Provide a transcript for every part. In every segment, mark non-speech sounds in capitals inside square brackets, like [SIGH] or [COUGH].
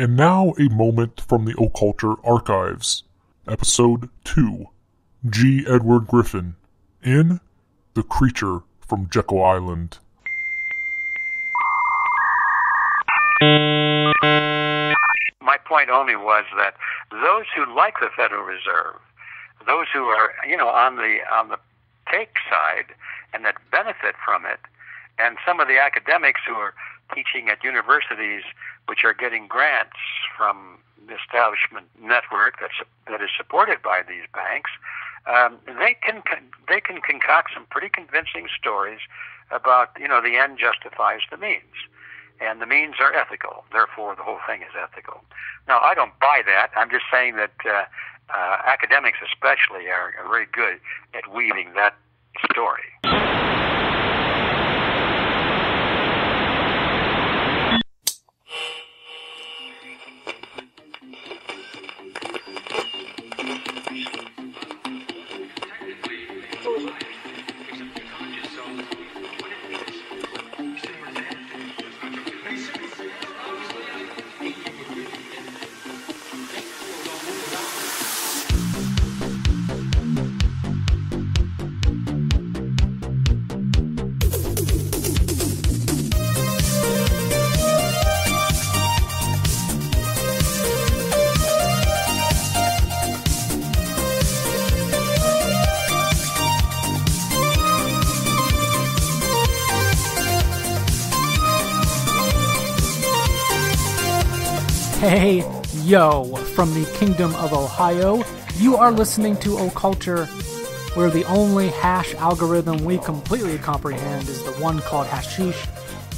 And now a moment from the Occulture Archives. Episode 2 G. Edward Griffin in The Creature from Jekyll Island. My point only was that those who like the Federal Reserve, those who are, you know, on the on the take side and that benefit from it, and some of the academics who are teaching at universities which are getting grants from the establishment network that's that is supported by these banks, um, they can they can concoct some pretty convincing stories about you know the end justifies the means and the means are ethical. Therefore, the whole thing is ethical. Now, I don't buy that. I'm just saying that uh, uh, academics, especially, are, are very good at weaving that story. Hey, yo, from the Kingdom of Ohio, you are listening to O Occulture, where the only hash algorithm we completely comprehend is the one called hashish.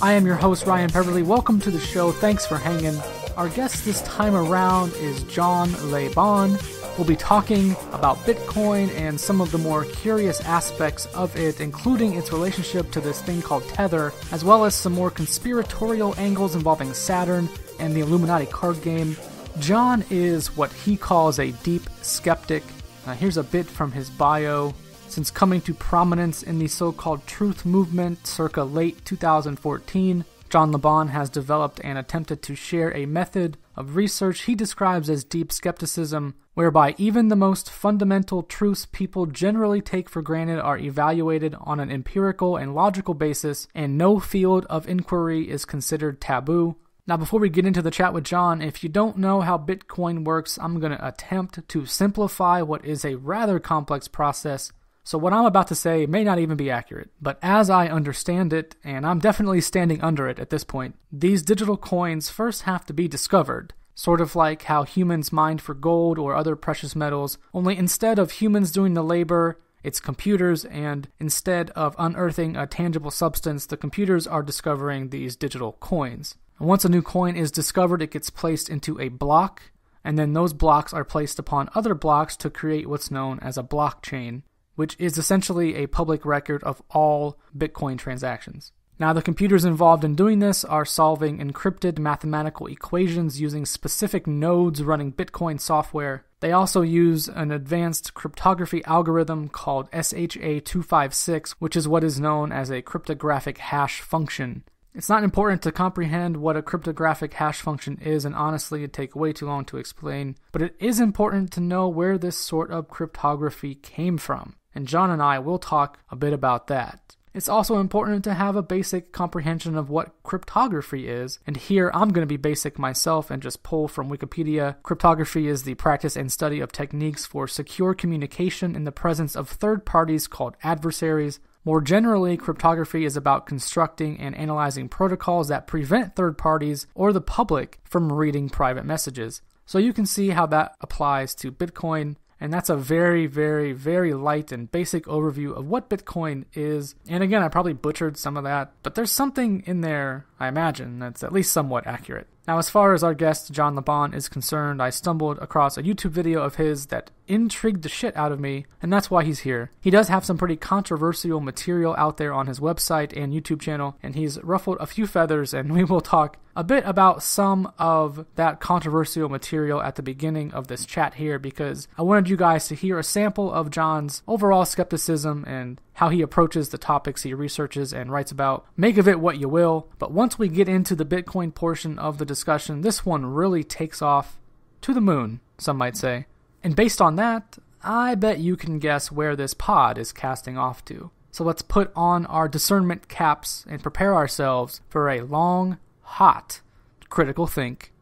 I am your host, Ryan Peverly. Welcome to the show. Thanks for hanging. Our guest this time around is John le Bon. We'll be talking about Bitcoin and some of the more curious aspects of it, including its relationship to this thing called Tether, as well as some more conspiratorial angles involving Saturn and the Illuminati card game. John is what he calls a deep skeptic. Uh, here's a bit from his bio. Since coming to prominence in the so called Truth Movement circa late 2014, John le Bon has developed and attempted to share a method of research he describes as deep skepticism, whereby even the most fundamental truths people generally take for granted are evaluated on an empirical and logical basis, and no field of inquiry is considered taboo. Now, before we get into the chat with John, if you don't know how Bitcoin works, I'm going to attempt to simplify what is a rather complex process. So, what I'm about to say may not even be accurate, but as I understand it, and I'm definitely standing under it at this point, these digital coins first have to be discovered. Sort of like how humans mined for gold or other precious metals, only instead of humans doing the labor, it's computers, and instead of unearthing a tangible substance, the computers are discovering these digital coins. And once a new coin is discovered, it gets placed into a block, and then those blocks are placed upon other blocks to create what's known as a blockchain, which is essentially a public record of all Bitcoin transactions. Now, the computers involved in doing this are solving encrypted mathematical equations using specific nodes running Bitcoin software. They also use an advanced cryptography algorithm called SHA-256, which is what is known as a cryptographic hash function. It's not important to comprehend what a cryptographic hash function is, and honestly, it'd take way too long to explain, but it is important to know where this sort of cryptography came from, and John and I will talk a bit about that. It's also important to have a basic comprehension of what cryptography is, and here I'm going to be basic myself and just pull from Wikipedia. Cryptography is the practice and study of techniques for secure communication in the presence of third parties called adversaries, more generally, cryptography is about constructing and analyzing protocols that prevent third parties or the public from reading private messages. So you can see how that applies to Bitcoin. And that's a very, very, very light and basic overview of what Bitcoin is. And again, I probably butchered some of that, but there's something in there, I imagine, that's at least somewhat accurate. Now, as far as our guest John le Bon is concerned, I stumbled across a YouTube video of his that intrigued the shit out of me, and that's why he's here. He does have some pretty controversial material out there on his website and YouTube channel, and he's ruffled a few feathers, and [LAUGHS] we will talk a bit about some of that controversial material at the beginning of this chat here because I wanted you guys to hear a sample of John's overall skepticism and how he approaches the topics he researches and writes about. Make of it what you will, but once we get into the Bitcoin portion of the discussion, this one really takes off to the moon, some might say. And based on that, I bet you can guess where this pod is casting off to. So let's put on our discernment caps and prepare ourselves for a long, hot, critical think.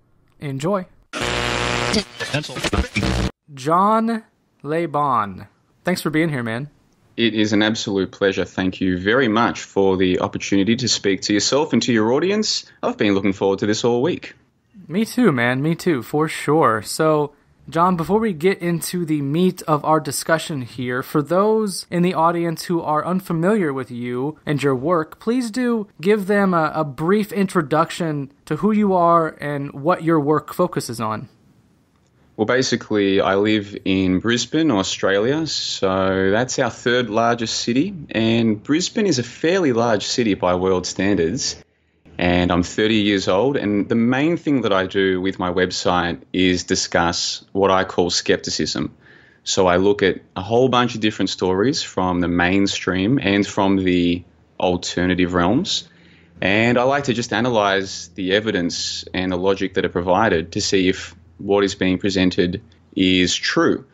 Enjoy. John le Bon. Thanks for being here, man. It is an absolute pleasure. Thank you very much for the opportunity to speak to yourself and to your audience. I've been looking forward to this all week. Me too, man. Me too, for sure. So, John, before we get into the meat of our discussion here, for those in the audience who are unfamiliar with you and your work, please do give them a, a brief introduction to who you are and what your work focuses on. Well, basically, I live in Brisbane, Australia, so that's our third largest city. And Brisbane is a fairly large city by world standards. And I'm 30 years old. And the main thing that I do with my website is discuss what I call skepticism. So I look at a whole bunch of different stories from the mainstream and from the alternative realms. And I like to just analyze the evidence and the logic that are provided to see if what is being presented is true.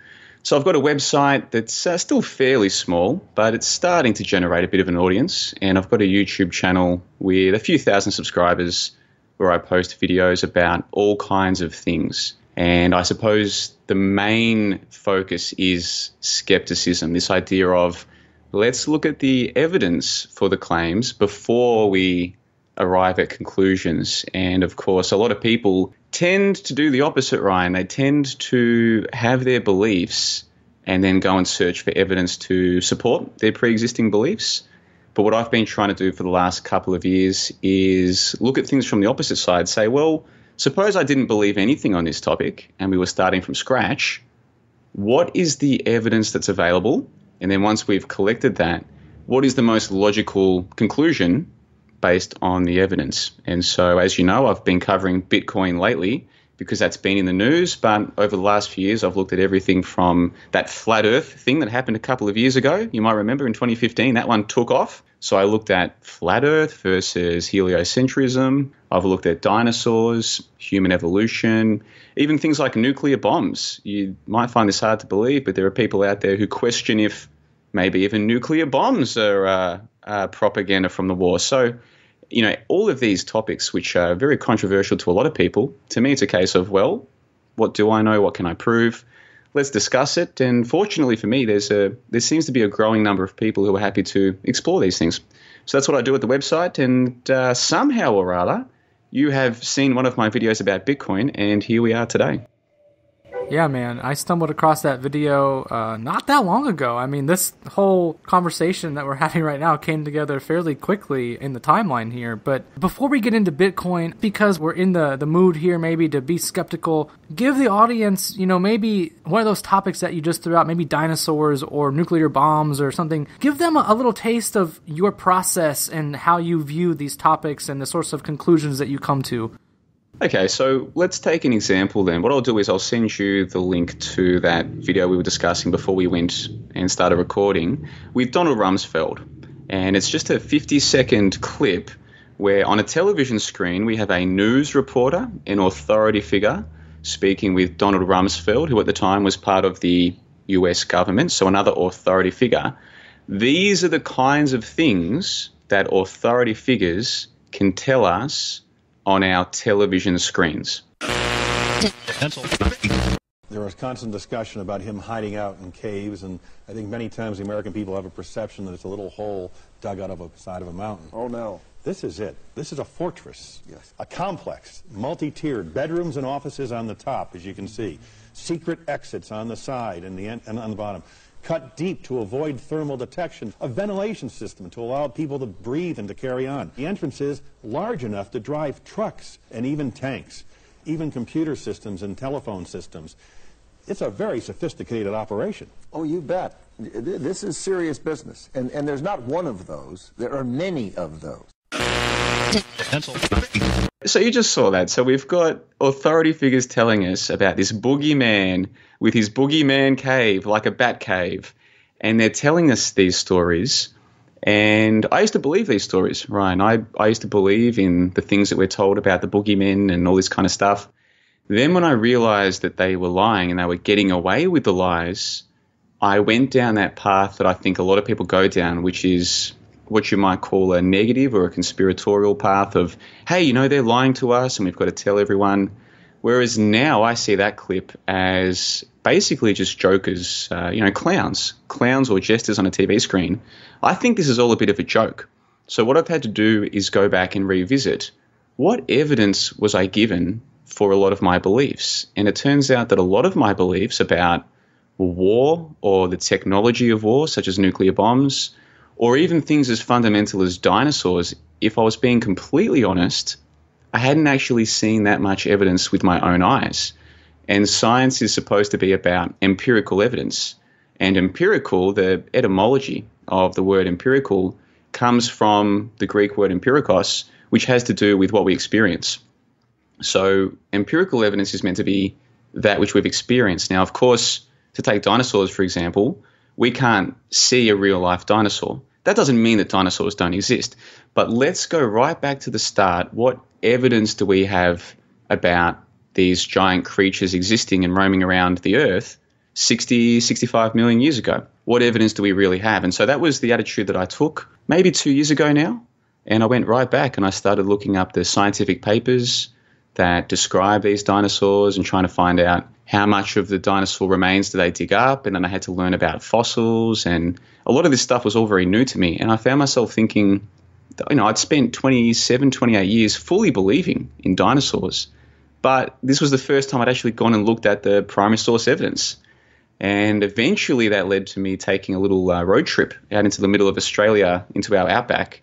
So I've got a website that's uh, still fairly small, but it's starting to generate a bit of an audience. And I've got a YouTube channel with a few thousand subscribers where I post videos about all kinds of things. And I suppose the main focus is skepticism this idea of let's look at the evidence for the claims before we arrive at conclusions. And of course, a lot of people tend to do the opposite, Ryan. They tend to have their beliefs and then go and search for evidence to support their pre existing beliefs. But what I've been trying to do for the last couple of years is look at things from the opposite side, say, well, suppose I didn't believe anything on this topic and we were starting from scratch. What is the evidence that's available? And then once we've collected that, what is the most logical conclusion based on the evidence. And so, as you know, I've been covering Bitcoin lately because that's been in the news. But over the last few years, I've looked at everything from that flat Earth thing that happened a couple of years ago. You might remember in 2015, that one took off. So I looked at flat Earth versus heliocentrism. I've looked at dinosaurs, human evolution, even things like nuclear bombs. You might find this hard to believe, but there are people out there who question if maybe even nuclear bombs are uh, uh, propaganda from the war. So, you know, all of these topics, which are very controversial to a lot of people, to me, it's a case of, well, what do I know? What can I prove? Let's discuss it. And fortunately for me, there's a there seems to be a growing number of people who are happy to explore these things. So that's what I do at the website. And uh, somehow or other, you have seen one of my videos about Bitcoin, and here we are today. Yeah, man, I stumbled across that video uh, not that long ago. I mean, this whole conversation that we're [LAUGHS] having right now came together fairly quickly in the timeline here. But before we get into Bitcoin, because we're in the, the mood here maybe to be skeptical, give the audience, you know, maybe one of those topics that you just threw out, maybe dinosaurs or nuclear bombs or something. Give them a, a little taste of your process and how you view these topics and the sorts of conclusions that you come to. Okay, so let's take an example then. What I'll do is I'll send you the link to that video we were discussing before we went and started recording with Donald Rumsfeld. And it's just a 50 second clip where on a television screen we have a news reporter, an authority figure, speaking with Donald Rumsfeld, who at the time was part of the US government, so another authority figure. These are the kinds of things that authority figures can tell us on our television screens. There was constant discussion about him hiding out in caves, and I think many times the American people have a perception that it's a little hole dug out of a side of a mountain. Oh, no. This is it. This is a fortress. Yes. A complex, multi-tiered, bedrooms and offices on the top, as you can see. Secret exits on the side and, the, and on the bottom cut deep to avoid thermal detection, a ventilation system to allow people to breathe and to carry on. The entrance is large enough to drive trucks and even tanks, even computer systems and telephone systems. It's a very sophisticated operation. Oh, you bet. This is serious business. And, and there's not one of those. There are many of those. So you just saw that. So we've got authority figures telling us about this boogeyman with his boogeyman cave, like a bat cave. And they're telling us these stories And I used to believe these stories, Ryan. I, I used to believe in the things that we're told about the boogeymen and all this kind of stuff. Then, when I realized that they were lying and they were getting away with the lies, I went down that path that I think a lot of people go down, which is what you might call a negative or a conspiratorial path of, hey, you know, they're lying to us and we've got to tell everyone. Whereas now I see that clip as basically just jokers, uh, you know, clowns, clowns or jesters on a TV screen. I think this is all a bit of a joke. So what I've had to do is go back and revisit what evidence was I given for a lot of my beliefs. And it turns out that a lot of my beliefs about war or the technology of war, such as nuclear bombs, or even things as fundamental as dinosaurs, if I was being completely honest, I hadn't actually seen that much evidence with my own eyes. And science is supposed to be about empirical evidence. And empirical, the etymology of the word empirical, comes from the Greek word empirikos, which has to do with what we experience. So, empirical evidence is meant to be that which we've experienced. Now, of course, to take dinosaurs, for example, we can't see a real life dinosaur. That doesn't mean that dinosaurs don't exist. But let's go right back to the start. What evidence do we have about these giant creatures existing and roaming around the earth 60, 65 million years ago? What evidence do we really have? And so that was the attitude that I took maybe two years ago now. And I went right back and I started looking up the scientific papers that describe these dinosaurs and trying to find out how much of the dinosaur remains do they dig up. And then I had to learn about fossils. And a lot of this stuff was all very new to me. And I found myself thinking, you know, I'd spent 27, 28 years fully believing in dinosaurs. But this was the first time I'd actually gone and looked at the primary source evidence. And eventually that led to me taking a little uh, road trip out into the middle of Australia, into our outback,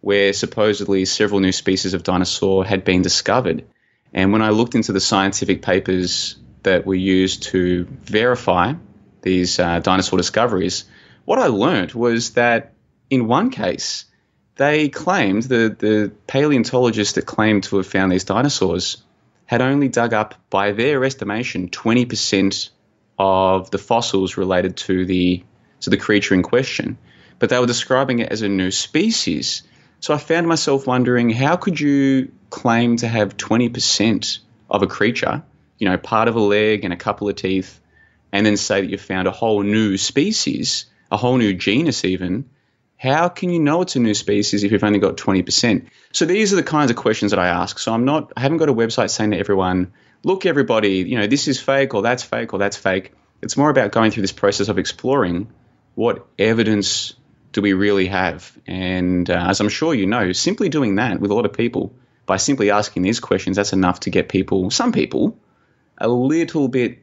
where supposedly several new species of dinosaur had been discovered. And when I looked into the scientific papers that were used to verify these uh, dinosaur discoveries, what I learned was that in one case, they claimed, the, the paleontologists that claimed to have found these dinosaurs had only dug up, by their estimation, 20% of the fossils related to the, to the creature in question. But they were describing it as a new species. So I found myself wondering how could you claim to have 20% of a creature, you know, part of a leg and a couple of teeth, and then say that you've found a whole new species, a whole new genus even? How can you know it's a new species if you've only got 20%? So these are the kinds of questions that I ask. So I'm not, I haven't got a website saying to everyone, look, everybody, you know, this is fake or that's fake or that's fake. It's more about going through this process of exploring what evidence do we really have? And uh, as I'm sure you know, simply doing that with a lot of people, by simply asking these questions, that's enough to get people, some people, a little bit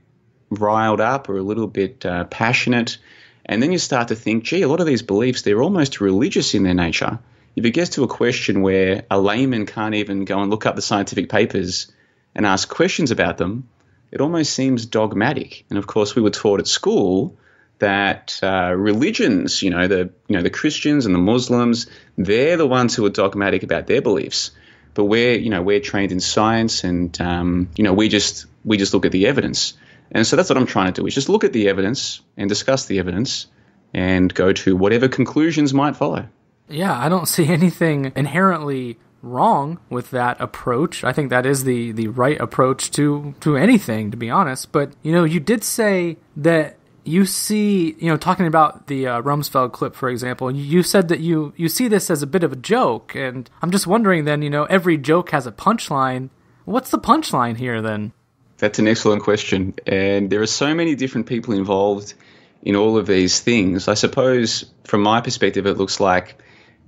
riled up or a little bit uh, passionate. And then you start to think, gee, a lot of these beliefs, they're almost religious in their nature. If it gets to a question where a layman can't even go and look up the scientific papers and ask questions about them, it almost seems dogmatic. And of course, we were taught at school that uh, religions, you know, the you know the Christians and the Muslims, they're the ones who are dogmatic about their beliefs. But we're you know we're trained in science, and um, you know we just we just look at the evidence. And so that's what I'm trying to do is just look at the evidence and discuss the evidence and go to whatever conclusions might follow. Yeah, I don't see [LAUGHS] anything inherently wrong with that approach. I think that is the the right approach to to anything to be honest, but you know, you did say that you see, you know, talking about the uh, Rumsfeld clip, for example, you said that you you see this as a bit of a joke, and I'm just wondering. Then, you know, every joke has a punchline. What's the punchline here, then? That's an excellent question, and there are so many different people involved in all of these things. I suppose, from my perspective, it looks like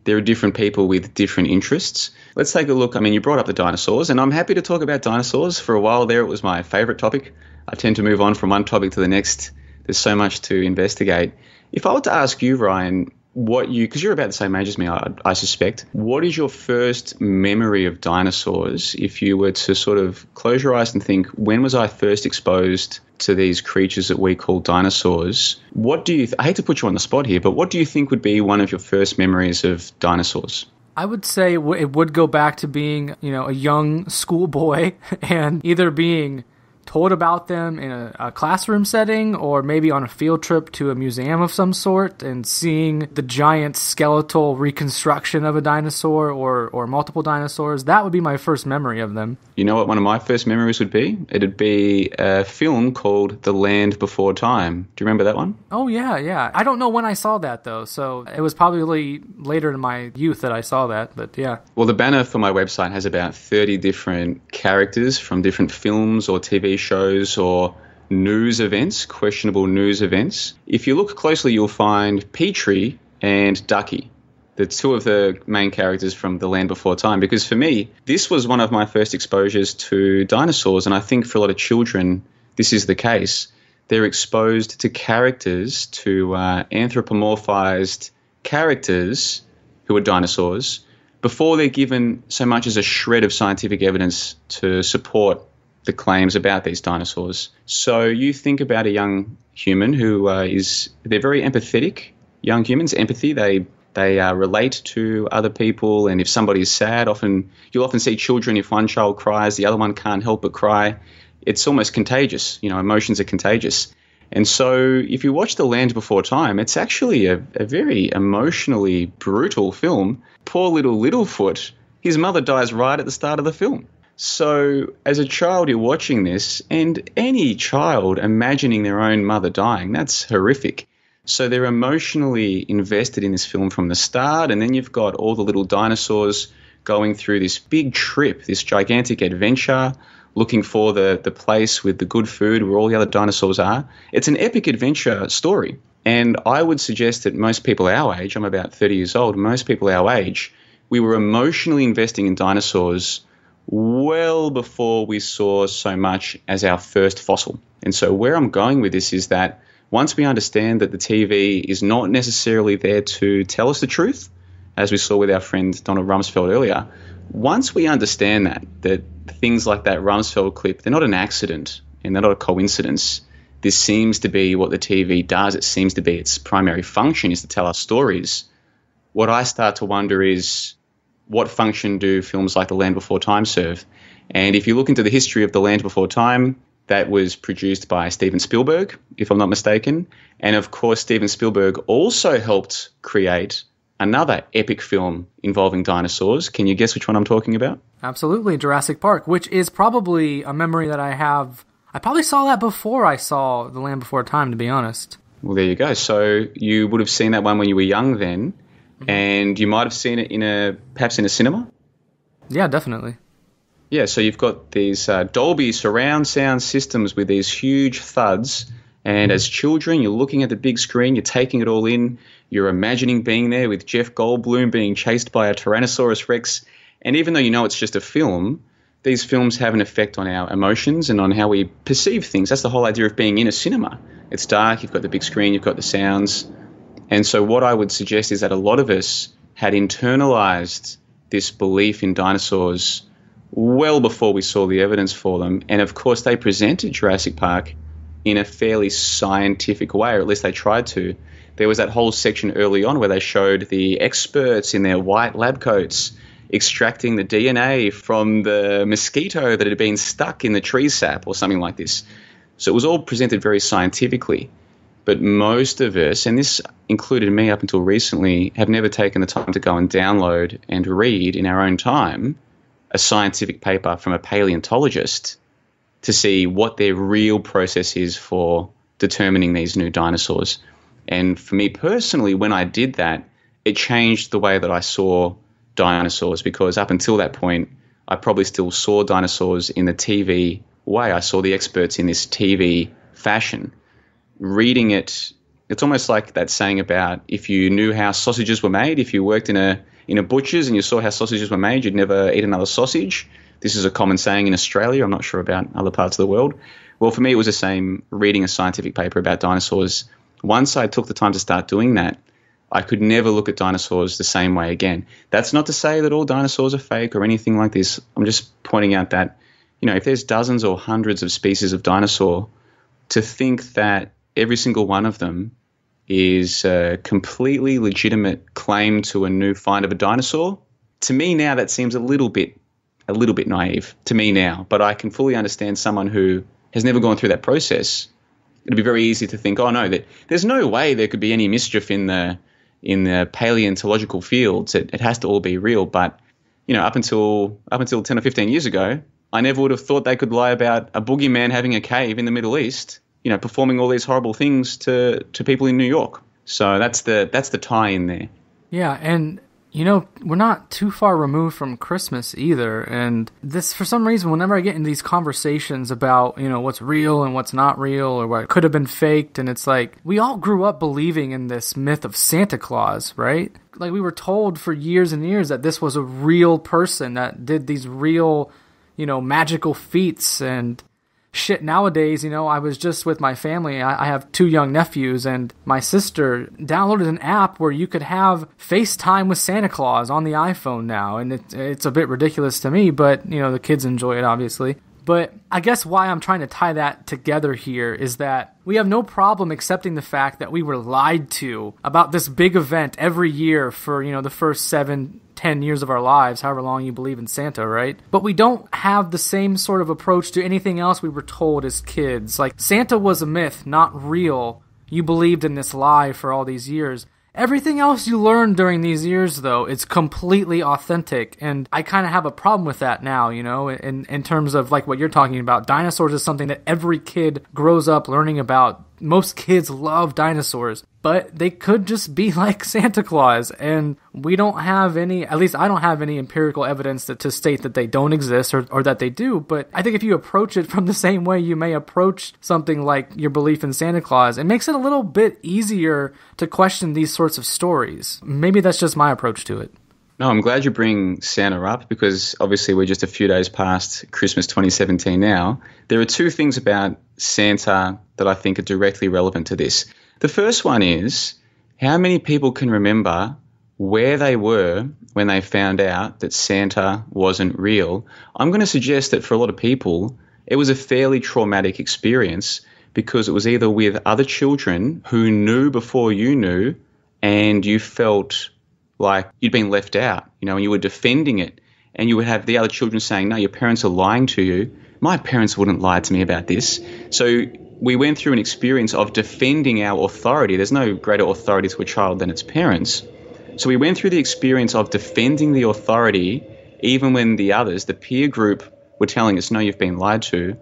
there are different people with different interests. Let's take a look. I mean, you brought up the dinosaurs, and I'm happy to talk about dinosaurs. For a while there, it was my favorite topic. I tend to move on from one topic to the next there's so much to investigate. If I were to ask you, Ryan, what you because you're about the same age as me, I, I, suspect. What is your first memory of dinosaurs? If you were to sort of close your eyes and think, when was I first exposed to these creatures that we call dinosaurs? What do you? Th- I hate to put you on the spot here, but what do you think would be one of your first memories of dinosaurs? I would say it would go back to being, you know, a young schoolboy [LAUGHS] and either being told about them in a, a, classroom setting or maybe on a field trip to a museum of some sort and seeing the giant skeletal reconstruction of a dinosaur or, or multiple dinosaurs, that would be my first memory of them. You know what one of my first memories would be? It'd be a film called The Land Before Time. Do you remember that one? Oh, yeah, yeah. I don't know when I saw that, though, so it was probably later in my youth that I saw that, but yeah. Well, the banner for my website has about 30 different characters from different films or TV shows or news events, questionable news events. If you look closely, you'll find Petrie and Ducky, the two of the main characters from The Land Before Time. Because for me, this was one of my first exposures to dinosaurs, and I think for a lot of children, this is the case. They're exposed to characters, to uh, anthropomorphized characters who are dinosaurs, before they're given so much as a shred of scientific evidence to support the claims about these dinosaurs. So you think about a young human who uh, is they're very empathetic. Young humans, empathy. They they uh, relate to other people, and if somebody is sad, often you'll often see children. If one child cries, the other one can't help but cry. It's almost contagious. You know, emotions are contagious. And so, if you watch The Land Before Time, it's actually a, a very emotionally brutal film. Poor little Littlefoot, his mother dies right at the start of the film. So, as a child, you're watching this, and any child imagining their own mother dying, that's horrific. So, they're emotionally invested in this film from the start, and then you've got all the little dinosaurs going through this big trip, this gigantic adventure, looking for the, the place with the good food where all the other dinosaurs are. It's an epic adventure story. And I would suggest that most people our age, I'm about 30 years old, most people our age, we were emotionally investing in dinosaurs well before we saw so much as our first fossil. And so, where I'm going with this is that once we understand that the TV is not necessarily there to tell us the truth, as we saw with our friend Donald Rumsfeld earlier, once we understand that, that things like that Rumsfeld clip, they're not an accident and they're not a coincidence. This seems to be what the TV does. It seems to be its primary function is to tell us stories. What I start to wonder is what function do films like The Land Before Time serve? And if you look into the history of The Land Before Time, that was produced by Steven Spielberg, if I'm not mistaken. And of course, Steven Spielberg also helped create another epic film involving dinosaurs. Can you guess which one I'm talking about? Absolutely, Jurassic Park, which is probably a memory that I have. I probably saw that before I saw The Land Before Time, to be honest. Well, there you go. So you would have seen that one when you were young then and you might have seen it in a perhaps in a cinema. Yeah, definitely. Yeah, so you've got these uh, Dolby surround sound systems with these huge thuds, and as children, you're looking at the big screen, you're taking it all in, you're imagining being there with Jeff Goldblum being chased by a Tyrannosaurus Rex, and even though you know it's just a film, these films have an effect on our emotions and on how we perceive things. That's the whole idea of being in a cinema. It's dark, you've got the big screen, you've got the sounds, and so, what I would suggest is that a lot of us had internalized this belief in dinosaurs well before we saw the evidence for them. And of course, they presented Jurassic Park in a fairly scientific way, or at least they tried to. There was that whole section early on where they showed the experts in their white lab coats extracting the DNA from the mosquito that had been stuck in the tree sap or something like this. So it was all presented very scientifically. But most of us, and this included me up until recently, have never taken the time to go and download and read in our own time a scientific paper from a paleontologist to see what their real process is for determining these new dinosaurs. And for me personally, when I did that, it changed the way that I saw dinosaurs because up until that point, I probably still saw dinosaurs in the TV way. I saw the experts in this TV fashion reading it, it's almost like that saying about if you knew how sausages were made, if you worked in a in a butcher's and you saw how sausages were made, you'd never eat another sausage. This is a common saying in Australia. I'm not sure about other parts of the world. Well, for me, it was the same reading a scientific paper about dinosaurs. Once I took the time to start doing that, I could never look at dinosaurs the same way again. That's not to say that all dinosaurs are fake or anything like this. I'm just pointing out that, you know, if there's dozens or hundreds of species of dinosaur, to think that every single one of them is a completely legitimate claim to a new find of a dinosaur. To me now, that seems a little bit, a little bit naive to me now. But I can fully understand someone who has never gone through that process, it'd be very easy to think, oh no, that there's no way there could be any mischief in the in the paleontological fields. It, it has to all be real. But you know, up until up until ten or fifteen years ago, I never would have thought they could lie about a boogeyman having a cave in the Middle East. You know, performing all these horrible things to to people in New York. So that's the that's the tie in there. Yeah, and you know, we're not too far removed from Christmas either. And this, for some reason, whenever I get in these conversations about, you know, what's real and what's not real or what could have been faked, and it's like, we all grew up believing in this myth of Santa Claus, right? Like, we were told for years and years that this was a real person that did these real, you know, magical feats and shit nowadays you know i was just with my family. I, I, have two young nephews and my sister downloaded an app where you could have facetime with santa claus on the iphone now. And it, it's a bit ridiculous to me but you know the kids enjoy it obviously. But I guess why I'm trying to tie that together here is that we have no problem accepting the fact that we were lied to about this big event every year for, you know, the first seven, 10 years of our lives, however long you believe in Santa, right? But we don't have the same sort of approach to anything else we were told as kids. Like, Santa was a myth, not real. You believed in this lie for all these years. Everything else you learned during these years, though, is completely authentic, and I kind of have a problem with that now, you know, in, in terms of like what you're talking about. Dinosaurs is something that every kid grows up learning about most kids love dinosaurs, but they could just be [LAUGHS] like Santa Claus, and we don't have any, at least I don't have any empirical evidence that, to state that they don't exist or, or that they do. But I think if you approach it [LAUGHS] from the same way you may approach something like your belief in Santa Claus, it makes it a little bit easier to question these sorts of stories. Maybe that's just my approach to it. No, I'm glad you bring Santa up because obviously we're just a few days past Christmas 2017 now. There are two things about Santa that I think are directly relevant to this. The first one is how many people can remember where they were when they found out that Santa wasn't real? I'm going to suggest that for a lot of people, it was a fairly traumatic experience because it was either with other children who knew before you knew and you felt like you'd been left out, you know, and you were defending it, and you would have the other children saying, No, your parents are lying to you. My parents wouldn't lie to me about this. So we went through an experience of defending our authority. There's no greater authority to a child than its parents. So we went through the experience of defending the authority, even when the others, the peer group, were telling us, No, you've been lied to.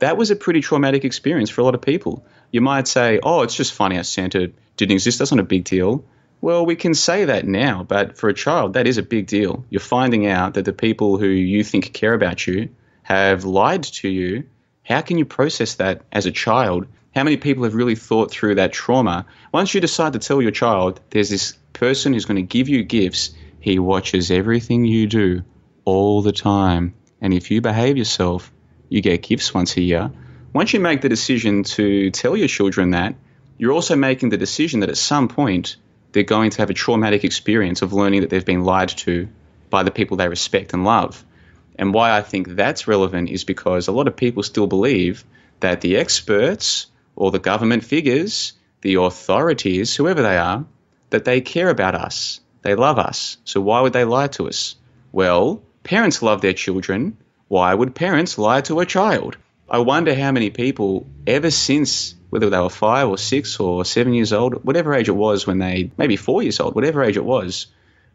That was a pretty traumatic experience for a lot of people. You might say, Oh, it's just funny how Santa didn't exist. That's not a big deal. Well, we can say that now, but for a child, that is a big deal. You're finding out that the people who you think care about you have lied to you. How can you process that as a child? How many people have really thought through that trauma? Once you decide to tell your child, there's this person who's going to give you gifts, he watches everything you do all the time. And if you behave yourself, you get gifts once a year. Once you make the decision to tell your children that, you're also making the decision that at some point, they're going to have a traumatic experience of learning that they've been lied to by the people they respect and love. And why I think that's relevant is because a lot of people still believe that the experts or the government figures, the authorities, whoever they are, that they care about us. They love us. So why would they lie to us? Well, parents love their children. Why would parents lie to a child? I wonder how many people, ever since whether they were five or six or seven years old, whatever age it was when they, maybe four years old, whatever age it was,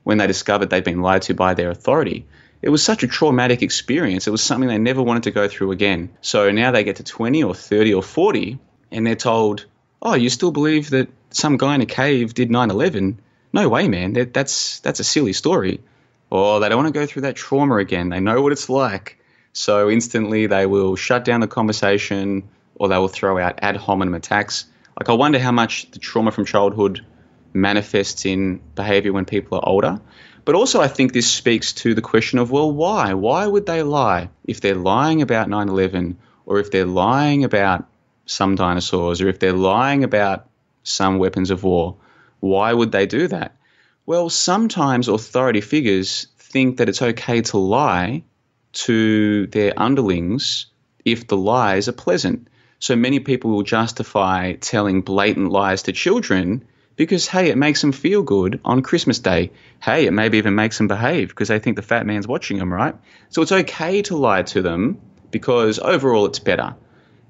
when they discovered they'd been lied to by their authority. It was such a traumatic experience. It was something they never wanted to go through again. So now they get to 20 or 30 or 40 and they're told, oh, you still believe that some guy in a cave did 9 11? No way, man. That, that's, that's a silly story. Or they don't want to go through that trauma again. They know what it's like. So instantly they will shut down the conversation, or they will throw out ad hominem attacks. Like, I wonder how much the trauma from childhood manifests in behavior when people are older. But also, I think this speaks to the question of, well, why? Why would they lie? If they're lying about 9 11, or if they're lying about some dinosaurs, or if they're lying about some weapons of war, why would they do that? Well, sometimes authority figures think that it's okay to lie to their underlings if the lies are pleasant. So many people will justify telling blatant lies to children because, hey, it makes them feel good on Christmas Day. Hey, it maybe even makes them behave because they think the fat man's watching them, right? So it's okay to lie to them because overall it's better.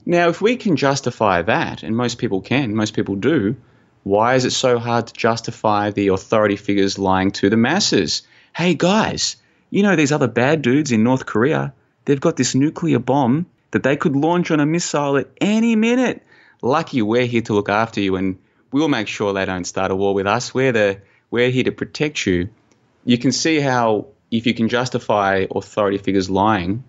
Now, if we can justify that, and most people can, most people do, why is it so hard to justify the authority figures lying to the masses? Hey guys, you know these other bad dudes in North Korea? They've got this nuclear bomb that they could launch on a missile at any minute. Lucky we're here to look after you and we'll make sure they don't start a war with us. We're the we're here to protect you. You can see how if you can justify authority figures lying,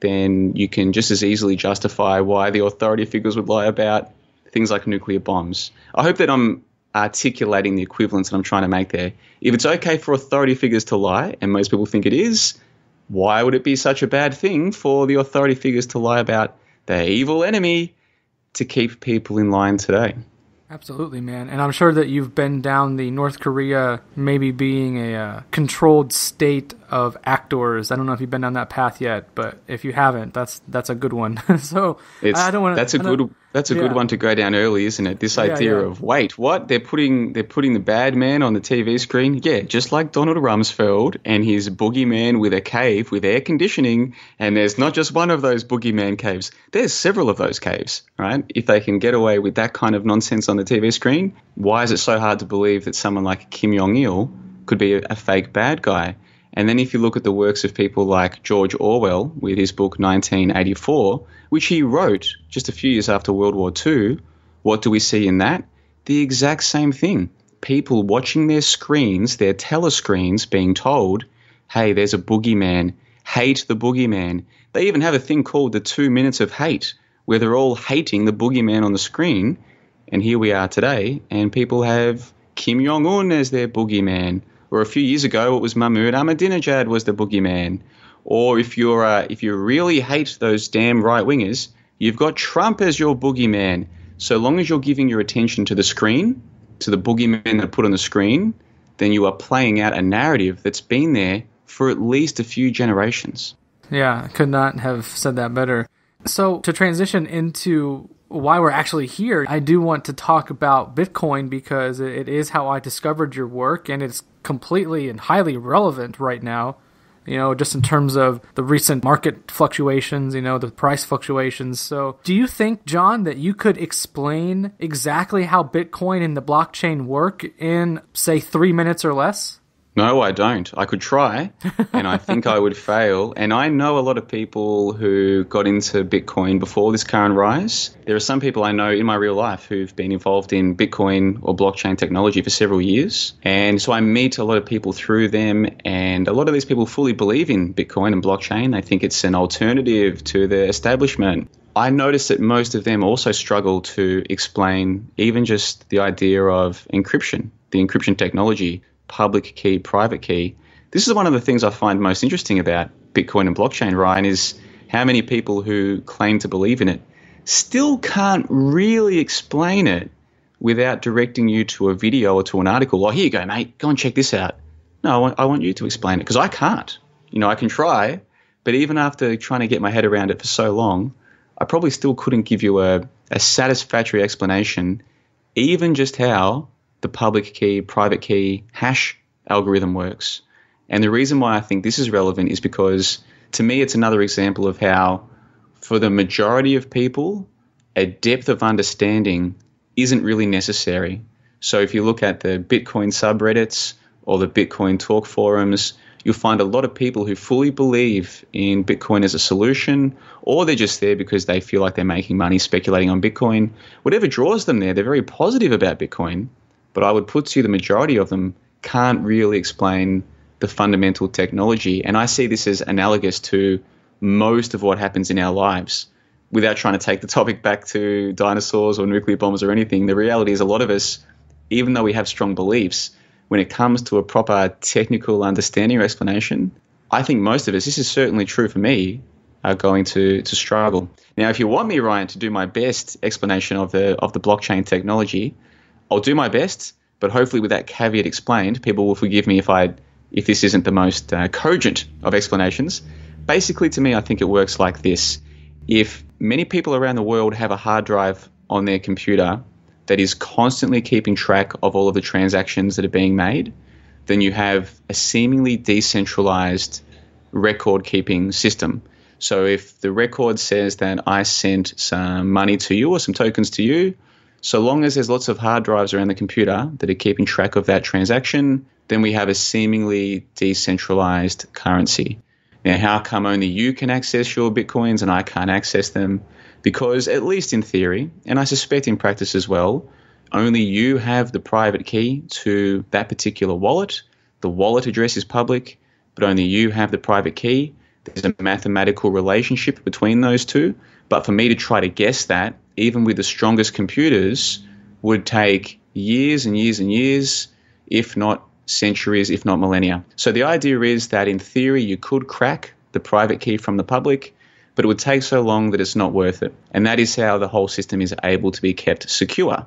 then you can just as easily justify why the authority figures would lie about things like nuclear bombs. I hope that I'm articulating the equivalence that I'm trying to make there. If it's okay for authority figures to lie, and most people think it is, why would it be such a bad thing for the authority figures to lie about their evil enemy to keep people in line today? Absolutely, man. And I'm sure that you've been down the North Korea maybe being a uh, controlled state of actors. I don't know if you've been down that path yet, but if you haven't, that's that's a good one. [LAUGHS] so it's, I don't want That's a good that's a yeah. good one to go down early, isn't it? This idea yeah, yeah. of wait, what? They're putting they're putting the bad man on the TV screen. Yeah, just like Donald Rumsfeld and his boogeyman with a cave with air conditioning. And there's not just one of those boogeyman caves. There's several of those caves, right? If they can get away with that kind of nonsense on the TV screen, why is it so hard to believe that someone like Kim Jong Il could be a, a fake bad guy? And then if you look at the works of people like George Orwell with his book 1984, which he wrote just a few years after World War II, what do we see in that? The exact same thing. People watching their screens, their telescreens, being told, hey, there's a boogeyman, hate the boogeyman. They even have a thing called the two minutes of hate, where they're all hating the boogeyman on the screen. And here we are today, and people have Kim Jong un as their boogeyman or a few years ago, it was Mahmoud Ahmadinejad was the boogeyman. Or if you're uh, if you really hate those damn right wingers, you've got Trump as your boogeyman. So long as you're giving your attention to the screen, to the boogeyman that put on the screen, then you are playing out a narrative that's been there for at least a few generations. Yeah, could not have said that better. So to transition into why we're actually here, I do want to talk about Bitcoin because it is how I discovered your work and it's completely and highly relevant right now. You know, just in terms of the recent market fluctuations, you know, the price fluctuations. So, do you think, John, that you could explain exactly how Bitcoin and the blockchain work in, say, three minutes or less? No, I don't. I could try, and I think I would fail. And I know a lot of people who got into Bitcoin before this current rise. There are some people I know in my real life who've been involved in Bitcoin or blockchain technology for several years. And so I meet a lot of people through them, and a lot of these people fully believe in Bitcoin and blockchain. They think it's an alternative to the establishment. I noticed that most of them also struggle to explain even just the idea of encryption, the encryption technology public key, private key. This is one of the things I find most interesting about Bitcoin and blockchain, Ryan, is how many people who claim to believe in it still can't really explain it without directing you to a video or to an article. Well, here you go, mate. Go and check this out. No, I want, I want you to explain it because I can't. You know, I can try, but even after trying to get my head around it for so long, I probably still couldn't give you a, a satisfactory explanation, even just how the public key, private key hash algorithm works. And the reason why I think this is relevant is because to me, it's another example of how, for the majority of people, a depth of understanding isn't really necessary. So if you look at the Bitcoin subreddits or the Bitcoin talk forums, you'll find a lot of people who fully believe in Bitcoin as a solution, or they're just there because they feel like they're making money speculating on Bitcoin. Whatever draws them there, they're very positive about Bitcoin but I would put to you the majority of them can't really explain the fundamental technology. And I see this as analogous to most of what happens in our lives. Without trying to take the topic back to dinosaurs or nuclear bombs or anything, the reality is a lot of us, even though we have strong beliefs, when it comes to a proper technical understanding or explanation, I think most of us, this is certainly true for me, are going to, to struggle. Now, if you want me, Ryan, to do my best explanation of the of the blockchain technology, I'll do my best, but hopefully with that caveat explained, people will forgive me if I if this isn't the most uh, cogent of explanations. Basically, to me, I think it works like this: if many people around the world have a hard drive on their computer that is constantly keeping track of all of the transactions that are being made, then you have a seemingly decentralized record keeping system. So if the record says that I sent some money to you or some tokens to you, so long as there's lots of hard drives around the computer that are keeping track of that transaction, then we have a seemingly decentralized currency. Now, how come only you can access your bitcoins and I can't access them? Because, at least in theory, and I suspect in practice as well, only you have the private key to that particular wallet. The wallet address is public, but only you have the private key. There's a mathematical relationship between those two. But for me to try to guess that, even with the strongest computers, would take years and years and years, if not centuries, if not millennia. So the idea is that in theory, you could crack the private key from the public, but it would take so long that it's not worth it. And that is how the whole system is able to be kept secure.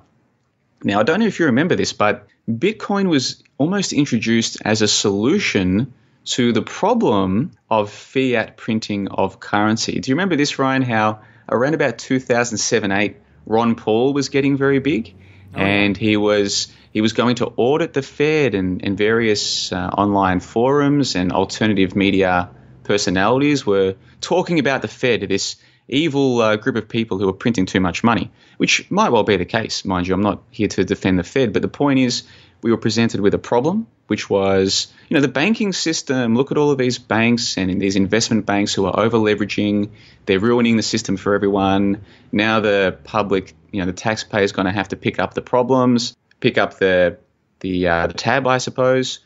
Now, I don't know if you remember this, but Bitcoin was almost introduced as a solution to the problem of fiat printing of currency. Do you remember this, Ryan? How around about 2007 8, Ron Paul was getting very big, oh, and he was he was going to audit the Fed and, and various uh, online forums and alternative media personalities were talking about the Fed, this evil uh, group of people who are printing too much money, which might well be the case, mind you. I'm not here to defend the Fed, but the point is we were presented with a problem, which was, you know, the banking system. Look at all of these banks and these investment banks who are over leveraging. They're ruining the system for everyone. Now the public, you know, the taxpayer is going to have to pick up the problems, pick up the the, uh, the tab, I suppose.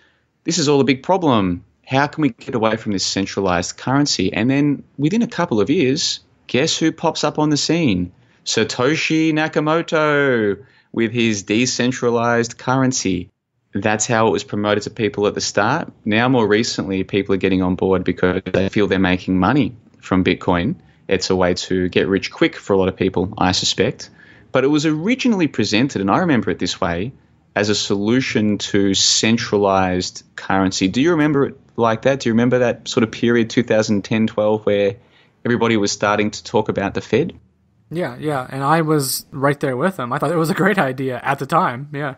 This is all a big problem. How can we get away from this centralized currency? And then within a couple of years, guess who pops up on the scene? Satoshi Nakamoto with his decentralized currency. That's how it was promoted to people at the start. Now, more recently, people are getting on board because they feel they're making money from Bitcoin. It's a way to get rich quick for a lot of people, I suspect. But it was originally presented, and I remember it this way, as a solution to centralized currency. Do you remember it like that? Do you remember that sort of period, 2010 12, where everybody was starting to talk about the Fed? Yeah, yeah, and I was right there with them. I thought it was a great idea at the time. Yeah.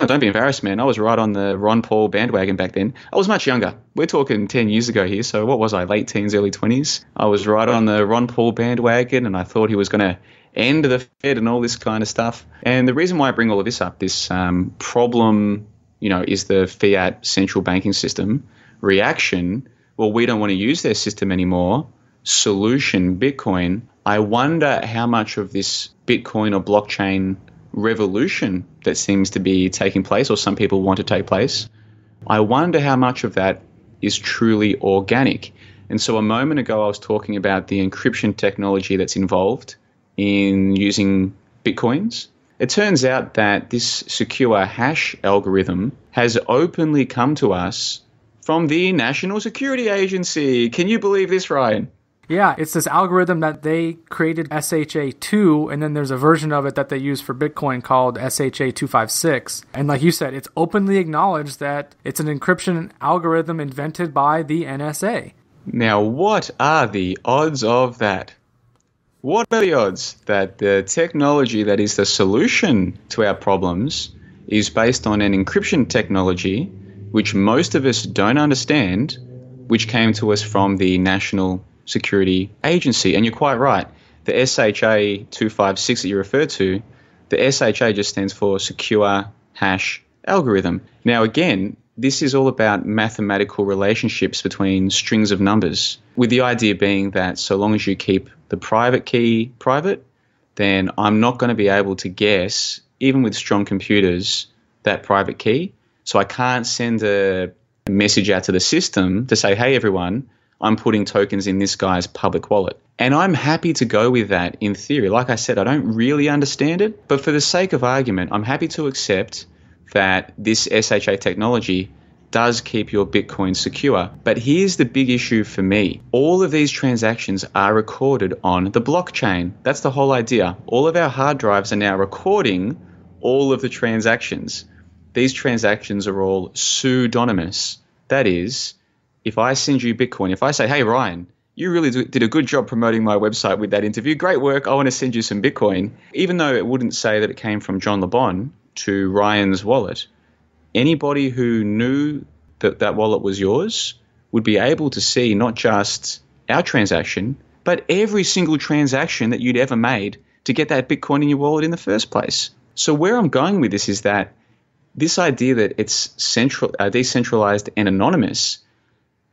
Oh, don't be embarrassed, man. I was right on the Ron Paul bandwagon back then. I was much younger. We're talking 10 years ago here. So, what was I, late teens, early 20s? I was right on the Ron Paul bandwagon, and I thought he was going to end the Fed and all this kind of stuff. And the reason why I bring all of this up, this um, problem, you know, is the fiat central banking system reaction. Well, we don't want to use their system anymore. Solution, Bitcoin I wonder how much of this Bitcoin or blockchain revolution that seems to be taking place, or some people want to take place, I wonder how much of that is truly organic. And so a moment ago, I was talking about the encryption technology that's involved in using Bitcoins. It turns out that this secure hash algorithm has openly come to us from the National Security Agency. Can you believe this, Ryan? Yeah, it's this algorithm that they created SHA2, and then there's a version of it that they use for Bitcoin called SHA256. And like you said, it's openly acknowledged that it's an encryption algorithm invented by the NSA. Now, what are the odds of that? What are the odds that the technology that is the solution to our problems is based on an encryption technology which most of us don't understand, which came to us from the National Security Agency. And you're quite right. The SHA 256 that you referred to, the SHA just stands for Secure Hash Algorithm. Now, again, this is all about mathematical relationships between strings of numbers, with the idea being that so long as you keep the private key private, then I'm not going to be able to guess, even with strong computers, that private key. So I can't send a message out to the system to say, hey, everyone, I'm putting tokens in this guy's public wallet. And I'm happy to go with that in theory. Like I said, I don't really understand it, but for the sake of argument, I'm happy to accept that this SHA technology does keep your Bitcoin secure. But here's the big issue for me all of these transactions are recorded on the blockchain. That's the whole idea. All of our hard drives are now recording all of the transactions. These transactions are all pseudonymous. That is, if I send you Bitcoin, if I say, hey, Ryan, you really did a good job promoting my website with that interview. Great work. I want to send you some Bitcoin. Even though it wouldn't say that it came from John le Bon to Ryan's wallet, anybody who knew that that wallet was yours would be able to see not just our transaction, but every single transaction that you'd ever made to get that Bitcoin in your wallet in the first place. So where I'm going with this is that this idea that it's central, uh, decentralized and anonymous,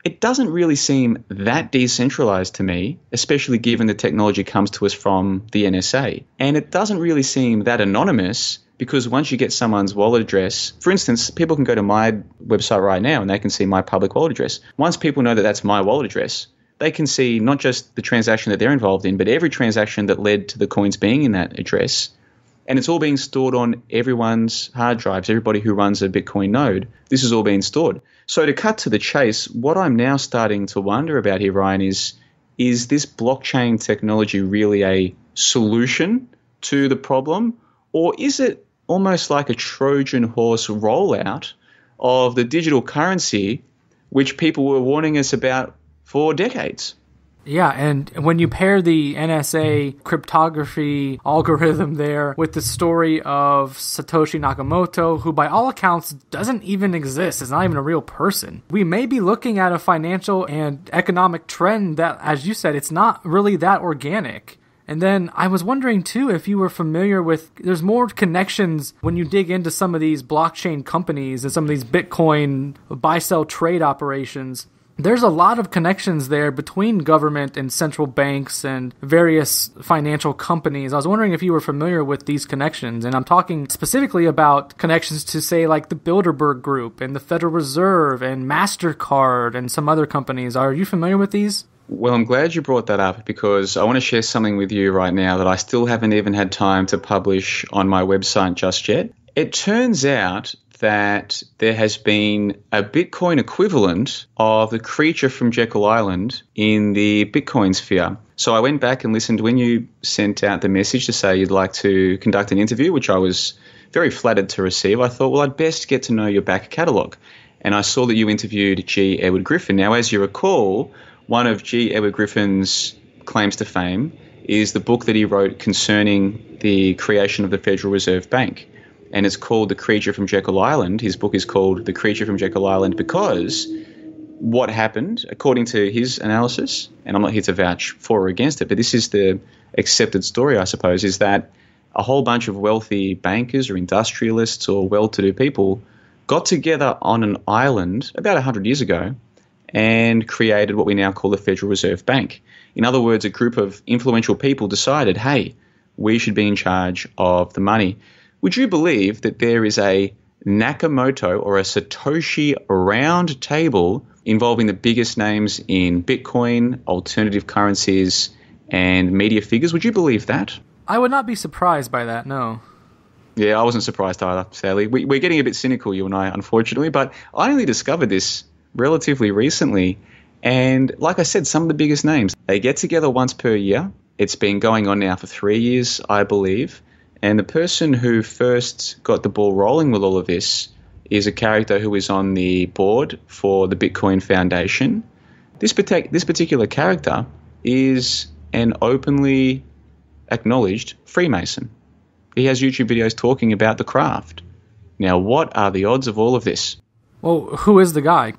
it doesn't really seem that decentralized to me, especially given the technology comes to us from the NSA. And it doesn't really seem that anonymous because once you get someone's wallet address, for instance, people can go to my website right now and they can see my public wallet address. Once people know that that's my wallet address, they can see not just the transaction that they're involved in, but every transaction that led to the coins being in that address. And it's all being stored on everyone's hard drives, everybody who runs a Bitcoin node. This is all being stored. So to cut to the chase, what I'm now starting to wonder about here, Ryan, is is this blockchain technology really a solution to the problem? Or is it almost like a Trojan horse rollout of the digital currency, which people were warning us about for decades. Yeah, and when you pair the NSA cryptography algorithm there with the story of Satoshi Nakamoto, who by all accounts doesn't even exist, is not even a real person, we may be looking at a financial and economic trend that, as you said, it's not really that organic. And then I was wondering too if you were familiar with there's more connections when you dig into some of these blockchain companies and some of these Bitcoin buy sell trade operations. There's a lot of connections there between government and central banks and various financial companies. I was wondering if you were familiar with these connections, and I'm talking specifically about connections to, say, like the Bilderberg Group and the Federal Reserve and MasterCard and some other companies. Are you familiar with these? Well, I'm glad you brought that up because I want to share something with you right now that I still haven't even had time to publish on my website just yet. It turns out that there has been a Bitcoin equivalent of the creature from Jekyll Island in the Bitcoin sphere. So I went back and listened when you sent out the message to say you'd like to conduct an interview, which I was very flattered to receive. I thought, well, I'd best get to know your back catalogue. And I saw that you interviewed G. Edward Griffin. Now, as you recall, one of G. Edward Griffin's claims to fame is the book that he wrote concerning the creation of the Federal Reserve Bank. And it's called The Creature from Jekyll Island. His book is called The Creature from Jekyll Island because what happened, according to his analysis, and I'm not here to vouch for or against it, but this is the accepted story, I suppose, is that a whole bunch of wealthy bankers or industrialists or well to do people got together on an island about 100 years ago and created what we now call the Federal Reserve Bank. In other words, a group of influential people decided, hey, we should be in charge of the money. Would you believe that there is a Nakamoto or a Satoshi round table involving the biggest names in Bitcoin, alternative currencies, and media figures? Would you believe that? I would not be surprised by that, no. Yeah, I wasn't surprised either, Sally. We, are getting a bit cynical, you and I, unfortunately, but I only discovered this relatively recently. And like I said, some of the biggest names, they get together once per year. It's been going on now for three years, I believe. And the person who first got the ball rolling with all of this is a character who is on the board for the Bitcoin Foundation. This, this particular character is an openly acknowledged Freemason. He has YouTube videos talking about the craft. Now, what are the odds of all of this? Well, who is the guy?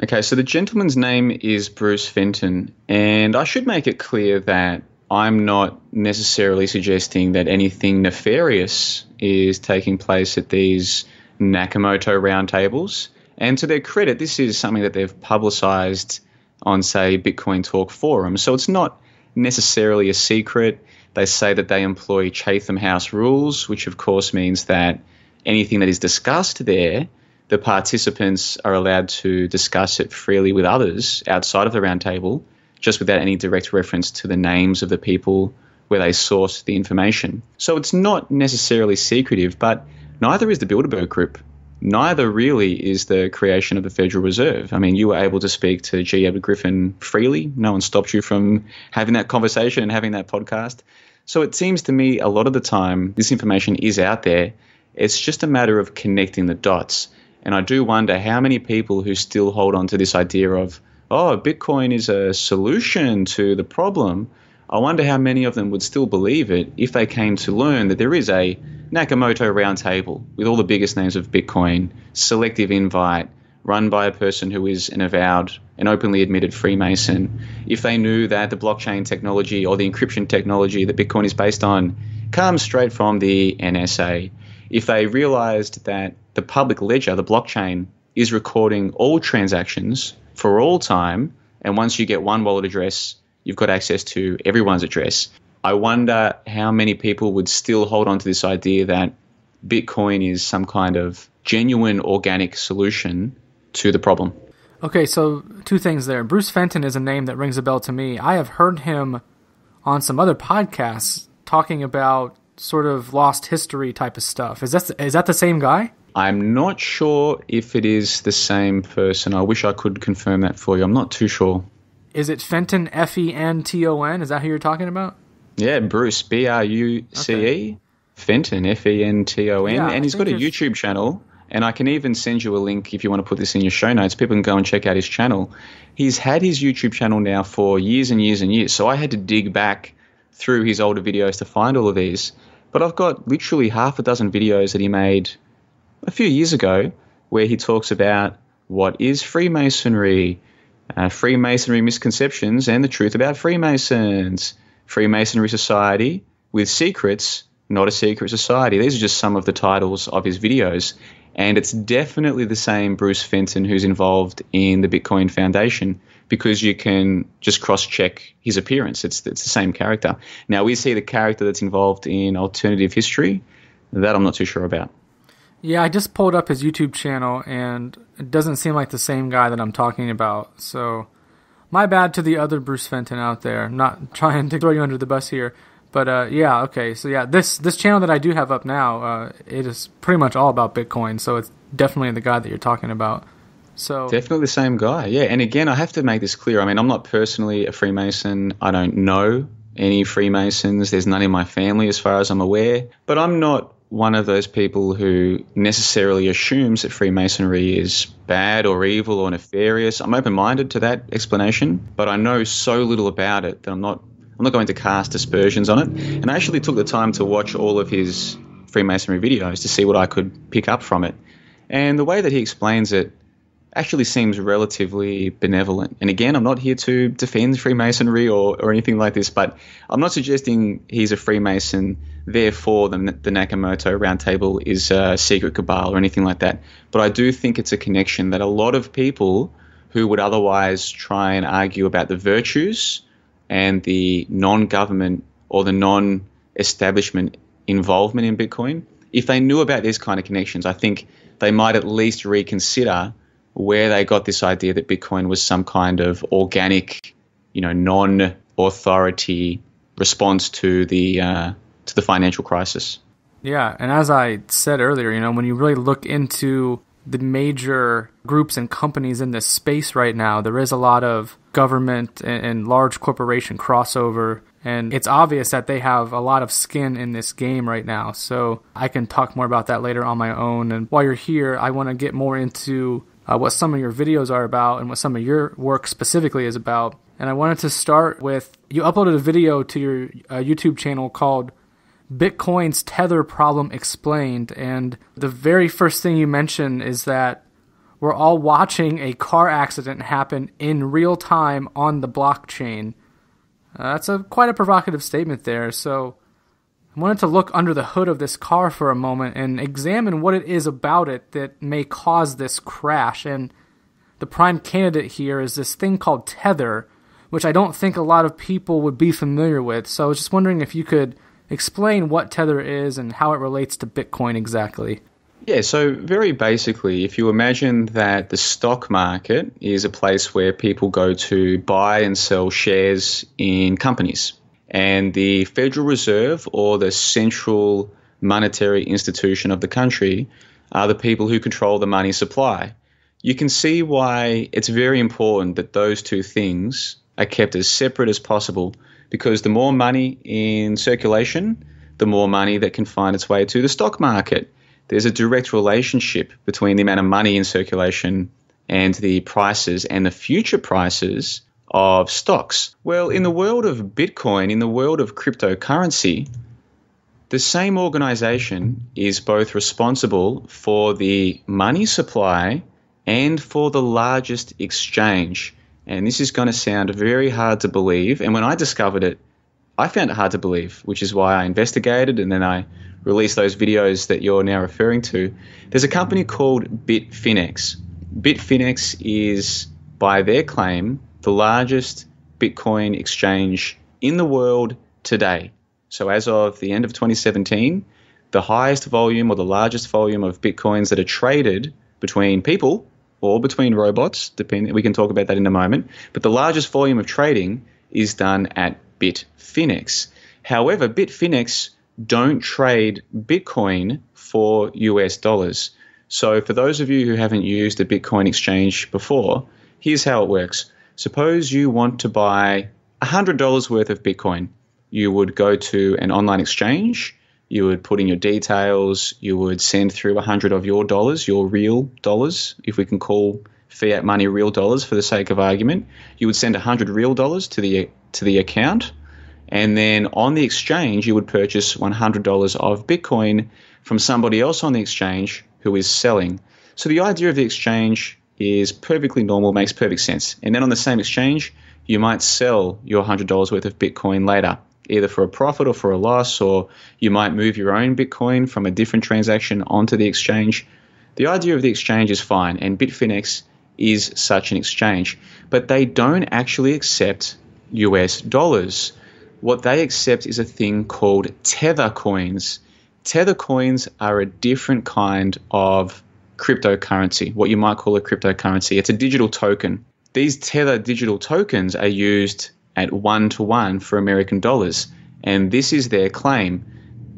Okay, so the gentleman's name is Bruce Fenton, and I should make it clear that I'm not necessarily suggesting that anything nefarious is taking place at these Nakamoto roundtables. And to their credit, this is something that they've publicized on, say, Bitcoin Talk forums. So it's not necessarily a secret. They say that they employ Chatham House rules, which of course means that anything that is discussed there the participants are allowed to discuss it freely with others outside of the roundtable, just without any direct reference to the names of the people where they source the information. So it's not necessarily secretive, but neither is the Bilderberg Group. Neither really is the creation of the Federal Reserve. I mean, you were able to speak to G. Edward Griffin freely. No one stopped you from having that conversation and having that podcast. So it seems to me a lot of the time this information is out there. It's just a matter of connecting the dots. And I do wonder how many people who still hold on to this idea of, oh, Bitcoin is a solution to the problem. I wonder how many of them would still believe it if they came to learn that there is a Nakamoto roundtable with all the biggest names of Bitcoin, selective invite, run by a person who is an avowed and openly admitted Freemason, if they knew that the blockchain technology or the encryption technology that Bitcoin is based on comes straight from the NSA, if they realized that the public ledger, the blockchain, is recording all transactions for all time, and once you get one wallet address, you've got access to everyone's address. I wonder how many people would still hold on to this idea that Bitcoin is some kind of genuine organic solution to the problem. Okay, so two things there. Bruce Fenton is a name that rings a bell to me. I have heard him on some other podcasts talking about sort of lost history type of stuff. Is that is that the same guy? I'm not sure if it is the same person. I wish I could confirm that for you. I'm not too sure. Is it Fenton F E N T O N? Is that who you're talking about? Yeah, Bruce B R U C E okay. Fenton F E N T O N, yeah, and he's got a YouTube channel. And I can even send you a link if you want to put this in your show notes. People can go and check out his channel. He's had his YouTube channel now for years and years and years. So I had to dig back through his older videos to find all of these. But I've got literally half a dozen videos that he made a few years ago where he talks about what is Freemasonry, uh, Freemasonry misconceptions, and the truth about Freemasons, Freemasonry Society with secrets, not a secret society. These are just some of the titles of his videos. And it's definitely the same Bruce Fenton who's involved in the Bitcoin Foundation because you can just cross check his appearance. It's, it's the same character. Now, we see the character that's involved in alternative history? That I'm not too sure about. Yeah, I just pulled up his YouTube channel and it doesn't seem like the same guy that I'm talking about. So, my bad to the other Bruce Fenton out there. I'm not [LAUGHS] trying to throw you under the bus here. But uh, yeah, okay. So yeah, this this channel that I do have up now, uh, it is pretty much all about Bitcoin. So it's definitely the guy that you're talking about. So definitely the same guy. Yeah, and again, I have to make this clear. I mean, I'm not personally a Freemason. I don't know any Freemasons. There's none in my family, as far as I'm aware. But I'm not one of those people who necessarily assumes that Freemasonry is bad or evil or nefarious. I'm open minded to that explanation, but I know so little about it that I'm not I'm not going to cast aspersions on it. And I actually took the time to watch all of his Freemasonry videos to see what I could pick up from it. And the way that he explains it actually seems relatively benevolent. And again, I'm not here to defend Freemasonry or, or anything like this, but I'm not suggesting he's a Freemason therefore the, the Nakamoto Roundtable is a secret cabal or anything like that. But I do think it's a connection that a lot of people who would otherwise try and argue about the virtues and the non-government or the non-establishment involvement in Bitcoin, if they knew about these kind of connections, I think they might at least reconsider where they got this idea that Bitcoin was some kind of organic, you know, non-authority response to the uh, to the financial crisis. Yeah, and as I said earlier, you know, when you really look into the major groups and companies in this space right now, there is a lot of government and, and, large corporation crossover. And it's obvious that they have a lot of skin in this game right now. So I can talk more about that later on my own. And while you're here, I want to get more into uh, what some of your videos are about and what some of your work specifically is about. And I wanted to start with you uploaded a video to your uh, YouTube channel called Bitcoin's tether problem explained. And the very first thing you mention is that we're all watching a car accident happen in real time on the blockchain. Uh, that's a quite a provocative statement there. So I wanted to look under the hood of this car for a moment and examine what it is about it that may cause this crash. And the prime candidate here is this thing called Tether, which I don't think a lot of people would be familiar with. So I was just wondering if you could explain what Tether is and how it relates to Bitcoin exactly. Yeah, so very basically, if you imagine that the stock market is a place where people go to buy and sell shares in companies, and the Federal Reserve or the central monetary institution of the country are the people who control the money supply. You can see why it's very important that those two things are kept as separate as possible because the more money in circulation, the more money that can find its way to the stock market. There's a direct relationship between the amount of money in circulation and the prices and the future prices of stocks. Well, in the world of Bitcoin, in the world of cryptocurrency, the same organization is both responsible for the money supply and for the largest exchange. And this is going to sound very hard to believe. And when I discovered it, I found it hard to believe, which is why I investigated and then I released those videos that you're now referring to. There's a company called Bitfinex. Bitfinex is, by their claim, the largest Bitcoin exchange in the world today. So, as of the end of 2017, the highest volume or the largest volume of Bitcoins that are traded between people or between robots, depending, we can talk about that in a moment, but the largest volume of trading is done at Bitfinex. However, Bitfinex don't trade Bitcoin for US dollars. So, for those of you who haven't used a Bitcoin exchange before, here's how it works. Suppose you want to buy $100 worth of Bitcoin. You would go to an online exchange, you would put in your details, you would send through 100 of your dollars, your real dollars, if we can call fiat money real dollars for the sake of argument. You would send 100 real dollars to the to the account and then on the exchange, you would purchase $100 of Bitcoin from somebody else on the exchange who is selling. So the idea of the exchange is perfectly normal, makes perfect sense. And then on the same exchange, you might sell your $100 worth of Bitcoin later, either for a profit or for a loss, or you might move your own Bitcoin from a different transaction onto the exchange. The idea of the exchange is fine, and Bitfinex is such an exchange, but they don't actually accept US dollars what they accept is a thing called tether coins. Tether coins are a different kind of cryptocurrency, what you might call a cryptocurrency. It's a digital token. These tether digital tokens are used at one to one for American dollars, and this is their claim.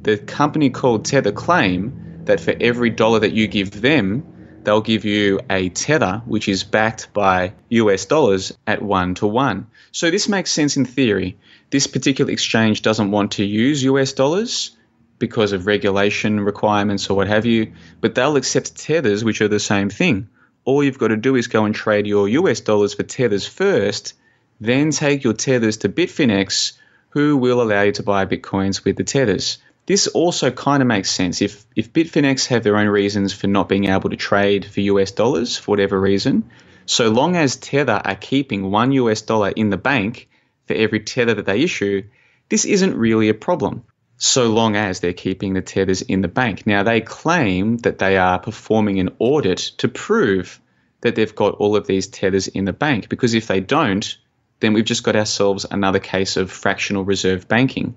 The company called Tether claim that for every dollar that you give them, they'll give you a tether which is backed by US dollars at one to one. So this makes sense in theory. This particular exchange doesn't want to use US dollars because of regulation requirements or what have you, but they'll accept tethers, which are the same thing. All you've got to do is go and trade your US dollars for tethers first, then take your tethers to Bitfinex, who will allow you to buy bitcoins with the tethers. This also kind of makes sense. If if Bitfinex have their own reasons for not being able to trade for US dollars for whatever reason, so long as Tether are keeping one US dollar in the bank, for every tether that they issue, this isn't really a problem so long as they're keeping the tethers in the bank. Now, they claim that they are performing an audit to prove that they've got all of these tethers in the bank, because if they don't, then we've just got ourselves another case of fractional reserve banking.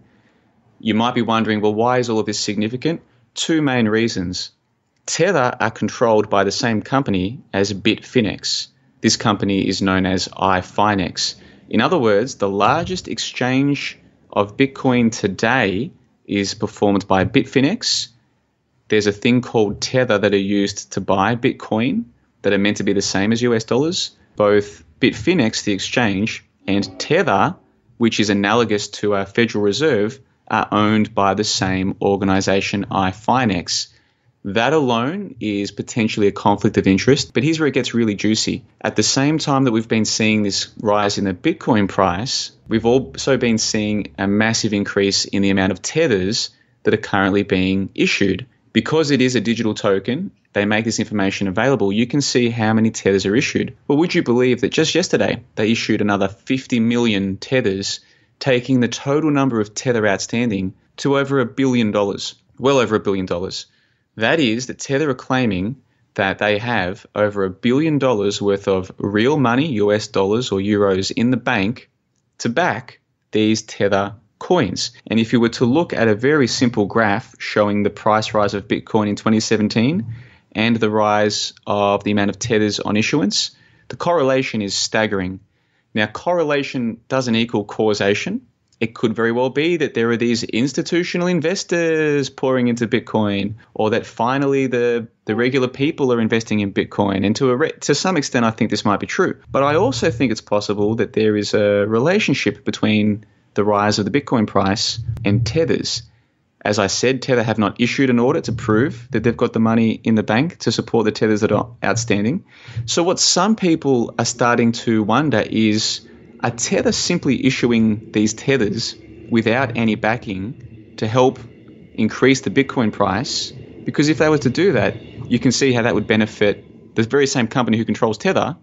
You might be wondering, well, why is all of this significant? Two main reasons. Tether are controlled by the same company as Bitfinex. This company is known as iFinex. In other words, the largest exchange of Bitcoin today is performed by Bitfinex. There's a thing called Tether that are used to buy Bitcoin that are meant to be the same as US dollars. Both Bitfinex, the exchange, and Tether, which is analogous to our Federal Reserve, are owned by the same organization, iFinex. That alone is potentially a conflict of interest. But here's where it gets really juicy. At the same time that we've been seeing this rise in the Bitcoin price, we've also been seeing a massive increase in the amount of tethers that are currently being issued. Because it is a digital token, they make this information available. You can see how many tethers are issued. Well, would you believe that just yesterday they issued another 50 million tethers, taking the total number of tether outstanding to over a billion dollars? Well over a billion dollars. That is that Tether are claiming that they have over a billion dollars worth of real money, US dollars or euros, in the bank to back these Tether coins. And if you were to look at a very simple graph showing the price rise of Bitcoin in 2017 and the rise of the amount of tethers on issuance, the correlation is staggering. Now, correlation doesn't equal causation it could very well be that there are these institutional investors pouring into Bitcoin, or that finally the, the regular people are investing in Bitcoin. And to, a re- to some extent, I think this might be true. But I also think it's possible that there is a relationship between the rise of the Bitcoin price and tethers. As I said, Tether have not issued an audit to prove that they've got the money in the bank to support the tethers that are outstanding. So, what some people are starting to wonder is are Tether simply issuing these tethers without any backing to help increase the Bitcoin price? Because if they were to do that, you can see how that would benefit the very same company who controls Tether,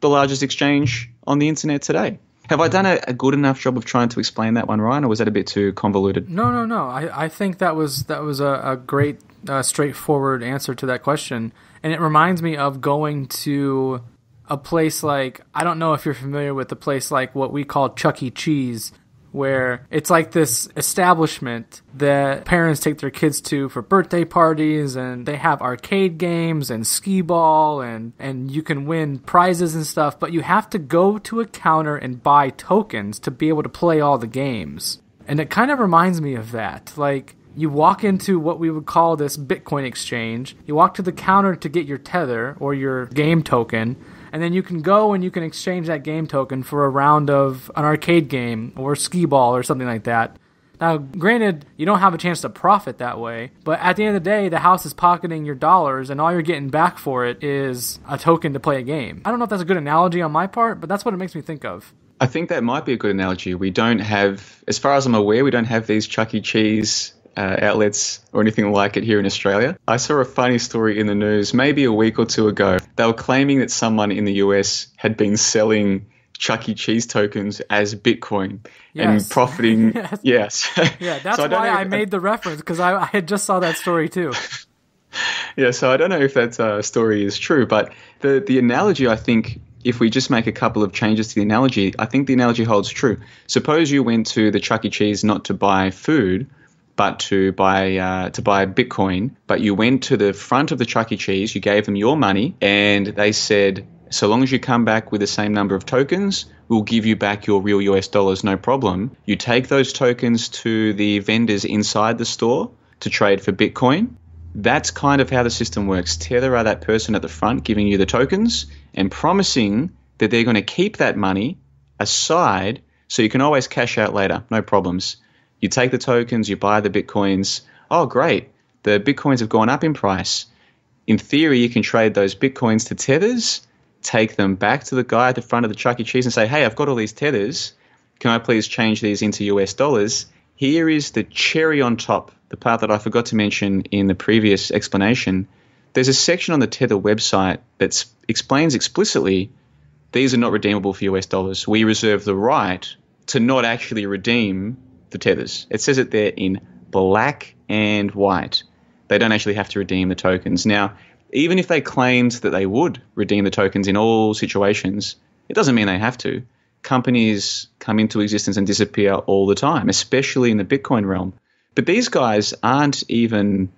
the largest exchange on the internet today. Have I done a, a, good enough job of trying to explain that one, Ryan, or was that a bit too convoluted? No, no, no. I, I think that was that was a, a great, uh, straightforward answer to that question, and it reminds me of going to a place like I don't know if you're familiar with a place like what we call Chuck E. Cheese, where it's like this establishment that parents take their kids to for birthday parties and they have arcade games and skee ball and and you can win prizes and stuff but you have to go to a counter and buy tokens to be able to play all the games and it kind of reminds me of that like you walk into what we would call this Bitcoin exchange. You walk to the counter to get your tether or your game token, and then you can go and you can exchange that game token for a round of an arcade game or skee ball or something like that. Now, granted, you don't have a chance to profit that way, but at the end of the day, the house is pocketing your dollars, and all you're getting back for it is a token to play a game. I don't know if that's a good analogy on my part, but that's what it makes me think of. I think that might be a good analogy. We don't have, as far as I'm aware, we don't have these Chuck E. Cheese uh, outlets or anything like it here in Australia. I saw a funny story in the news maybe a week or two ago. They were claiming that someone in the US had been selling Chuck E. Cheese tokens as Bitcoin yes. and profiting. [LAUGHS] yes. yes. [LAUGHS] Yeah, [LAUGHS] that's so why I, I made the reference because I, I had just saw that story too. yeah, so I don't know if that uh, story is true, but the the analogy I think if we just make a couple of changes to the analogy, I think the analogy holds true. Suppose you went to the Chuck E. Cheese not to buy food, but to buy uh, to buy Bitcoin. But you went to the front of the Chuck E. Cheese, you gave them your money, and they said, so long as you come back with the same number of tokens, we'll give you back your real US dollars, no problem. You take those tokens to the vendors inside the store to trade for Bitcoin. That's kind of how the system works. Tether are that person at the front giving you the tokens and promising that they're going to keep that money aside so you can always cash out later, no problems. You take the tokens, you buy the bitcoins. Oh, great. The bitcoins have gone up in price. In theory, you can trade those bitcoins to tethers, take them back to the guy at the front of the Chuck E. Cheese and say, hey, I've got all these tethers. Can I please change these into US dollars? Here is the cherry on top, the part that I forgot to mention in the previous explanation. There's a section on the Tether website that explains explicitly these are not redeemable for US dollars. We reserve the right to not actually redeem the tethers. It says it there in black and white. They don't actually have to redeem the tokens. Now, even if they claimed that they would redeem the tokens in all situations, it doesn't mean they have to. Companies come into existence and disappear all the time, especially in the Bitcoin realm. But these guys aren't even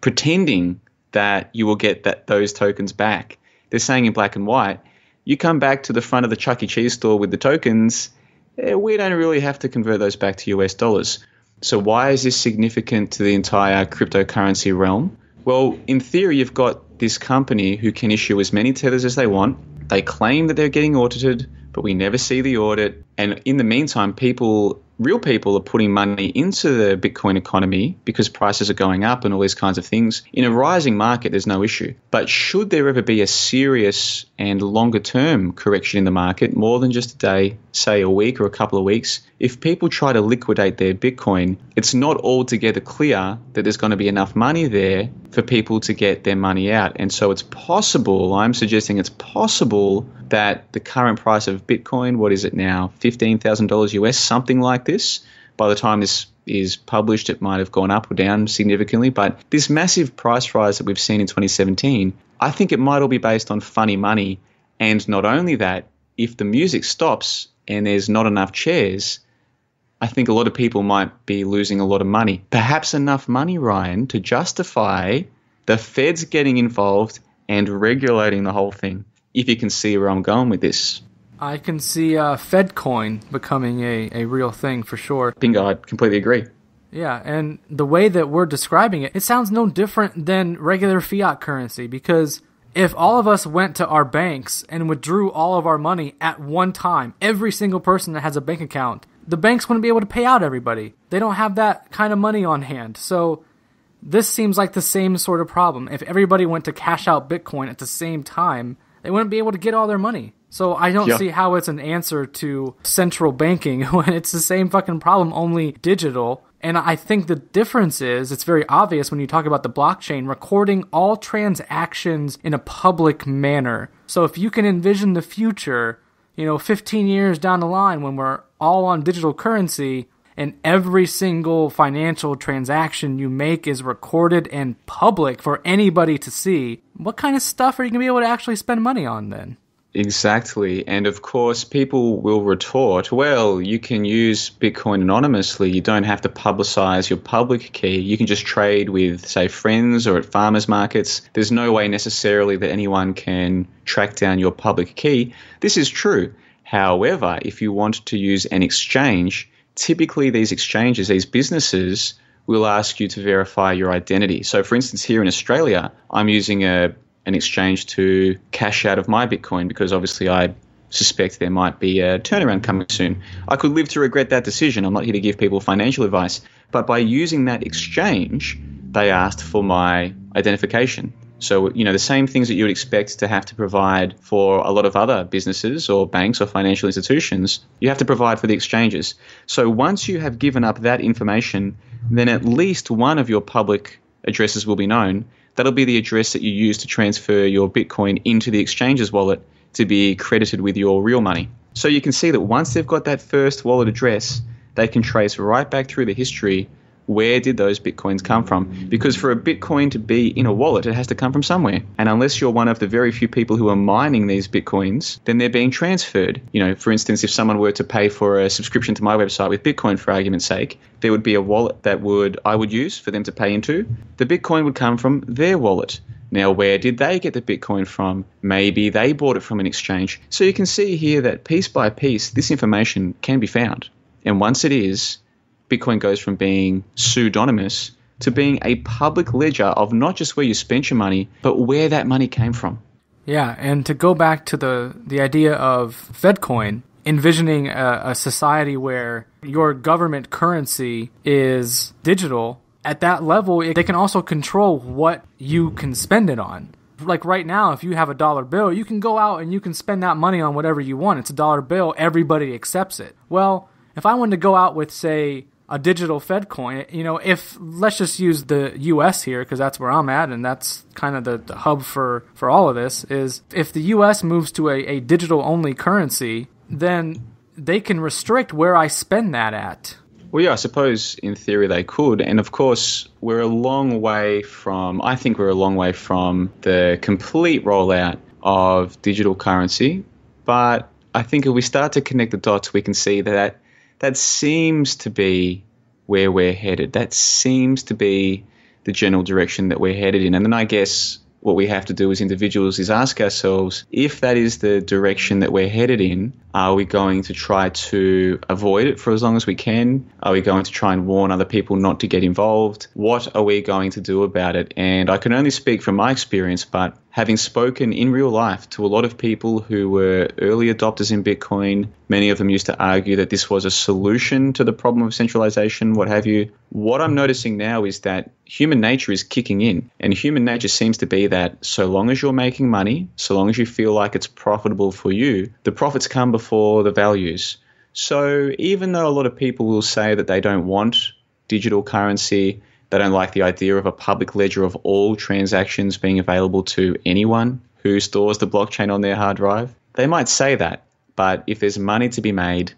pretending that you will get that those tokens back. They're saying in black and white, you come back to the front of the Chuck E. Cheese store with the tokens, we don't really have to convert those back to US dollars. So, why is this significant to the entire cryptocurrency realm? Well, in theory, you've got this company who can issue as many tethers as they want. They claim that they're getting audited, but we never see the audit. And in the meantime, people real people are putting money into the Bitcoin economy because prices are going up and all these kinds of things. In a rising market, there's no issue. But should there ever be a serious and longer term correction in the market, more than just a day, say a week or a couple of weeks, if people try to liquidate their Bitcoin, it's not altogether clear that there's going to be enough money there for people to get their money out. And so it's possible, I'm suggesting it's possible that the current price of Bitcoin, what is it now, $15,000 US, something like this. By the time this is published, it might have gone up or down significantly. But this massive price rise that we've seen in 2017, I think it might all be based on funny money. And not only that, if the music stops and there's not enough chairs, I think a lot of people might be losing a lot of money. Perhaps enough money, Ryan, to justify the feds getting involved and regulating the whole thing if you can see where I'm going with this. I can see uh, FedCoin becoming a, a real thing for sure. Bingo, I completely agree. Yeah, and the way that we're describing it, it sounds no different than regular fiat currency because if all of us went to our banks and withdrew all of our money at one time, every single person that has a bank account, the banks wouldn't be able to pay out everybody. They don't have that kind of money on hand. So this seems like the same sort of problem. If everybody went to cash out Bitcoin at the same time, they wouldn't be able to get all their money. So I don't yeah. see how it's an answer to central banking [LAUGHS] when it's the same fucking problem, only digital. And I think the difference is it's very obvious when you talk about the blockchain recording all transactions in a public manner. So if you can envision the future, you know, 15 years down the line when we're all on digital currency and every single financial transaction you make is recorded and public for anybody to see, what kind of stuff are you going to be able to actually spend money on then? Exactly. And of course, people will retort, well, you can use Bitcoin anonymously. You don't have to publicize your public key. You can just trade with, say, friends or at farmers markets. There's no way necessarily that anyone can track down your public key. This is true. However, if you want to use an exchange, typically these exchanges, these businesses, will ask you to verify your identity. So, for instance, here in Australia, I'm using a an exchange to cash out of my Bitcoin because obviously I suspect there might be a turnaround coming soon. I could live to regret that decision. I'm not here to give people financial advice. But by using that exchange, they asked for my identification. So, you know, the same things that you would expect to have to provide for a lot of other businesses or banks or financial institutions, you have to provide for the exchanges. So, once you have given up that information, then at least one of your public addresses will be known that'll be the address that you use to transfer your Bitcoin into the exchange's wallet to be credited with your real money. So you can see that once they've got that first wallet address, they can trace right back through the history where did those bitcoins come from? Because for a bitcoin to be in a wallet, it has to come from somewhere. And unless you're one of the very few people who are mining these bitcoins, then they're being transferred. You know, for instance, if someone were to pay for a subscription to my website with Bitcoin, for argument's sake, there would be a wallet that would I would use for them to pay into. The bitcoin would come from their wallet. Now, where did they get the Bitcoin from? Maybe they bought it from an exchange. So you can see here that piece by piece, this information can be found. And once it is, Bitcoin goes from being pseudonymous to being a public ledger of not just where you spent your money, but where that money came from. Yeah, and to go back to the the idea of FedCoin, envisioning a, a society where your government currency is digital, at that level, it, they can also control what you can spend it on. Like right now, if you have a dollar bill, you can go out and you can spend that money on whatever you want. It's a dollar bill, everybody accepts it. Well, if I wanted to go out with, say, a digital Fed coin. You know, if let's just use the U.S. here because that's where I'm at, and that's kind of the, the, hub for for all of this. Is if the U.S. moves to a, a digital only currency, then they can restrict where I spend that at. Well, yeah, I suppose in theory they could, and of course we're a long way from. I think we're a long way from the complete rollout of digital currency, but I think if we start to connect the dots, we can see that that seems to be where we're headed. That seems to be the general direction that we're headed in. And then I guess what we have to do as individuals is ask ourselves if that is the direction that we're headed in, are we going to try to avoid it for as long as we can? Are we going to try and warn other people not to get involved? What are we going to do about it? And I can only speak from my experience, but having spoken in real life to a lot of people who were early adopters in Bitcoin, many of them used to argue that this was a solution to the problem of centralization, what have you. What I'm noticing now is that human nature is kicking in, and human nature seems to be that so long as you're making money, so long as you feel like it's profitable for you, the profits come before the values. So even though a lot of people will say that they don't want digital currency, they don't like the idea of a public ledger of all transactions being available to anyone who stores the blockchain on their hard drive. They might say that, but if there's money to be made,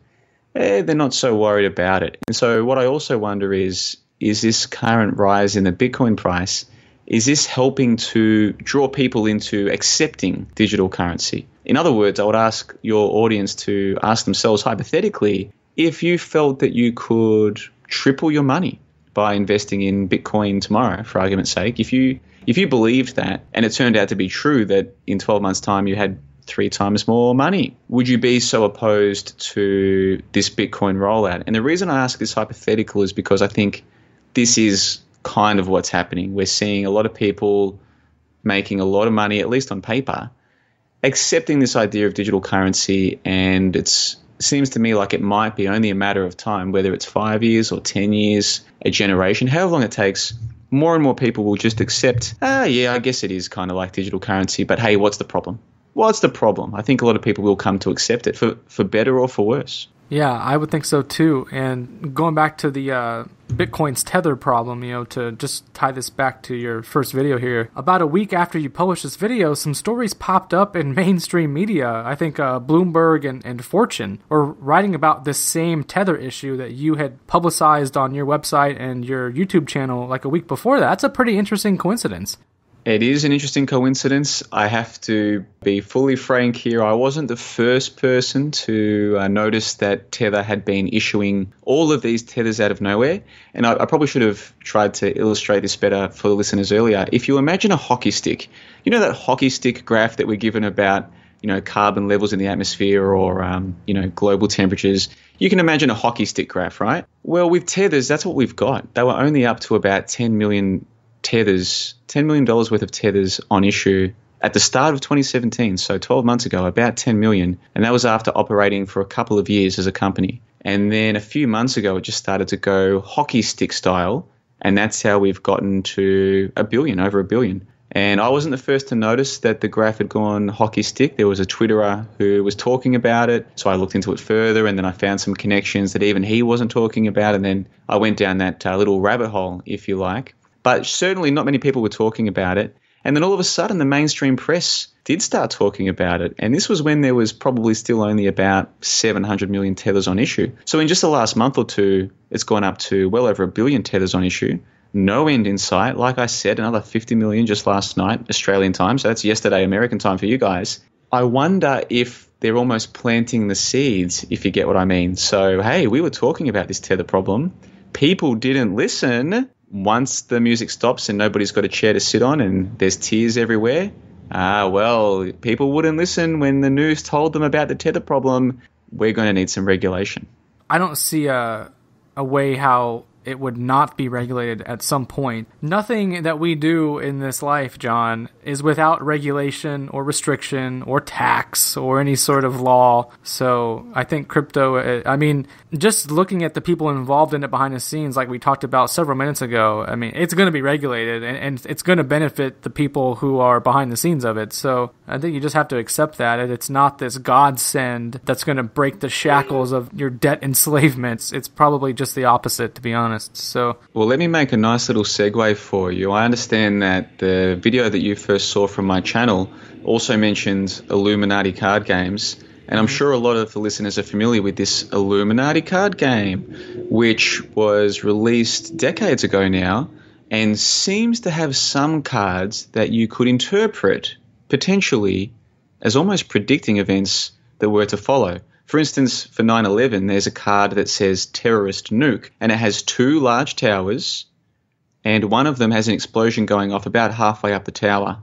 eh, they're not so worried about it. And so, what I also wonder is is this current rise in the Bitcoin price? Is this helping to draw people into accepting digital currency? In other words, I would ask your audience to ask themselves hypothetically if you felt that you could triple your money by investing in Bitcoin tomorrow, for argument's sake, if you if you believed that and it turned out to be true that in 12 months' time you had three times more money, would you be so opposed to this Bitcoin rollout? And the reason I ask this hypothetical is because I think this is kind of what's happening. We're seeing a lot of people making a lot of money, at least on paper, accepting this idea of digital currency, and it's seems to me like it might be only a matter of time, whether it's five years or 10 years, a generation, however long it takes, more and more people will just accept, ah, yeah, I guess it is kind of like digital currency, but hey, what's the problem? What's the problem? I think a lot of people will come to accept it for, for better or for worse. Yeah, I would think so too. And going back to the uh, Bitcoin's tether problem, you know, to just tie this back to your first video here. About a week after you published this video, some stories popped up in [LAUGHS] mainstream media. I think uh, Bloomberg and, and Fortune were writing about this same tether issue that you had publicized on your website and your YouTube channel like a week before that. That's a pretty interesting coincidence. It is an interesting coincidence. I have to be fully frank here. I wasn't the first person to uh, notice that Tether had been issuing all of these tethers out of nowhere. And I, I, probably should have tried to illustrate this better for the listeners earlier. If you imagine a hockey stick, you know that hockey stick graph that we're given about you know carbon levels in the atmosphere or um, you know global temperatures. You can imagine a hockey stick graph, right? Well, with tethers, that's what we've got. They were only up to about 10 million tethers, $10 million worth of tethers on issue at the start of 2017, so 12 months ago, about 10 million. And that was after operating for a couple of years as a company. And then a few months ago, it just started to go hockey stick style. And that's how we've gotten to a billion, over a billion. And I wasn't the first to notice that the graph had gone hockey stick. There was a Twitterer who was talking about it. So I looked into it further and then I found some connections that even he wasn't talking about. And then I went down that uh, little rabbit hole, if you like. But certainly not many people were talking about it. And then all of a sudden, the mainstream press did start talking about it. And this was when there was probably still only about 700 million tethers on issue. So in just the last month or two, it's gone up to well over a billion tethers on issue. No end in sight. Like I said, another 50 million just last night, Australian time. So that's yesterday, American time for you guys. I wonder if they're almost planting the seeds, if you get what I mean. So, hey, we were talking about this tether problem. People didn't listen once the music stops and nobody's got a chair to sit on and there's tears everywhere, ah, well, people wouldn't listen when the news told them about the tether problem. We're going to need some regulation. I don't see a a way how it would not be regulated at some point. Nothing that we do in this life, John, is without regulation or restriction or tax or any sort of law. So I think crypto, uh, I mean, just looking at the people involved in it behind the scenes, like we talked about several minutes ago, I mean, it's going to be regulated and, and it's going to benefit the people who are behind the scenes of it. So I think you just have to accept that. It's not this godsend that's going to break the shackles of your debt [LAUGHS] enslavements. It's probably just the opposite, to be honest honest. So, well, let me make a nice little segue for you. I understand that the video that you first saw from my channel also mentions Illuminati card games. And I'm mm-hmm. sure a lot of the listeners are familiar with this Illuminati card game, which was released decades ago now and seems to have some cards that you could interpret potentially as almost predicting events that were to follow. For instance, for 9 11, there's a card that says terrorist nuke, and it has two large towers, and one of them has an explosion going off about halfway up the tower,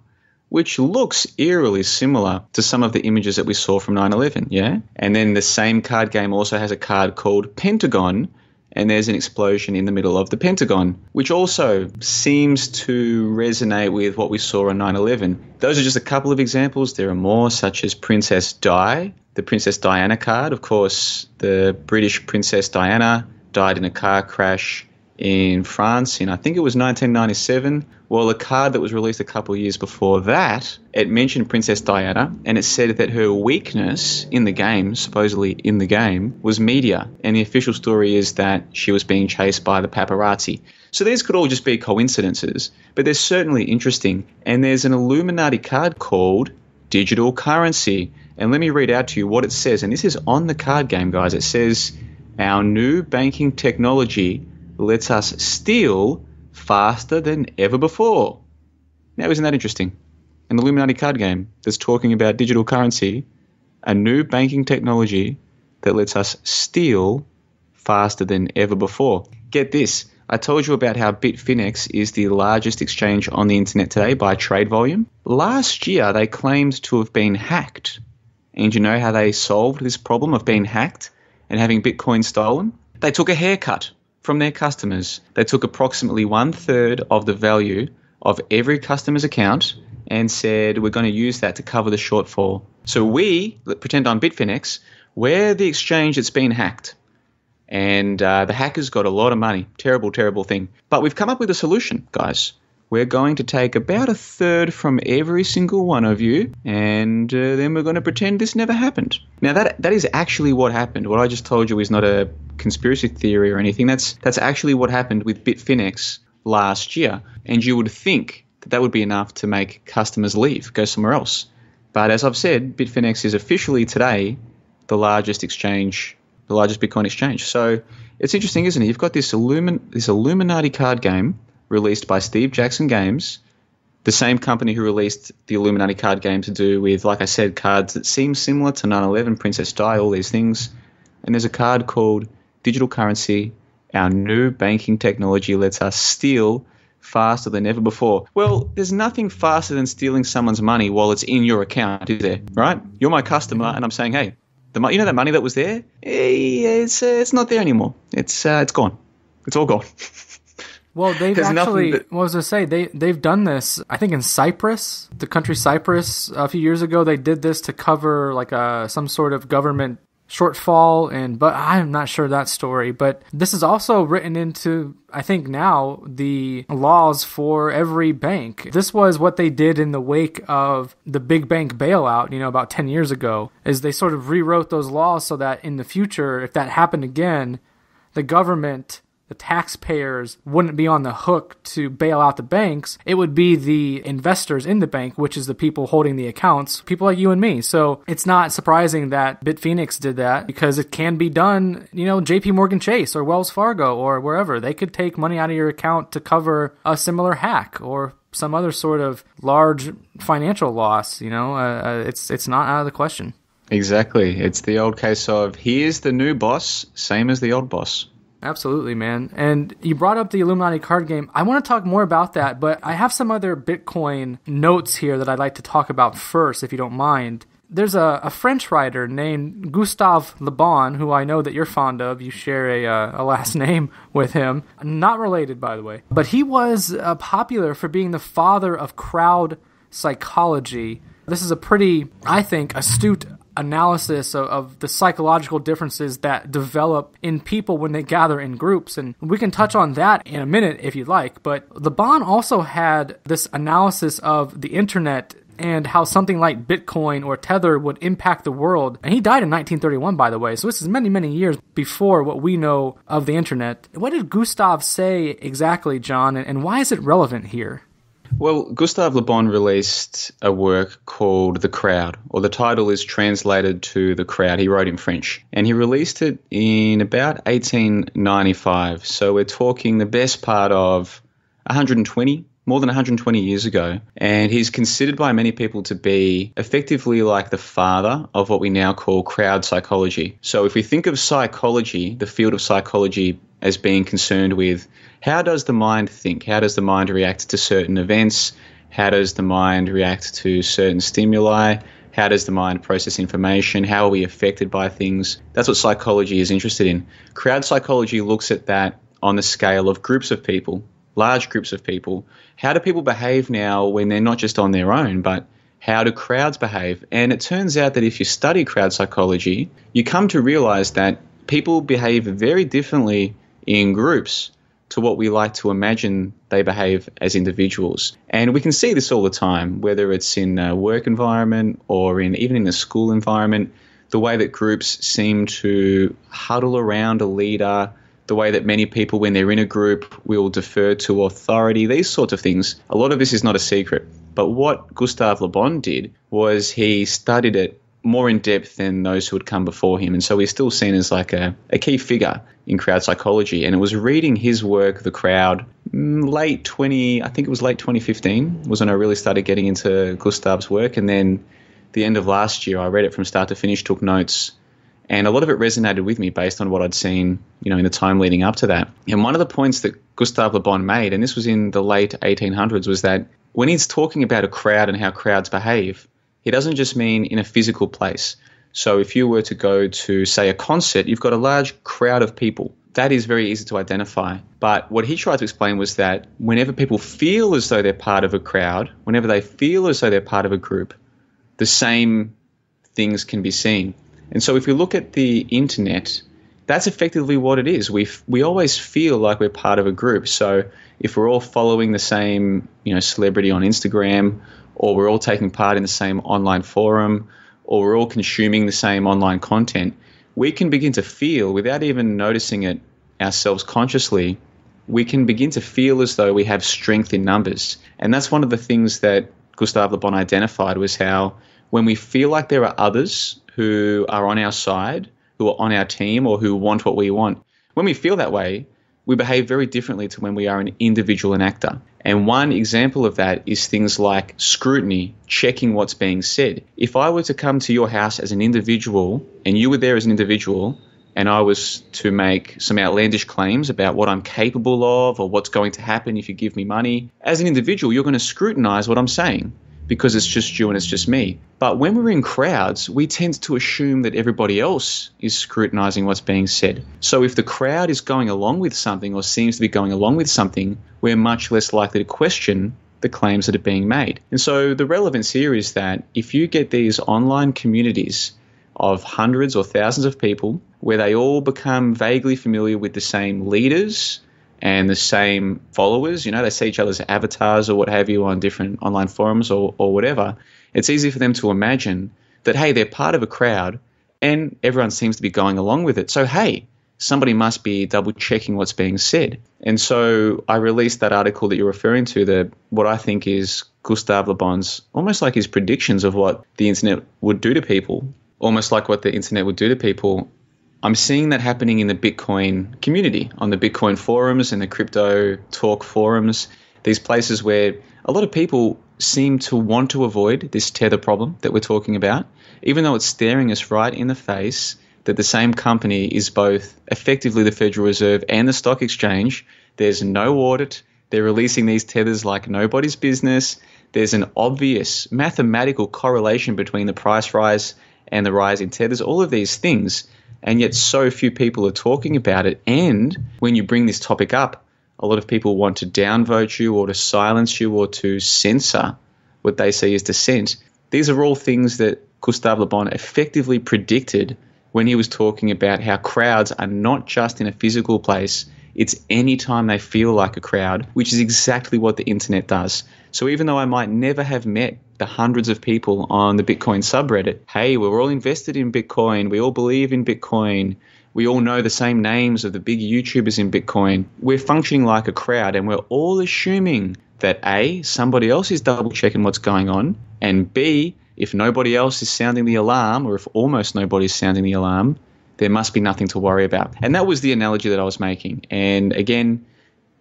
which looks eerily similar to some of the images that we saw from 9 11, yeah? And then the same card game also has a card called Pentagon, and there's an explosion in the middle of the Pentagon, which also seems to resonate with what we saw on 9 11. Those are just a couple of examples. There are more, such as Princess Di, the Princess Diana card. Of course, the British Princess Diana died in a car crash in France in I think it was 1997. Well, a card that was released a couple years before that, it mentioned Princess Diana and it said that her weakness in the game, supposedly in the game, was media. And the official story is that she was being chased by the paparazzi. So these could all just be coincidences, but they're certainly interesting. And there's an Illuminati card called Digital Currency. And let me read out to you what it says. And this is on the card game, guys. It says, Our new banking technology lets us steal faster than ever before. Now, isn't that interesting? An Illuminati card game that's talking about digital currency, a new banking technology that lets us steal faster than ever before. Get this. I told you about how Bitfinex is the largest exchange on the internet today by trade volume. Last year, they claimed to have been hacked and you know how they solved this problem of being hacked and having Bitcoin stolen? They took a haircut from their customers. They took approximately one third of the value of every customer's account and said, we're going to use that to cover the shortfall. So we, pretend I'm Bitfinex, we're the exchange that's been hacked. And uh, the hackers got a lot of money. Terrible, terrible thing. But we've come up with a solution, guys. We're going to take about a third from every single one of you, and uh, then we're going to pretend this never happened. Now, that that is actually what happened. What I just told you is not a conspiracy theory or anything. That's that's actually what happened with Bitfinex last year, and you would think that that would be enough to make customers leave, go somewhere else. But as I've said, Bitfinex is officially today the largest exchange, the largest Bitcoin exchange. So it's interesting, isn't it? You've got this, Illumin- this Illuminati card game released by Steve Jackson Games, the same company who released the Illuminati card game to do with, like I said, cards that seem similar to 9/11, Princess Di, all these things. And there's a card called Digital Currency. Our new banking technology lets us steal faster than ever before. Well, there's nothing faster than stealing someone's money while it's in your account, is there? Right? You're my customer, and I'm saying, hey, the mo- you know that money that was there, Eh, it's uh, it's not there anymore. It's uh, it's gone. It's all gone. [LAUGHS] Well, they've actually. that- What was I say? They they've done this. I think in Cyprus, the country Cyprus, a few years ago, they did this to cover like a some sort of government shortfall. And but I'm not sure that story. But this is also written into I think now the laws for every bank. This was what they did in the wake of the big bank bailout. You know, about ten years ago, is they sort of rewrote those laws so that in the future, if that happened again, the government the taxpayers wouldn't be on the hook to bail out the banks. It would be the investors in the bank, which is the people holding the accounts, people like you and me. So it's not surprising that Bitfinex did that because it can be done, you know, JP Morgan Chase or Wells Fargo or wherever. They could take money out of your account to cover a similar hack or some other sort of large financial loss, you know, uh, uh, it's it's not out of the question. exactly. It's the old case of here's the new boss, same as the old boss. Absolutely, man. And you brought up the Illuminati card game. I want to talk more about that, but I have some other Bitcoin notes here that I'd like to talk about first, if you don't mind. There's a, a French writer named Gustave Le Bon, who I know that you're fond of. You share a, uh, a last [LAUGHS] name with him. Not related, by the way. But he was uh, popular for being the father of crowd psychology. This is a pretty, I think, astute analysis of, of the psychological differences that develop in people when they gather in groups. And we can touch on that in a minute if you'd like. But LeBon also had this analysis of the internet and how something like Bitcoin or Tether would impact the world. And he died in 1931, by the way. So this is many, many years before what we know of the internet. What did Gustav say exactly, John, and why is it relevant here? Well, Gustave Le Bon released a work called The Crowd, or the title is translated to The Crowd. He wrote in French. And he released it in about 1895. So we're talking the best part of 120, more than 120 years ago. And he's considered by many people to be effectively like the father of what we now call crowd psychology. So if we think of psychology, the field of psychology, as being concerned with how does the mind think? How does the mind react to certain events? How does the mind react to certain stimuli? How does the mind process information? How are we affected by things? That's what psychology is interested in. Crowd psychology looks at that on the scale of groups of people, large groups of people. How do people behave now when they're not just on their own, but how do crowds behave? And it turns out that if you study crowd psychology, you come to realize that people behave very differently in groups to what we like to imagine they behave as individuals. And we can see this all the time, whether it's in a work environment or in even in a school environment, the way that groups seem to huddle around a leader, the way that many people, when they're in a group, will defer to authority, these sorts of things. A lot of this is not a secret. But what Gustave Le Bon did was he studied it more in depth than those who had come before him. And so he's still seen as like a, a key figure in crowd psychology. And it was reading his work, The Crowd, mm, late 20, I think it was late 2015, was when I really started getting into Gustav's work. And then the end of last year, I read it from start to finish, took notes. And a lot of it resonated with me based on what I'd seen, you know, in the time leading up to that. And one of the points that Gustave Le Bon made, and this was in the late 1800s, was that when he's talking about a crowd and how crowds behave, he doesn't just mean in a physical place. So if you were to go to, say, a concert, you've got a large crowd of people. That is very easy to identify. But what he tried to explain was that whenever people feel as though they're part of a crowd, whenever they feel as though they're part of a group, the same things can be seen. And so if we look at the internet that's effectively what it is. We we always feel like we're part of a group. So if we're all following the same, you know, celebrity on Instagram, or we're all taking part in the same online forum, or we're all consuming the same online content, we can begin to feel without even noticing it ourselves consciously. We can begin to feel as though we have strength in numbers, and that's one of the things that Gustave Le Bon identified was how when we feel like there are others who are on our side who are on our team or who want what we want. When we feel that way, we behave very differently to when we are an individual and actor. And one example of that is things like scrutiny, checking what's being said. If I were to come to your house as an individual and you were there as an individual, and I was to make some outlandish claims about what I'm capable of or what's going to happen if you give me money, as an individual, you're going to scrutinize what I'm saying because it's just you and it's just me. But when we're in crowds, we tend to assume that everybody else is scrutinizing what's being said. So if the crowd is going along with something or seems to be going along with something, we're much less likely to question the claims that are being made. And so the relevance here is that if you get these online communities of hundreds or thousands of people where they all become vaguely familiar with the same leaders, and the same followers. You know, they see each other's avatars or what have you on different online forums or, or whatever. It's easy for them to imagine that, hey, they're part of a crowd and everyone seems to be going along with it. So, hey, somebody must be double checking what's being said. And so I released that article that you're referring to, the what I think is Gustave Le Bon's almost like his predictions of what the internet would do to people, almost like what the internet would do to people. I'm seeing that happening in the Bitcoin community, on the Bitcoin forums and the crypto talk forums, these places where a lot of people seem to want to avoid this tether problem that we're talking about, even though it's staring us right in the face that the same company is both effectively the Federal Reserve and the stock exchange. There's no audit. They're releasing these tethers like nobody's business. There's an obvious mathematical correlation between the price rise and the rise in tethers. All of these things and yet so few people are talking about it. And when you bring this topic up, a lot of people want to downvote you or to silence you or to censor what they see as dissent. These are all things that Gustave Le Bon effectively predicted when he was talking about how crowds are not just in a physical place, it's any time they feel like a crowd, which is exactly what the internet does. So even though I might never have met the hundreds of people on the Bitcoin subreddit, hey, we're all invested in Bitcoin, we all believe in Bitcoin, we all know the same names of the big YouTubers in Bitcoin. We're functioning like a crowd and we're all assuming that A, somebody else is double checking what's going on, and B, if nobody else is sounding the alarm, or if almost nobody is sounding the alarm, there must be nothing to worry about. And that was the analogy that I was making. And again,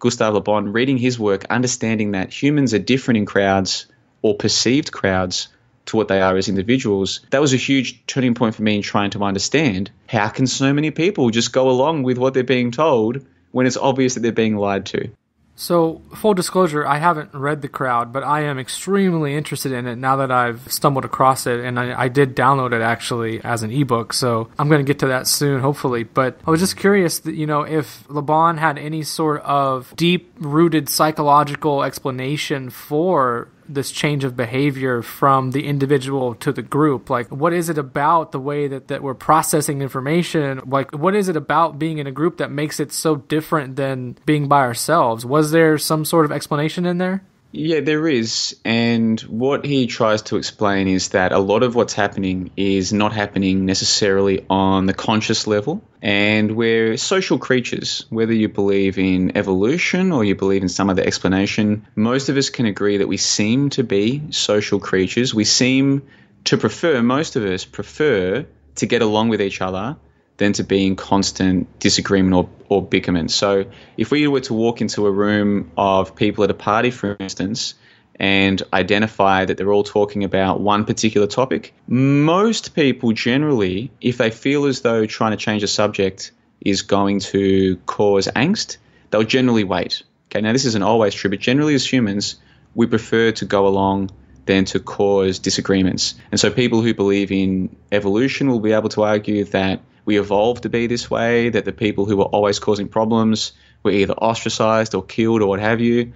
Gustave Le Bon, reading his work, understanding that humans are different in crowds or perceived crowds to what they are as individuals, that was a huge turning point for me in trying to understand how can so many people just go along with what they're being told when it's obvious that they're being lied to. So, full disclosure, I haven't read The Crowd, but I am extremely interested in it now that I've stumbled across it, and I, I did download it actually as an ebook. So, I'm going to get to that soon, hopefully. But I was just curious that, you know, if LeBon had any sort of deep rooted psychological explanation for this change of behavior from the individual to the group? Like what is it about the way that, that we're processing information? Like what is it about being in a group that makes it so different than being by ourselves? Was there some sort of explanation in there yeah, there is. And what he tries to explain is that a lot of what's happening is not happening necessarily on the conscious level. And we're social creatures, whether you believe in evolution or you believe in some other explanation. Most of us can agree that we seem to be social creatures. We seem to prefer, most of us prefer to get along with each other than to be in constant disagreement or, or bickerment. So if we were to walk into a room of people at a party, for instance, and identify that they're all talking about one particular topic, most people generally, if they feel as though trying to change a subject is going to cause angst, they'll generally wait. Okay, now this isn't always true, but generally as humans, we prefer to go along than to cause disagreements. And so people who believe in evolution will be able to argue that we evolved to be this way, that the people who were always causing problems were either ostracized or killed or what have you.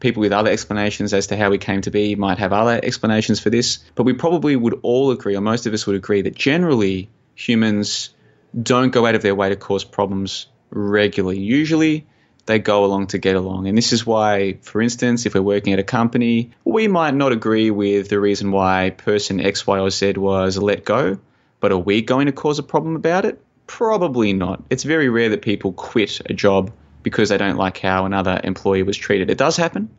People with other explanations as to how we came to be might have other explanations for this, but we probably would all agree, or most of us would agree, that generally humans don't go out of their way to cause problems regularly. Usually, they go along to get along. And this is why, for instance, if we're working at a company, we might not agree with the reason why person X, Y, or Z was let go, but are we going to cause a problem about it? Probably not. It's very rare that people quit a job because they don't like how another employee was treated. It does happen,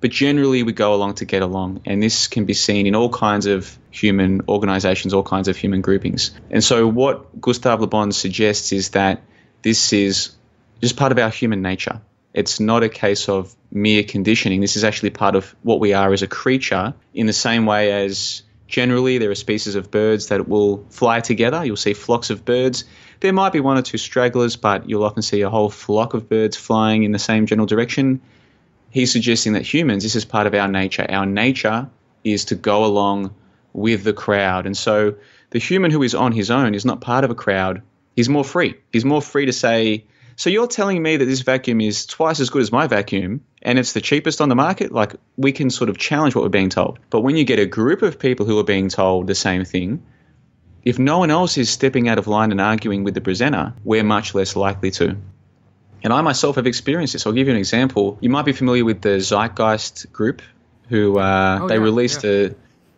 but generally we go along to get along. And this can be seen in all kinds of human organizations, all kinds of human groupings. And so, what Gustave Le Bon suggests is that this is just part of our human nature. It's not a case of mere conditioning. This is actually part of what we are as a creature, in the same way as generally there are species of birds that will fly together. You'll see flocks of birds. There might be one or two stragglers, but you'll often see a whole flock of birds flying in the same general direction. He's suggesting that humans, this is part of our nature. Our nature is to go along with the crowd. And so the human who is on his own is not part of a crowd. He's more free. He's more free to say, so you're telling me that this vacuum is twice as good as my vacuum and it's the cheapest on the market? Like we can sort of challenge what we're being told. But when you get a group of people who are being told the same thing, if no one else is stepping out of line and arguing with the presenter, we're much less likely to. And I myself have experienced this. I'll give you an example. You might be familiar with the Zeitgeist group, who uh, Oh, they yeah, released yeah. a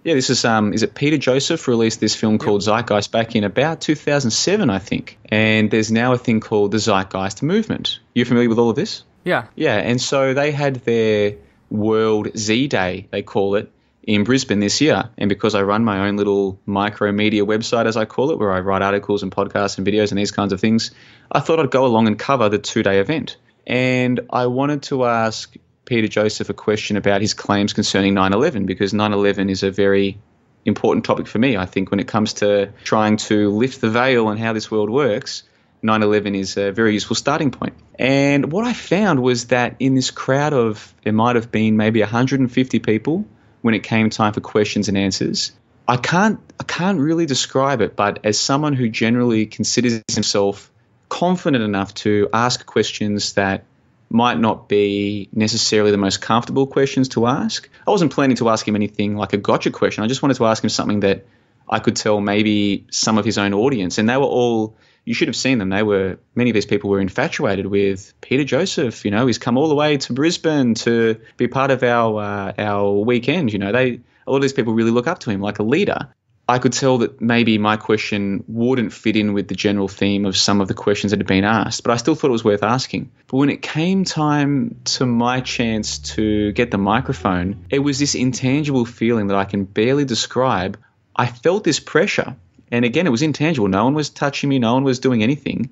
yeah, this is um, is it Peter Joseph released this film called Zeitgeist back in about 2007, I think. And there's now a thing called the Zeitgeist movement. You're familiar with all of this? Yeah. Yeah, and so they had their World Z Day, they call it, in Brisbane this year. And because I run my own little micro media website, as I call it, where I write articles and podcasts and videos and these kinds of things, I thought I'd go along and cover the two day event. And I wanted to ask Peter Joseph a question about his claims concerning 9 11 because 9 11 is a very important topic for me. I think when it comes to trying to lift the veil on how this world works, 9 11 is a very useful starting point. And what I found was that in this crowd of, it might have been maybe 150 people when it came time for questions and answers. I can't, I can't really describe it, but as someone who generally considers himself confident enough to ask questions that might not be necessarily the most comfortable questions to ask. I wasn't planning to ask him anything like a gotcha question. I just wanted to ask him something that I could tell maybe some of his own audience. And they were all, you should have seen them. They were, many of these people were infatuated with Peter Joseph. You know, he's come all the way to Brisbane to be part of our, uh, our weekend. You know, they, a lot of these people really look up to him like a leader. I could tell that maybe my question wouldn't fit in with the general theme of some of the questions that had been asked, but I still thought it was worth asking. But when it came time to my chance to get the microphone, it was this intangible feeling that I can barely describe. I felt this pressure. And again, it was intangible. No one was touching me, no one was doing anything.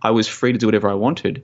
I was free to do whatever I wanted.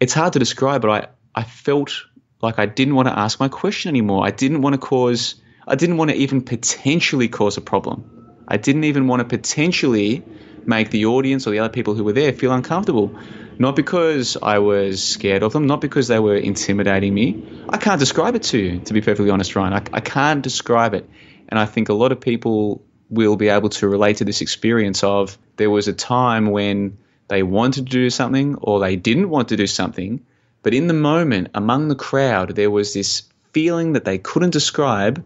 It's hard to describe, but I, I felt like I didn't want to ask my question anymore. I didn't want to cause I didn't want to even potentially cause a problem. I didn't even want to potentially make the audience or the other people who were there feel uncomfortable. Not because I was scared of them, not because they were intimidating me. I can't describe it to you, to be perfectly honest, Ryan. I, I can't describe it. And I think a lot of people will be able to relate to this experience of there was a time when they wanted to do something or they didn't want to do something, but in the moment, among the crowd, there was this feeling that they couldn't describe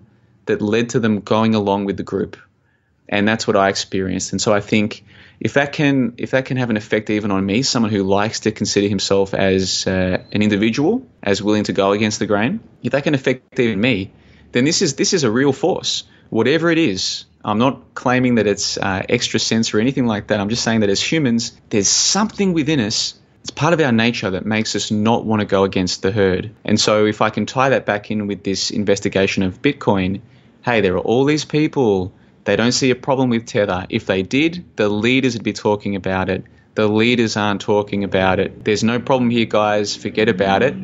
that led to them going along with the group. And that's what I experienced. And so I think if that can if that can have an effect even on me, someone who likes to consider himself as uh, an individual, as willing to go against the grain, if that can affect even me, then this is this is a real force. Whatever it is, I'm not claiming that it's uh, extra sense or anything like that. I'm just saying that as humans, there's something within us it's part of our nature that makes us not want to go against the herd. And so, if I can tie that back in with this investigation of Bitcoin, hey, there are all these people, they don't see a problem with Tether. If they did, the leaders would be talking about it. The leaders aren't talking about it. There's no problem here, guys. Forget about it.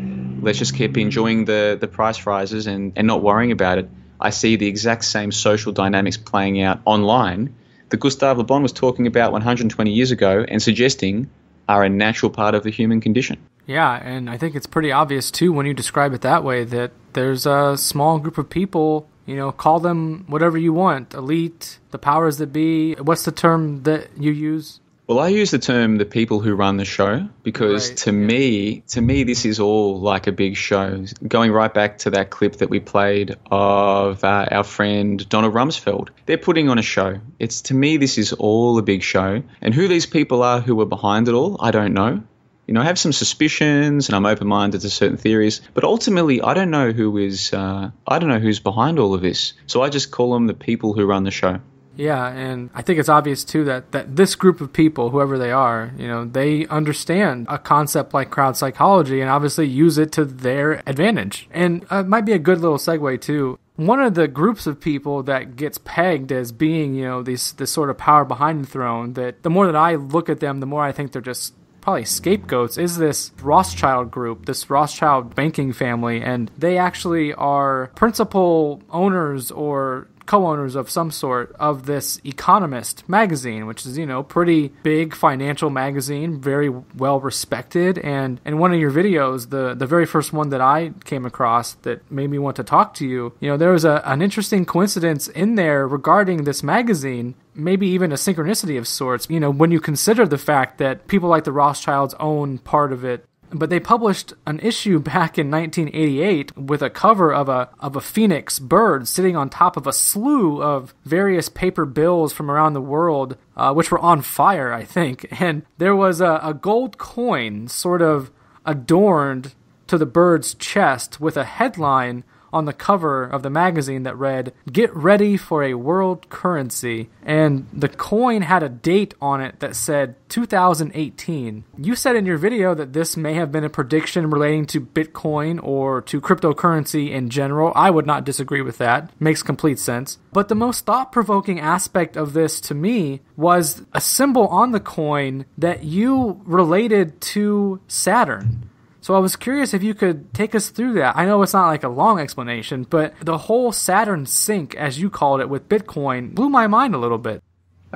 Let's just keep enjoying the, the price rises and, and not worrying about it. I see the exact same social dynamics playing out online that Gustave Le Bon was talking about 120 years ago and suggesting are a natural part of the human condition. Yeah, and I think it's pretty obvious too when you describe it that way that there's a small group of people, you know, call them whatever you want, elite, the powers that be. What's the term that you use? Well, I use the term the people who run the show because Right, to yeah. me, to me, this is all like a big show. Going right back to that clip that we played of uh, our friend Donald Rumsfeld, they're putting on a show. It's to me, this is all a big show, and who these people are who are behind it all, I don't know. You know, I have some suspicions, and I'm open-minded to certain theories, but ultimately, I don't know who is. Uh, I don't know who's behind all of this. So I just call them the people who run the show. Yeah, and I think it's obvious too that, that this group of people, whoever they are, you know, they understand a concept like crowd psychology and obviously use it to their advantage. And uh, it might be a good little segue too. One of the groups of people that gets pegged as being, you know, these this sort of power behind the throne, that the more that I look at them, the more I think they're just probably scapegoats is this Rothschild group, this Rothschild banking family, and they actually are principal owners or co-owners of some sort of this Economist magazine, which is you know pretty big financial magazine, very well respected. And in one of your videos, the the very first one that I came across that made me want to talk to you, you know, there was a, an interesting coincidence in there regarding this magazine maybe even a synchronicity of sorts, you know, when you consider the fact that people like the Rothschilds own part of it. But they published an issue [LAUGHS] back in 1988 with a cover of a of a phoenix bird sitting on top of a slew of various paper bills from around the world, uh, which were on fire, I think. [LAUGHS] And there was a, a gold coin sort of adorned to the bird's chest with a headline on the cover of the magazine that read, Get ready for a world currency. And the coin had a date on it that said 2018. You said in your video that this may have been a prediction relating to Bitcoin or to cryptocurrency in general. I would not disagree with that. Makes complete sense. But the most thought provoking aspect of this to me was a symbol on the coin that you related to Saturn. So I was curious if you could take us through that. I know it's not like a long explanation, but the whole Saturn sync, as you called it, with Bitcoin blew my mind a little bit.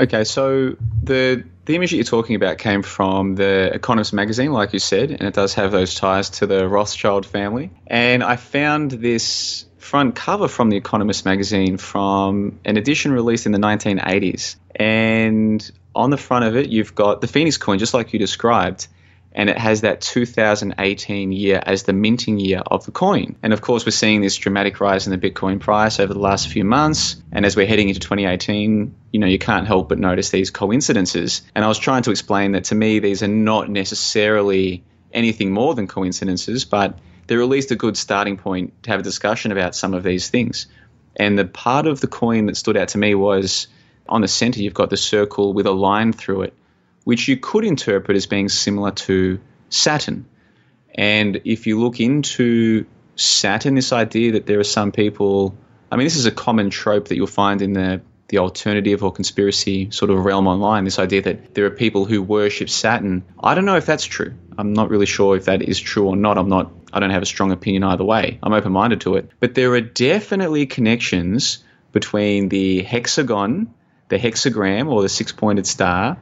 Okay, so the the image that you're talking about came from the Economist magazine, like you said, and it does have those ties to the Rothschild family. And I found this front cover from the Economist magazine from an edition released in the 1980s. And on the front of it, you've got the Phoenix coin, just like you described and it has that 2018 year as the minting year of the coin. And of course, we're seeing this dramatic rise in the Bitcoin price over the last few months. And as we're heading into 2018, you know, you can't help but notice these coincidences. And I was trying to explain that to me, these are not necessarily anything more than coincidences, but they're at least a good starting point to have a discussion about some of these things. And the part of the coin that stood out to me was on the center, you've got the circle with a line through it which you could interpret as being similar to Saturn. And if you look into Saturn, this idea that there are some people, I mean, this is a common trope that you'll find in the, the alternative or conspiracy sort of realm online this idea that there are people who worship Saturn. I don't know if that's true. I'm not really sure if that is true or not. I'm not, I don't have a strong opinion either way. I'm open minded to it. But there are definitely connections between the hexagon, the hexagram, or the six pointed star,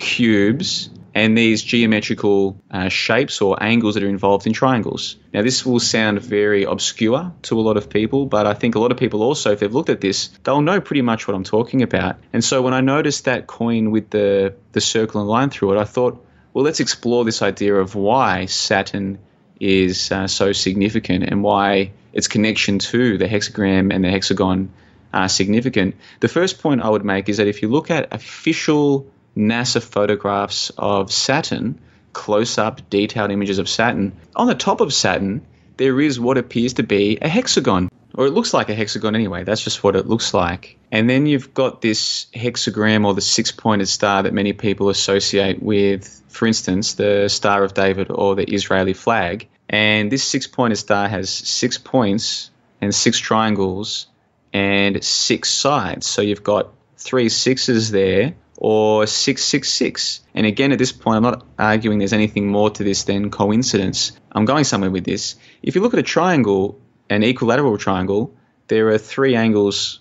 cubes and these geometrical uh, shapes or angles that are involved in triangles. Now, this will sound very obscure to a lot of people, but I think a lot of people also, if they've looked at this, they'll know pretty much what I'm talking about. And so when I noticed that coin with the, the circle and line through it, I thought, well, let's explore this idea of why Saturn is uh, so significant and why its connection to the hexagram and the hexagon are significant. The first point I would make is that if you look at official NASA photographs of Saturn, close up, detailed images of Saturn. On the top of Saturn, there is what appears to be a hexagon, or it looks like a hexagon anyway. That's just what it looks like. And then you've got this hexagram or the six pointed star that many people associate with, for instance, the Star of David or the Israeli flag. And this six pointed star has six points and six triangles and six sides. So you've got three sixes there or 666. And again, at this point, I'm not arguing there's anything more to this than coincidence. I'm going somewhere with this. If you look at a triangle, an equilateral triangle, there are three angles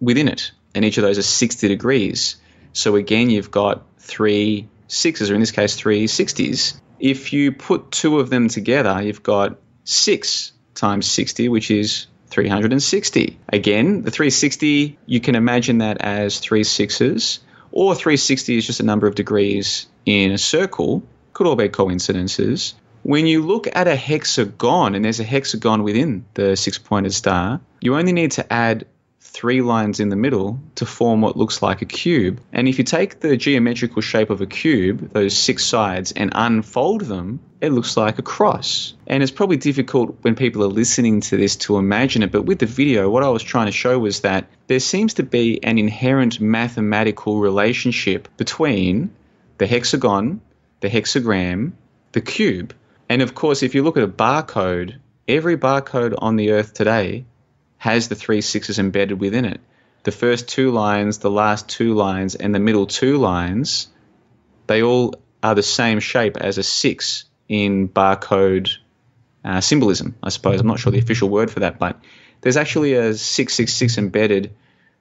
within it, and each of those are 60 degrees. So again, you've got three sixes, or in this case, three 60s. If you put two of them together, you've got six times 60, which is 360. Again, the 360, you can imagine that as three sixes or 360 is just a number of degrees in a circle. Could all be coincidences. When you look at a hexagon, and there's a hexagon within the six pointed star, you only need to add three lines in the middle to form what looks like a cube. And if you take the geometrical shape of a cube, those six sides, and unfold them, it looks like a cross. And it's probably difficult when people are listening to this to imagine it, but with the video, what I was trying to show was that there seems to be an inherent mathematical relationship between the hexagon, the hexagram, the cube. And of course, if you look at a barcode, every barcode on the earth today has the three sixes embedded within it. The first two lines, the last two lines, and the middle two lines, they all are the same shape as a six in barcode uh, symbolism, I suppose. I'm not sure the official word for that, but there's actually a 666 embedded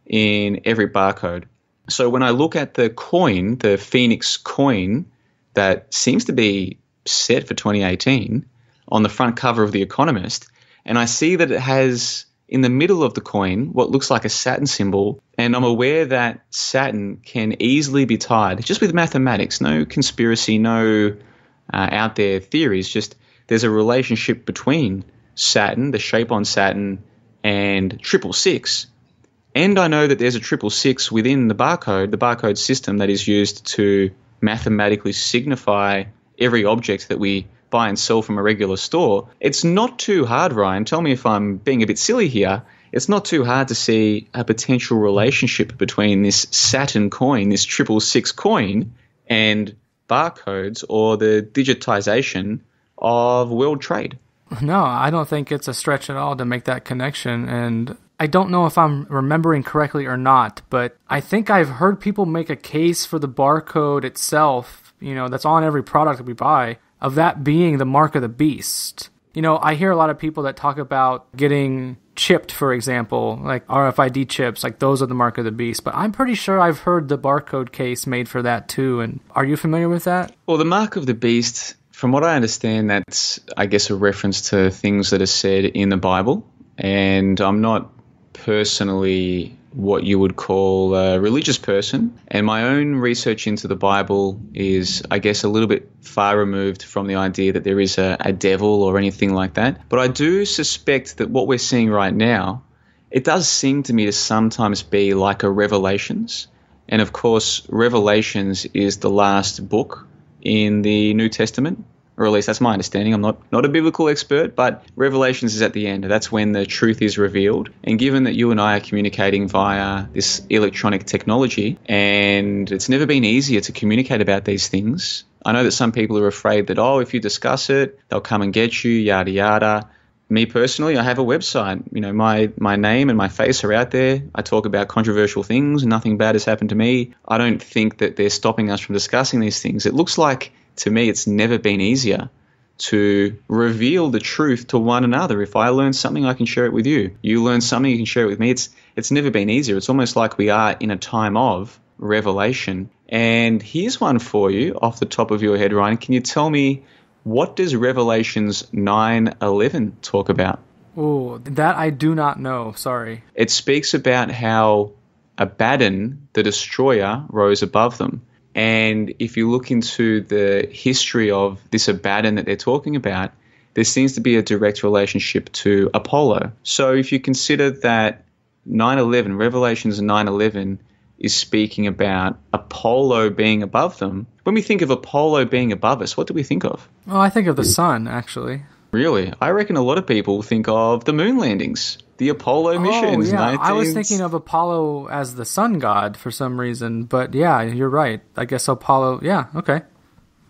in every barcode. So when I look at the coin, the Phoenix coin that seems to be set for 2018 on the front cover of The Economist, and I see that it has in the middle of the coin what looks like a Saturn symbol, and I'm aware that Saturn can easily be tied just with mathematics, no conspiracy, no uh, out there theories, just there's a relationship between Saturn, the shape on Saturn, and triple six. And I know that there's a triple six within the barcode, the barcode system that is used to mathematically signify every object that we buy and sell from a regular store, it's not too hard, Ryan. Tell me if I'm being a bit silly here. It's not too hard to see a potential relationship between this Saturn coin, this triple six coin, and barcodes or the digitization of world trade. No, I don't think it's a stretch at all to make that connection. And I don't know if I'm remembering correctly or not, but I think I've heard people make a case for the barcode itself, you know, that's on every product that we buy, of that being the mark of the beast. You know, I hear a lot of people that talk about getting chipped, for example, like RFID chips, like those are the mark of the beast. But I'm pretty sure I've heard the barcode case made for that too. And are you familiar with that? Well, the mark of the beast, from what I understand, that's, I guess, a reference to things that are said in the Bible. And I'm not personally what you would call a religious person. And my own research into the Bible is, I guess, a little bit far removed from the idea that there is a, a devil or anything like that. But I do suspect that what we're seeing right now, it does seem to me to sometimes be like a Revelations. And of course, Revelations is the last book in the New Testament or at least that's my understanding. I'm not, not a biblical expert, but Revelations is at the end. That's when the truth is revealed. And given that you and I are communicating via this electronic technology, and it's never been easier to communicate about these things, I know that some people are afraid that, oh, if you discuss it, they'll come and get you, yada, yada. Me personally, I have a website. You know, my, my name and my face are out there. I talk about controversial things. Nothing bad has happened to me. I don't think that they're stopping us from discussing these things. It looks like to me, it's never been easier to reveal the truth to one another. If I learn something, I can share it with you. You learn something, you can share it with me. It's it's never been easier. It's almost like we are in a time of revelation. And here's one for you off the top of your head, Ryan. Can you tell me what does Revelations 9:11 talk about? Oh, that I do not know. Sorry. It speaks about how Abaddon, the destroyer, rose above them. And if you look into the history of this Abaddon that they're talking about, there seems to be a direct relationship to Apollo. So if you consider that 9/11, Revelations 9/11 is speaking about Apollo being above them. When we think of Apollo being above us, what do we think of? Well, I think of the sun actually. Really? I reckon a lot of people think of the moon landings the Apollo missions. Oh, yeah. 19... I was thinking of Apollo as the sun god for some reason, but yeah, you're right. I guess Apollo. Yeah, okay.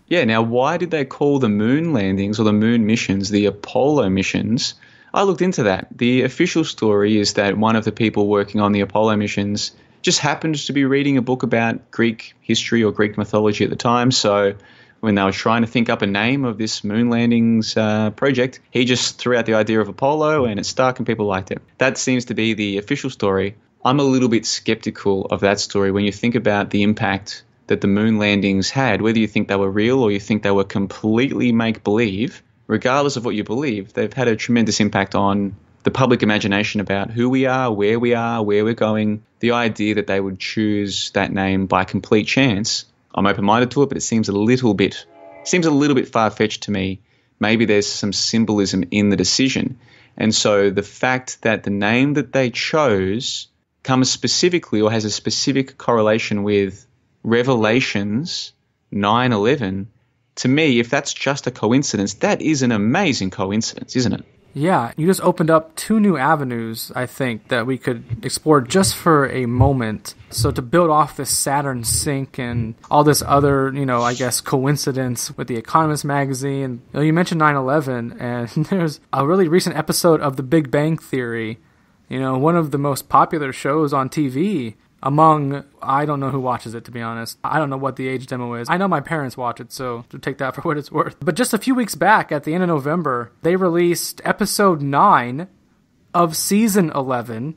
Yeah. Now, why did they call the moon landings or the moon missions the Apollo missions? I looked into that. The official story is that one of the people working on the Apollo missions just happened to be reading a book about Greek history or Greek mythology at the time, so when they were trying to think up a name of this moon landings uh, project, he just threw out the idea of Apollo and it stuck and people liked it. That seems to be the official story. I'm a little bit skeptical of that story when you think about the impact that the moon landings had, whether you think they were real or you think they were completely make believe, regardless of what you believe, they've had a tremendous impact on the public imagination about who we are, where we are, where we're going. The idea that they would choose that name by complete chance, I'm open minded to it, but it seems a little bit seems a little bit far fetched to me. Maybe there's some symbolism in the decision. And so the fact that the name that they chose comes specifically or has a specific correlation with Revelations 9 11, to me, if that's just a coincidence, that is an amazing coincidence, isn't it? Yeah, you just opened up two new avenues, I think, that we could explore just for a moment. So to build off this Saturn sync and all this other, you know, I guess coincidence with the Economist magazine. You, know, you mentioned 9/11, and [LAUGHS] there's a really recent episode of The Big Bang Theory. You know, one of the most popular shows on TV among I don't know who watches it to be honest. I don't know what the age demo is. I know my parents watch it, so take that [LAUGHS] for what it's worth. But just a few weeks back at the end of November, they released episode 9 of season 11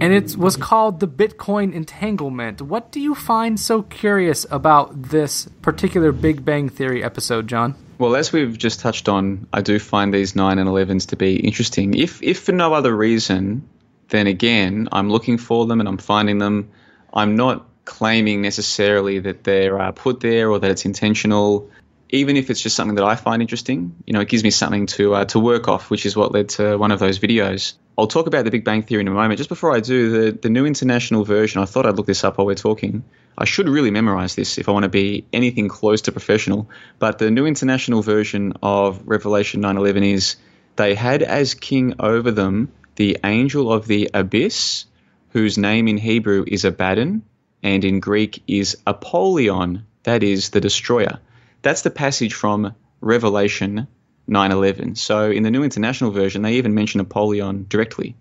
and it was called the Bitcoin entanglement. What do you find so curious about this particular Big Bang Theory episode, John? Well, as we've just touched on, I do find these 9 and 11s to be interesting. If if for no other reason, then again, I'm looking for them and I'm finding them I'm not claiming necessarily that they're uh, put there or that it's intentional. Even if it's just something that I find interesting, you know, it gives me something to uh, to work off, which is what led to one of those videos. I'll talk about the Big Bang Theory in a moment. Just before I do, the the new international version. I thought I'd look this up while we're talking. I should really memorize this if I want to be anything close to professional. But the new international version of Revelation 9:11 is they had as king over them the angel of the abyss whose name in Hebrew is Abaddon and in Greek is Apollyon, that is the destroyer. That's the passage from Revelation 9:11. So in the New International Version, they even mention Apollyon directly,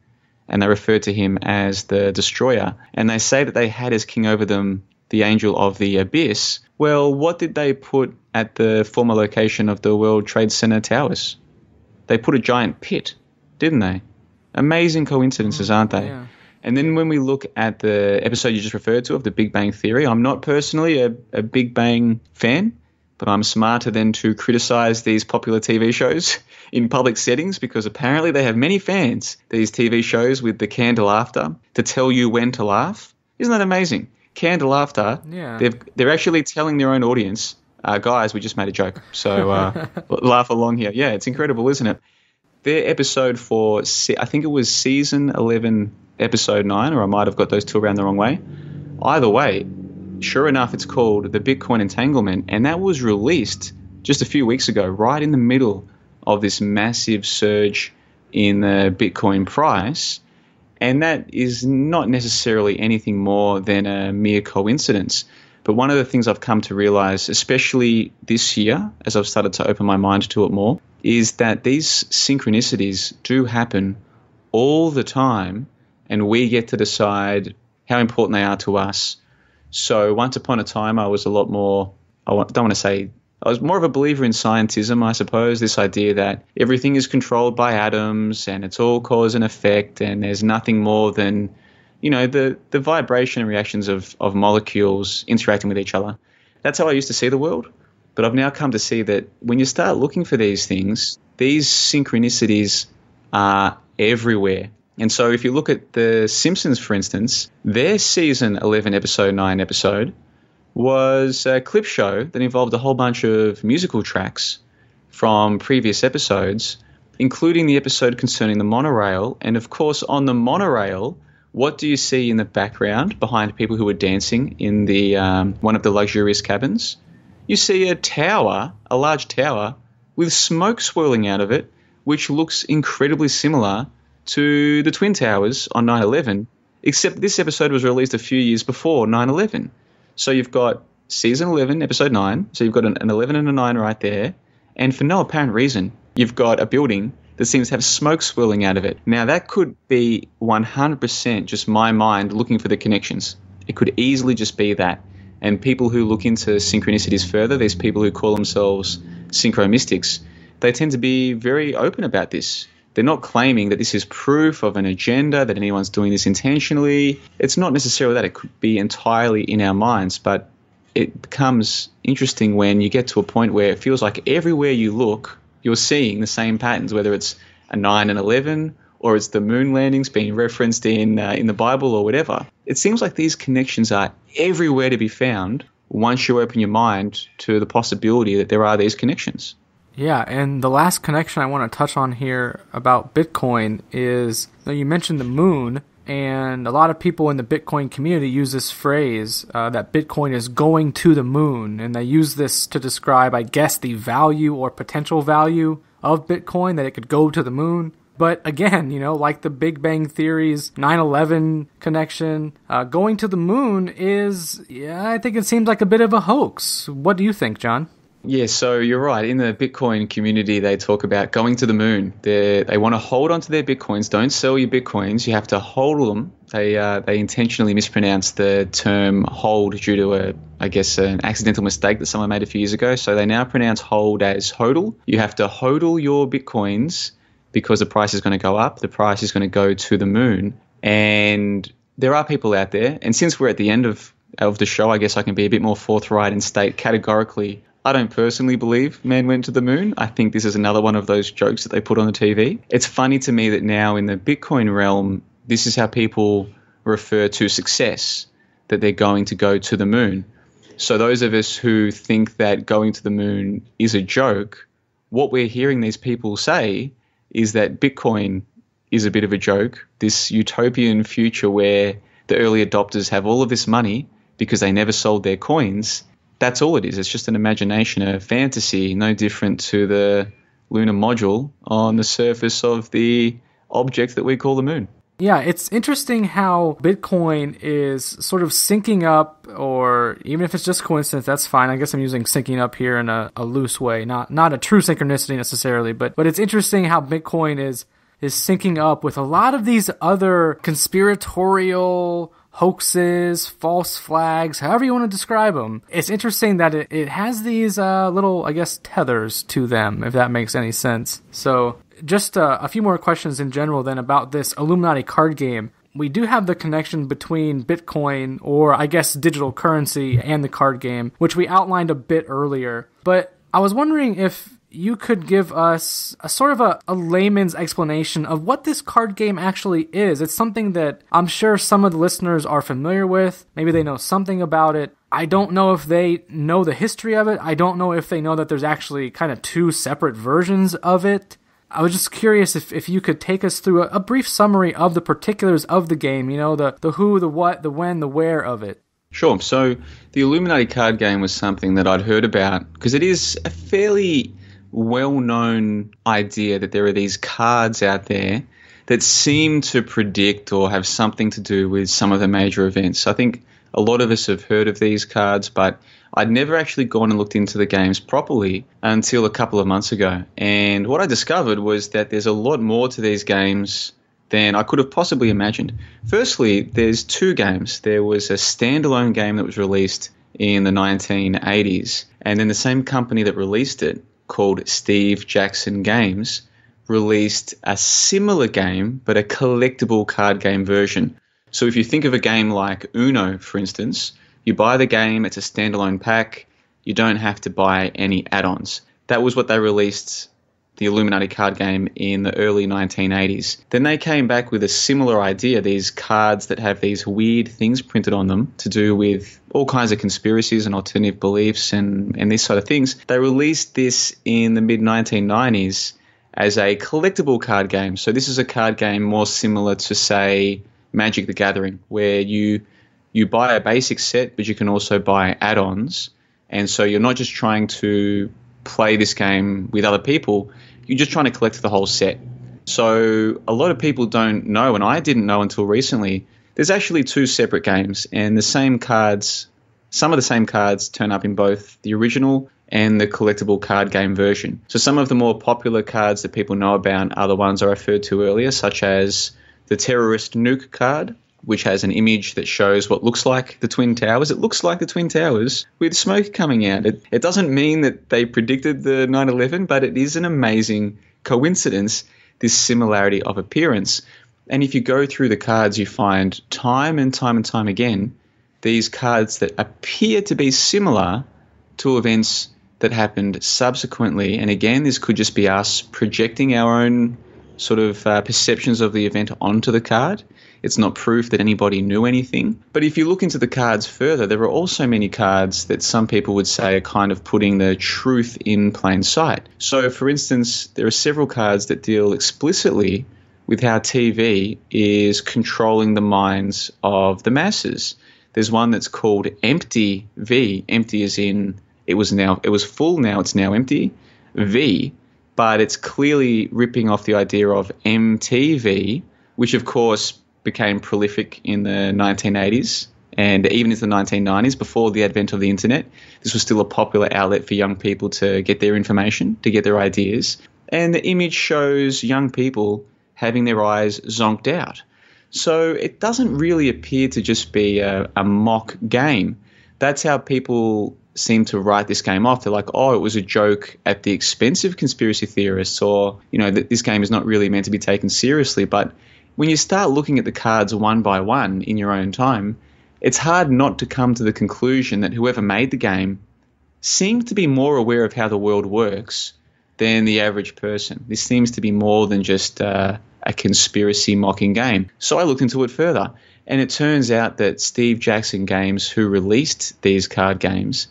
and they refer to him as the destroyer. And they say that they had as king over them the angel of the abyss. Well, what did they put at the former location of the World Trade Center towers? They put a giant pit, didn't they? Amazing coincidences, mm, aren't they? Yeah. And then when we look at the episode you just referred to of the Big Bang Theory, I'm not personally a, a Big Bang fan, but I'm smarter than to criticize these popular TV shows [LAUGHS] in public settings because apparently they have many fans, these TV shows with the canned laughter to tell you when to laugh. Isn't that amazing? Canned laughter. Yeah. They've, they're actually telling their own audience, uh, guys, we just made a joke. So uh, [LAUGHS] laugh along here. Yeah, it's incredible, isn't it? Their episode for, I think it was season 11 episode 9, or I might have got those two around the wrong way. Either way, sure enough, it's called The Bitcoin Entanglement, and that was released just a few weeks ago, right in the middle of this massive surge in the Bitcoin price. And that is not necessarily anything more than a mere coincidence. But one of the things I've come to realize, especially this year, as I've started to open my mind to it more, is that these synchronicities do happen all the time and we get to decide how important they are to us. So once upon a time, I was a lot more. I don't want to say I was more of a believer in scientism, I suppose. This idea that everything is controlled by atoms and it's all cause and effect, and there's nothing more than, you know, the the vibration and reactions of of molecules interacting with each other. That's how I used to see the world. But I've now come to see that when you start looking for these things, these synchronicities are everywhere. And so if you look at The Simpsons, for instance, their season 11, episode 9 episode was a clip show that involved a whole bunch of musical tracks from previous episodes, including the episode concerning the monorail. And of course, on the monorail, what do you see in the background behind people who are dancing in the um, one of the luxurious cabins? You see a tower, a large tower, with smoke swirling out of it, which looks incredibly similar to the Twin Towers on 9 11, except this episode was released a few years before 9 11. So you've got season 11, episode 9. So you've got an, an 11 and a 9 right there. And for no apparent reason, you've got a building that seems to have smoke swirling out of it. Now, that could be 100% just my mind looking for the connections. It could easily just be that. And people who look into synchronicities further, these people who call themselves synchromystics, they tend to be very open about this. They're not claiming that this is proof of an agenda, that anyone's doing this intentionally. It's not necessarily that. It could be entirely in our minds, but it becomes interesting when you get to a point where it feels like everywhere you look, you're seeing the same patterns, whether it's a 9 and 11 or it's the moon landings being referenced in uh, in the Bible or whatever. It seems like these connections are everywhere to be found once you open your mind to the possibility that there are these connections. Yeah, and the last connection I want to touch on here about Bitcoin is you mentioned the moon, and a lot of people in the Bitcoin community use this phrase uh, that Bitcoin is going to the moon, and they use this to describe, I guess, the value or potential value of Bitcoin that it could go to the moon. But again, you know, like the Big Bang Theory's 9 11 connection, uh, going to the moon is, yeah, I think it seems like a bit of a hoax. What do you think, John? Yeah, so you're right. In the Bitcoin community, they talk about going to the moon. They're, they want to hold onto their Bitcoins. Don't sell your Bitcoins. You have to hold them. They uh, they intentionally mispronounced the term hold due to a, I guess, an accidental mistake that someone made a few years ago. So they now pronounce hold as hodl. You have to hodl your Bitcoins because the price is going to go up, the price is going to go to the moon. And there are people out there, and since we're at the end of, of the show, I guess I can be a bit more forthright and state categorically I don't personally believe man went to the moon. I think this is another one of those jokes that they put on the TV. It's funny to me that now in the Bitcoin realm, this is how people refer to success, that they're going to go to the moon. So, those of us who think that going to the moon is a joke, what we're hearing these people say is that Bitcoin is a bit of a joke, this utopian future where the early adopters have all of this money because they never sold their coins. That's all it is. It's just an imagination, a fantasy, no different to the lunar module on the surface of the object that we call the moon. Yeah, it's interesting how Bitcoin is sort of syncing up, or even if it's just coincidence, that's fine. I guess I'm using syncing up here in a, a loose way, not not a true synchronicity necessarily, but but it's interesting how Bitcoin is is syncing up with a lot of these other conspiratorial hoaxes, false flags, however you want to describe them. It's interesting that it, it has these uh, little, I guess, tethers to them, if that makes any sense. So just uh, a few more questions in general then about this Illuminati card game. We do have the connection between Bitcoin, or I guess digital currency, and the card game, which we outlined a bit earlier. But I was wondering if you could give us a sort of a, a, layman's explanation of what this card game actually is. It's something that I'm sure some of the listeners are familiar with. Maybe they know something about it. I don't know if they know the history of it. I don't know if they know that there's actually kind of two separate versions of it. I was just curious if, if you could take us through a, a, brief summary of the particulars of the game, you know, the, the who, the what, the when, the where of it. Sure. So the Illuminati card game was something that I'd heard about because it is a fairly well known idea that there are these cards out there that seem to predict or have something to do with some of the major events. I think a lot of us have heard of these cards, but I'd never actually gone and looked into the games properly until a couple of months ago. And what I discovered was that there's a lot more to these games than I could have possibly imagined. Firstly, there's two games. There was a standalone game that was released in the 1980s, and then the same company that released it, called Steve Jackson Games, released a similar game but a collectible card game version. So if you think of a game like Uno, for instance, you buy the game, it's a standalone pack, you don't have to buy any add ons. That was what they released the Illuminati card game in the early 1980s. Then they came back with a similar idea these cards that have these weird things printed on them to do with all kinds of conspiracies and alternative beliefs and, and these sort of things. They released this in the mid 1990s as a collectible card game. So this is a card game more similar to, say, Magic the Gathering, where you you buy a basic set, but you can also buy add-ons. And so you're not just trying to play this game with other people, you're just trying to collect the whole set. So a lot of people don't know, and I didn't know until recently, there's actually two separate games, and the same cards, some of the same cards turn up in both the original and the collectible card game version. So some of the more popular cards that people know about are the ones I referred to earlier, such as the terrorist nuke card, which has an image that shows what looks like the Twin Towers. It looks like the Twin Towers with smoke coming out. It, it doesn't mean that they predicted the 9 11, but it is an amazing coincidence, this similarity of appearance. And if you go through the cards, you find time and time and time again these cards that appear to be similar to events that happened subsequently. And again, this could just be us projecting our own sort of uh, perceptions of the event onto the card. It's not proof that anybody knew anything. But if you look into the cards further, there are also many cards that some people would say are kind of putting the truth in plain sight. So, for instance, there are several cards that deal explicitly with how TV is controlling the minds of the masses. There's one that's called Empty V. Empty is in it was now it was full, now it's now empty. V, but it's clearly ripping off the idea of MTV, which of course became prolific in the 1980s and even into the 1990s before the advent of the internet. This was still a popular outlet for young people to get their information, to get their ideas. And the image shows young people having their eyes zonked out. So it doesn't really appear to just be a, a mock game. That's how people seem to write this game off. They're like, oh, it was a joke at the expense of conspiracy theorists, or, you know, that this game is not really meant to be taken seriously. But when you start looking at the cards one by one in your own time, it's hard not to come to the conclusion that whoever made the game seemed to be more aware of how the world works than the average person. This seems to be more than just uh, a conspiracy mocking game. So I looked into it further, and it turns out that Steve Jackson Games, who released these card games,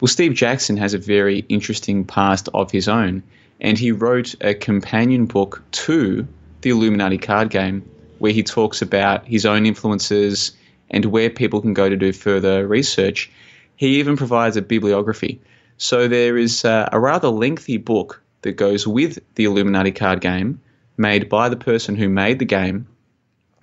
well, Steve Jackson has a very interesting past of his own, and he wrote a companion book to the Illuminati card game where he talks about his own influences and where people can go to do further research. He even provides a bibliography. So there is a, a rather lengthy book that goes with the Illuminati card game made by the person who made the game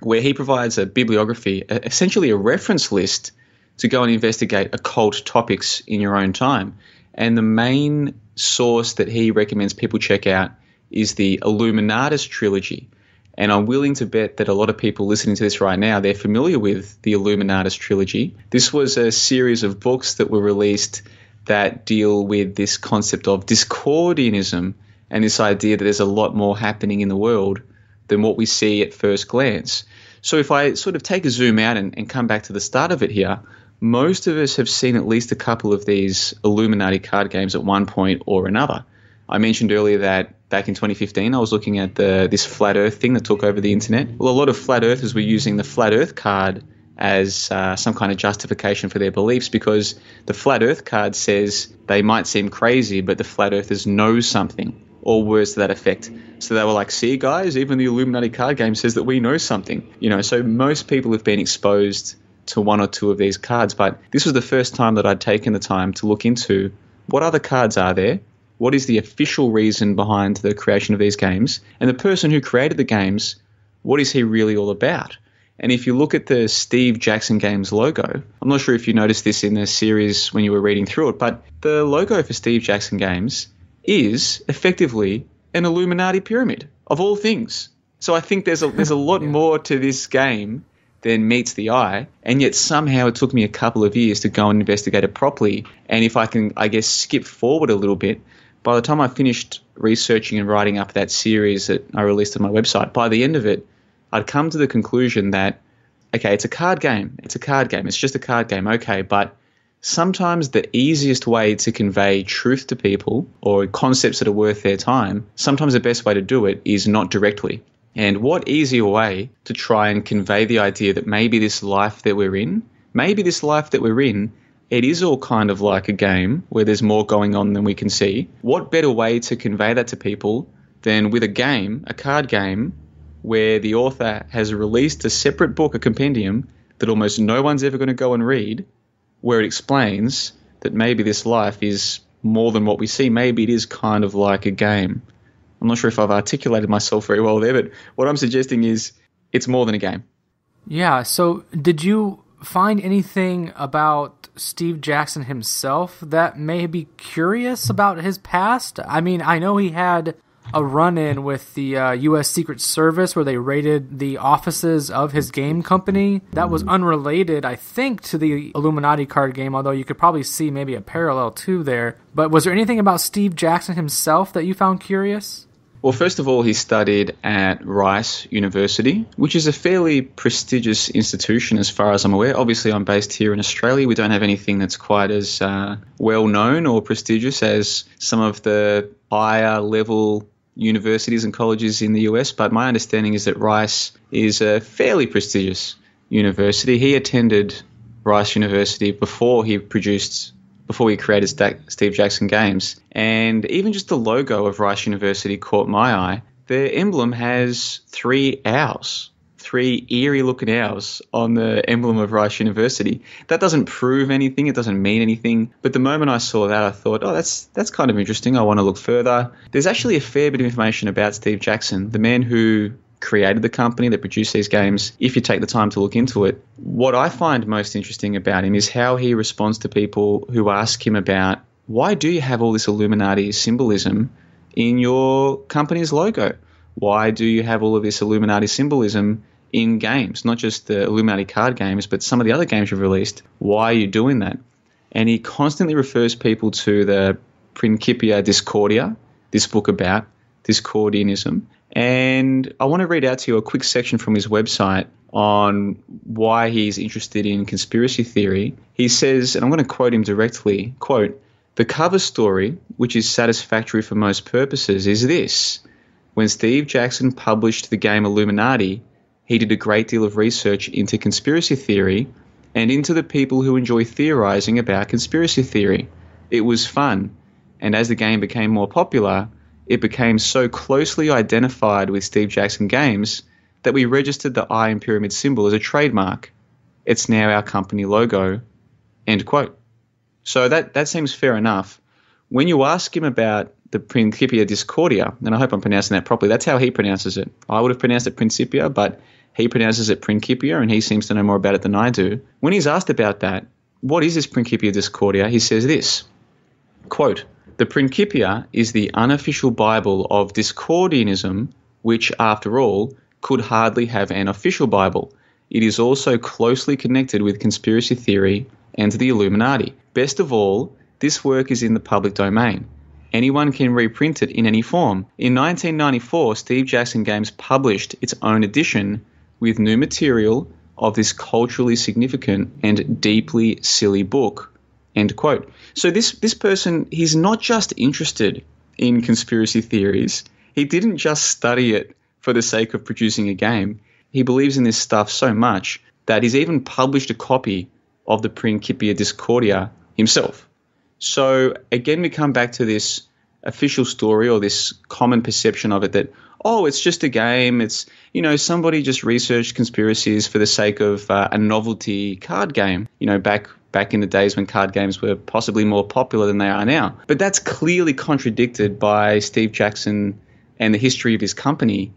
where he provides a bibliography, essentially a reference list to go and investigate occult topics in your own time. And the main source that he recommends people check out is the Illuminatus trilogy. And I'm willing to bet that a lot of people listening to this right now, they're familiar with the Illuminatus trilogy. This was a series of books that were released that deal with this concept of Discordianism and this idea that there's a lot more happening in the world than what we see at first glance. So if I sort of take a zoom out and, and come back to the start of it here, most of us have seen at least a couple of these Illuminati card games at one point or another. I mentioned earlier that back in 2015, I was looking at the this flat Earth thing that took over the internet. Well, a lot of flat Earthers were using the flat Earth card as uh, some kind of justification for their beliefs because the flat Earth card says they might seem crazy, but the flat Earthers know something, or words to that effect. So they were like, "See, guys, even the Illuminati card game says that we know something." You know, so most people have been exposed to one or two of these cards, but this was the first time that I'd taken the time to look into what other cards are there what is the official reason behind the creation of these games? And the person who created the games, what is he really all about? And if you look at the Steve Jackson Games logo, I'm not sure if you noticed this in the series when you were reading through it, but the logo for Steve Jackson Games is effectively an Illuminati pyramid of all things. So I think there's a there's a [LAUGHS] lot yeah. more to this game than meets the eye, and yet somehow it took me a couple of years to go and investigate it properly. And if I can, I guess, skip forward a little bit, by the time I finished researching and writing up that series that I released on my website, by the end of it, I'd come to the conclusion that, okay, it's a card game. It's a card game. It's just a card game. Okay, but sometimes the easiest way to convey truth to people or concepts that are worth their time, sometimes the best way to do it is not directly. And what easier way to try and convey the idea that maybe this life that we're in, maybe this life that we're in it is all kind of like a game where there's more going on than we can see. What better way to convey that to people than with a game, a card game, where the author has released a separate book, a compendium, that almost no one's ever going to go and read, where it explains that maybe this life is more than what we see. Maybe it is kind of like a game. I'm not sure if I've articulated myself very well there, but what I'm suggesting is it's more than a game. Yeah. So, did you find anything about Steve Jackson himself that may be curious about his past? I mean, I know he had a run in with the uh, U.S. Secret Service where they raided the offices of his game company. That was unrelated, I think, to the Illuminati card game, although you could probably see maybe a parallel too there. But was there anything about Steve Jackson himself that you found curious? Well, first of all, he studied at Rice University, which is a fairly prestigious institution as far as I'm aware. Obviously, I'm based here in Australia. We don't have anything that's quite as uh, well known or prestigious as some of the higher level universities and colleges in the US, but my understanding is that Rice is a fairly prestigious university. He attended Rice University before he produced before he created Steve Jackson games. And even just the logo of Rice University caught my eye. Their emblem has three owls, three eerie looking owls on the emblem of Rice University. That doesn't prove anything, it doesn't mean anything. But the moment I saw that, I thought, oh, that's, that's kind of interesting. I want to look further. There's actually a fair bit of information about Steve Jackson, the man who created the company that produced these games, if you take the time to look into it. What I find most interesting about him is how he responds to people who ask him about why do you have all this Illuminati symbolism in your company's logo? Why do you have all of this Illuminati symbolism in games, not just the Illuminati card games, but some of the other games you've released? Why are you doing that? And he constantly refers people to the Principia Discordia, this book about Discordianism, and I want to read out to you a quick section from his website on why he's interested in conspiracy theory. He says, and I'm going to quote him directly, quote, the cover story, which is satisfactory for most purposes, is this. When Steve Jackson published the game Illuminati, he did a great deal of research into conspiracy theory and into the people who enjoy theorizing about conspiracy theory. It was fun, and as the game became more popular, it became so closely identified with Steve Jackson Games that we registered the eye and pyramid symbol as a trademark. It's now our company logo. End quote. So that, that seems fair enough. When you ask him about the Principia Discordia, and I hope I'm pronouncing that properly, that's how he pronounces it. I would have pronounced it Principia, but he pronounces it Principia, and he seems to know more about it than I do. When he's asked about that, what is this Principia Discordia? He says this quote, the Principia is the unofficial Bible of Discordianism, which, after all, could hardly have an official Bible. It is also closely connected with conspiracy theory and the Illuminati. Best of all, this work is in the public domain. Anyone can reprint it in any form. In 1994, Steve Jackson Games published its own edition with new material of this culturally significant and deeply silly book. End quote. So this this person, he's not just interested in conspiracy theories. He didn't just study it for the sake of producing a game. He believes in this stuff so much that he's even published a copy of the Principia Discordia himself. So again, we come back to this official story or this common perception of it that oh, it's just a game. It's you know somebody just researched conspiracies for the sake of uh, a novelty card game. You know, back back in the days when card games were possibly more popular than they are now. But that's clearly contradicted by Steve Jackson and the history of his company.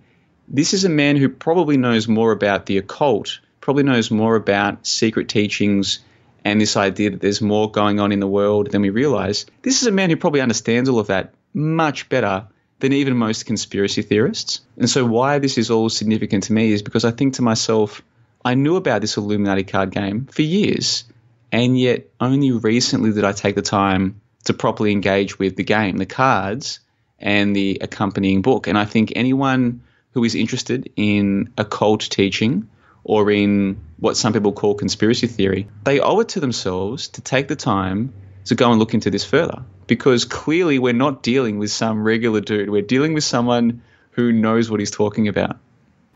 This is a man who probably knows more about the occult, probably knows more about secret teachings and this idea that there's more going on in the world than we realize. This is a man who probably understands all of that much better than even most conspiracy theorists. And so, why this is all significant to me is because I think to myself, I knew about this Illuminati card game for years. And yet, only recently did I take the time to properly engage with the game, the cards, and the accompanying book. And I think anyone who is interested in occult teaching or in what some people call conspiracy theory, they owe it to themselves to take the time to go and look into this further. Because clearly, we're not dealing with some regular dude, we're dealing with someone who knows what he's talking about.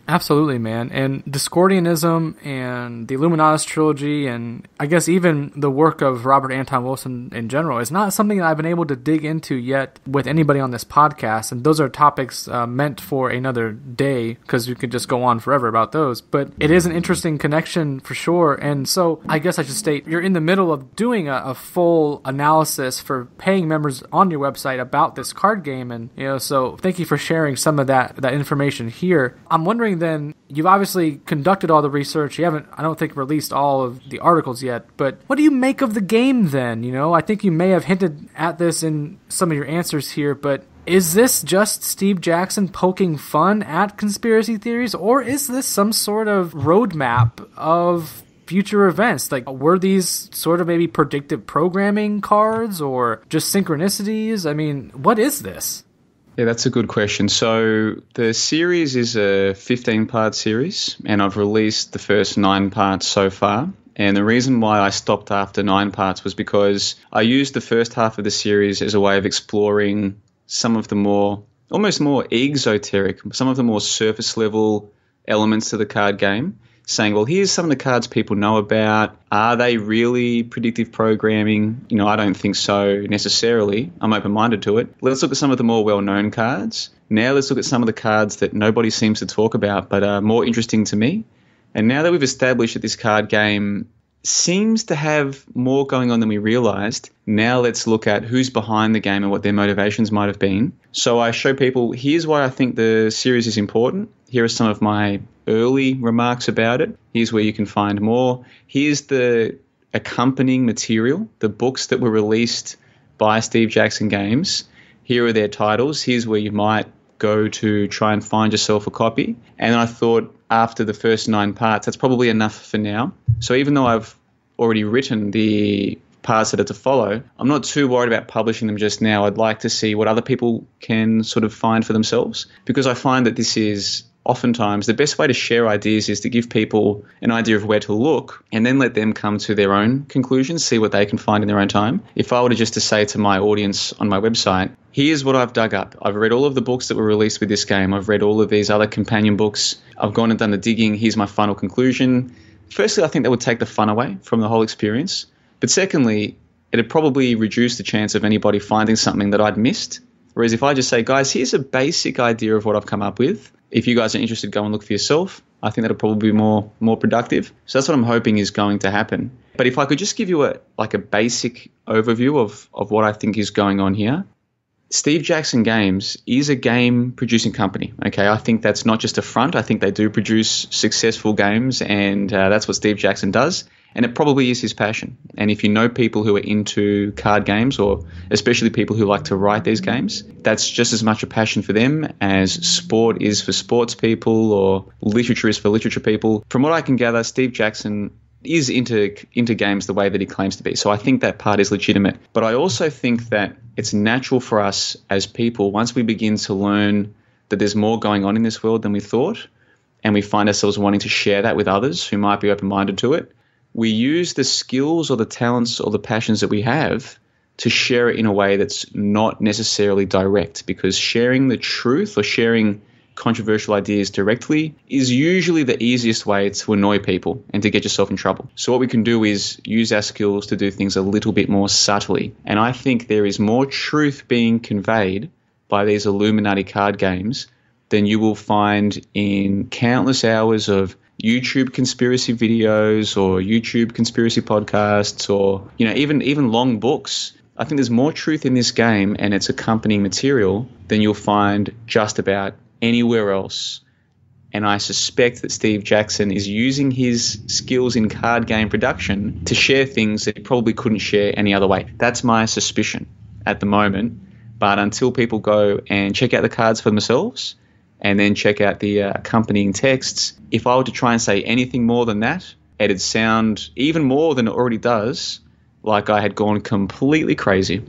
Absolutely, man. And Discordianism and the Illuminatus trilogy, and I guess even the work of Robert Anton Wilson in general, is not something that I've been able to dig into yet with anybody on this podcast. And those are topics uh, meant for another day because you could just go on forever about those. But it is an interesting connection for sure. And so I guess I should state you're in the middle of doing a, a full analysis for paying members on your website about this card game. And, you know, so thank you for sharing some of that, that information here. I'm wondering then you've obviously conducted all the research. You haven't, I don't think, released all of the articles yet. But what do you make of the game then? You know, I think you may have hinted at this in some of your answers here, but is this just Steve Jackson poking fun at conspiracy theories, or is this some sort of roadmap of future events? Like, were these sort of maybe predictive programming cards or just synchronicities? I mean, what is this? Yeah, that's a good question. So the series is a 15 part series, and I've released the first nine parts so far. And the reason why I stopped after nine parts was because I used the first half of the series as a way of exploring some of the more almost more exoteric, some of the more surface level elements to the card game, saying, well, here's some of the cards people know about. Are they really predictive programming? You know, I don't think so necessarily. I'm open minded to it. Let's look at some of the more well known cards. Now let's look at some of the cards that nobody seems to talk about but are more interesting to me. And now that we've established that this card game seems to have more going on than we realized. Now let's look at who's behind the game and what their motivations might have been. So I show people here's why I think the series is important. Here are some of my early remarks about it. Here's where you can find more. Here's the accompanying material, the books that were released by Steve Jackson Games. Here are their titles. Here's where you might go to try and find yourself a copy. And I thought after the first nine parts, that's probably enough for now. So even though I've already written the parts that are to follow, I'm not too worried about publishing them just now. I'd like to see what other people can sort of find for themselves because I find that this is oftentimes the best way to share ideas is to give people an idea of where to look and then let them come to their own conclusions, see what they can find in their own time. If I were to just to say to my audience on my website, here's what I've dug up. I've read all of the books that were released with this game. I've read all of these other companion books. I've gone and done the digging. Here's my final conclusion. Firstly, I think that would take the fun away from the whole experience. But secondly, it'd probably reduce the chance of anybody finding something that I'd missed. Whereas if I just say, guys, here's a basic idea of what I've come up with, if you guys are interested, go and look for yourself. I think that'll probably be more more productive. So that's what I'm hoping is going to happen. But if I could just give you a like a basic overview of of what I think is going on here. Steve Jackson Games is a game producing company. Okay, I think that's not just a front. I think they do produce successful games, and uh, that's what Steve Jackson does and it probably is his passion. And if you know people who are into card games, or especially people who like to write these games, that's just as much a passion for them as sport is for sports people or literature is for literature people. From what I can gather, Steve Jackson is into into games the way that he claims to be. So I think that part is legitimate. But I also think that it's natural for us as people once we begin to learn that there's more going on in this world than we thought and we find ourselves wanting to share that with others who might be open-minded to it we use the skills or the talents or the passions that we have to share it in a way that's not necessarily direct because sharing the truth or sharing controversial ideas directly is usually the easiest way to annoy people and to get yourself in trouble. So, what we can do is use our skills to do things a little bit more subtly. And I think there is more truth being conveyed by these Illuminati card games than you will find in countless hours of YouTube conspiracy videos or YouTube conspiracy podcasts or you know even even long books. I think there's more truth in this game and its accompanying material than you'll find just about anywhere else. And I suspect that Steve Jackson is using his skills in card game production to share things that he probably couldn't share any other way. That's my suspicion at the moment. But until people go and check out the cards for themselves, and then check out the uh, accompanying texts. If I were to try and say anything more than that, it'd sound even more than it already does like I had gone completely crazy.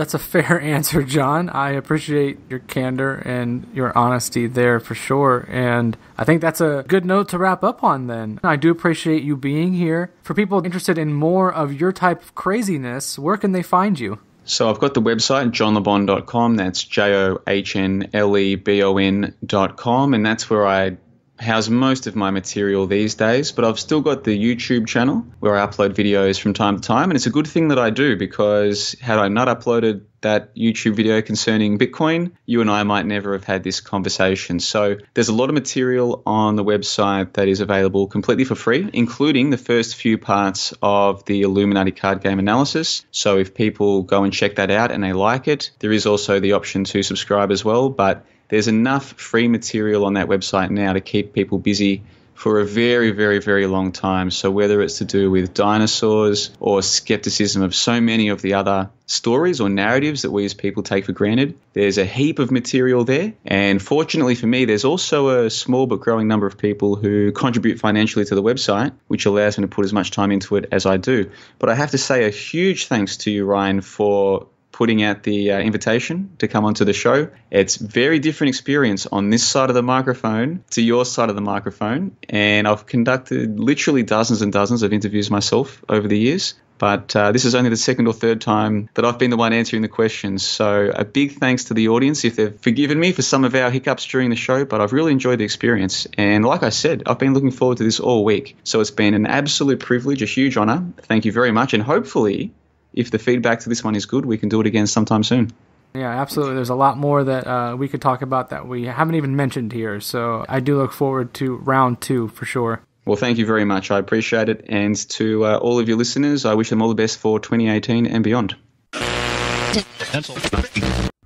That's a fair [LAUGHS] answer, John. I appreciate your candor and your honesty there for sure. And I think that's a good note to wrap up on then. I do appreciate you being here. For people interested in more of your type of craziness, where can they find you? So I've got the website, johnlebon.com. That's J O H N L E B O N.com. And that's where I house most of my material these days. But I've still got the YouTube channel where I upload videos from time to time. And it's a good thing that I do because had I not uploaded that YouTube video concerning Bitcoin, you and I might never have had this conversation. So there's a lot of material on the website that is available completely for free, including the first few parts of the Illuminati card game analysis. So if people go and check that out and they like it, there is also the option to subscribe as well. But there's enough free material on that website now to keep people busy for a very, very, very long time. So, whether it's to do with dinosaurs or skepticism of so many of the other stories or narratives that we as people take for granted, there's a heap of material there. And fortunately for me, there's also a small but growing number of people who contribute financially to the website, which allows me to put as much time into it as I do. But I have to say a huge thanks to you, Ryan, for putting out the uh, invitation to come onto the show. It's very different experience on this side of the microphone to your side of the microphone, and I've conducted literally dozens and dozens of interviews myself over the years. but uh, this is only the second or third time that I've been the one answering the questions. So a big thanks to the audience if they've forgiven me for some of our hiccups during the show, but I've really enjoyed the experience. And like I said, I've been looking forward to this all week. So it's been an absolute privilege, a huge honor. Thank you very much. And hopefully, if the feedback to this one is good, we can do it again sometime soon. Yeah, absolutely. There's a lot more that uh, we could talk about that we haven't even mentioned here. So I do look forward to round two for sure. Well, thank you very much. I appreciate it. And to uh, all of your listeners, I wish them all the best for 2018 and beyond.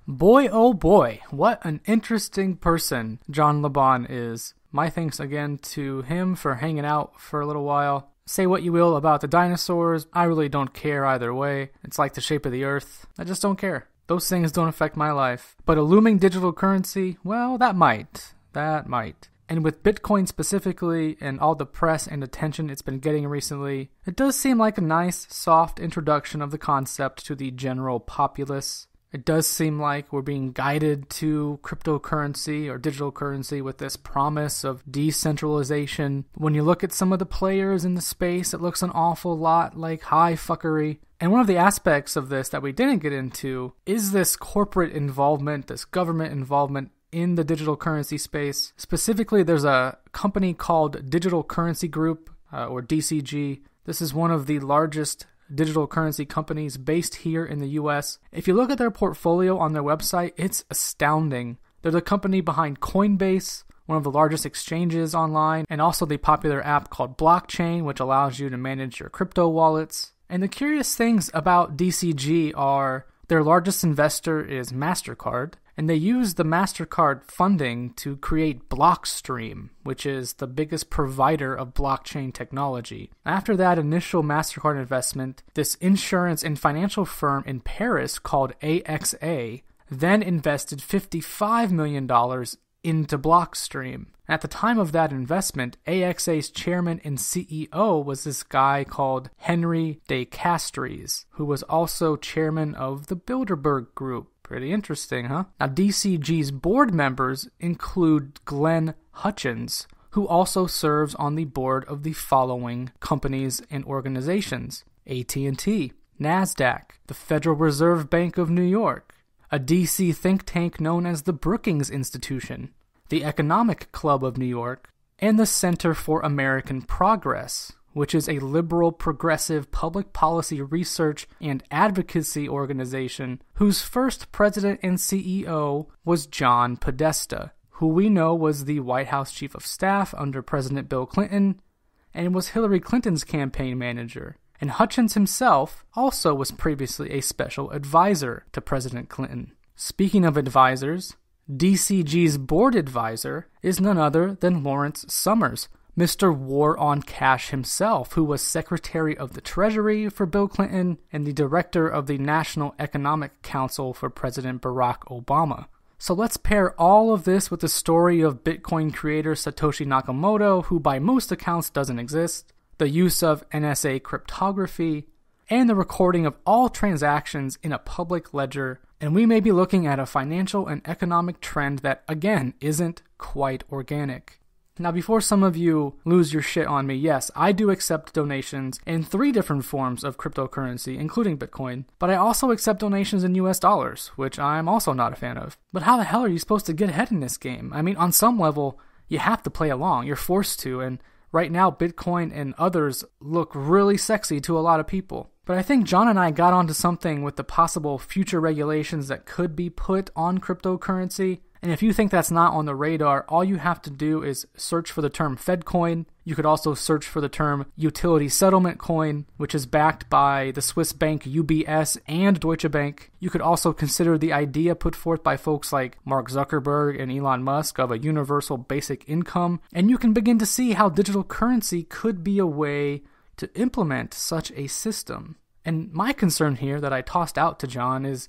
Boy, oh boy, what an interesting person John le Bon is. My thanks again to him for hanging out for a little while. Say what you will about the dinosaurs, I really don't care either way. It's like the shape of the earth. I just don't care. Those things don't affect my life. But a looming digital currency, well, that might. That might. And with Bitcoin specifically and all the press and attention it's been getting recently, it does seem like a nice, soft introduction of the concept to the general populace. It does seem like we're being guided to cryptocurrency or digital currency with this promise of decentralization. When you look at some of the players in the space, it looks an awful lot like high fuckery. And one of the aspects of this that we didn't get into is this corporate involvement, this government involvement in the digital currency space. Specifically, there's a company called Digital Currency Group, uh, or DCG. This is one of the largest digital currency companies based here in the US. If you look at their portfolio on their website, it's astounding. They're the company behind Coinbase, one of the largest exchanges online, and also the popular app called Blockchain, which allows you to manage your crypto wallets. And the curious things about DCG are their largest investor is MasterCard, and they used the MasterCard funding to create Blockstream, which is the biggest provider of blockchain technology. After that initial MasterCard investment, this insurance and financial firm in Paris called AXA then invested $55 million into Blockstream. At the time of that investment, AXA's chairman and CEO was this guy called Henri de Castries, who was also chairman of the Bilderberg Group. Pretty interesting, huh? Now, DCG's board members include Glenn Hutchins, who also serves on the board of the following companies and organizations: AT&T, Nasdaq, the Federal Reserve Bank of New York, a DC think tank known as the Brookings Institution, the Economic Club of New York, and the Center for American Progress, which is a liberal, progressive public policy research and advocacy organization whose first president and CEO was John Podesta, who we know was the White House chief of staff under President Bill Clinton and was Hillary Clinton's campaign manager. And Hutchins himself also was previously a special advisor to President Clinton. Speaking of advisors, DCG's board advisor is none other than Lawrence Summers, Mr. War on Cash himself, who was Secretary of the Treasury for Bill Clinton and the Director of the National Economic Council for President Barack Obama. So let's pair all of this with the story of Bitcoin creator Satoshi Nakamoto, who by most accounts doesn't exist, the use of NSA cryptography, and the recording of all transactions in a public ledger, and we may be looking at a financial and economic trend that, again, isn't quite organic. Now, before some of you lose your shit on me, yes, I do accept donations in three different forms of cryptocurrency, including Bitcoin, but I also accept donations in US dollars, which I'm also not a fan of. But how the hell are you supposed to get ahead in this game? I mean, on some level, you have to play along, you're forced to, and right now, Bitcoin and others look really sexy to a lot of people. But I think John and I got onto something with the possible future regulations that could be put on cryptocurrency and if you think that's not on the radar, all you have to do is search for the term FedCoin. You could also search for the term Utility Settlement Coin, which is backed by the Swiss bank UBS and Deutsche Bank. You could also consider the idea put forth by folks like Mark Zuckerberg and Elon Musk of a universal basic income. And you can begin to see how digital currency could be a way to implement such a system. And my concern here that I tossed out to John is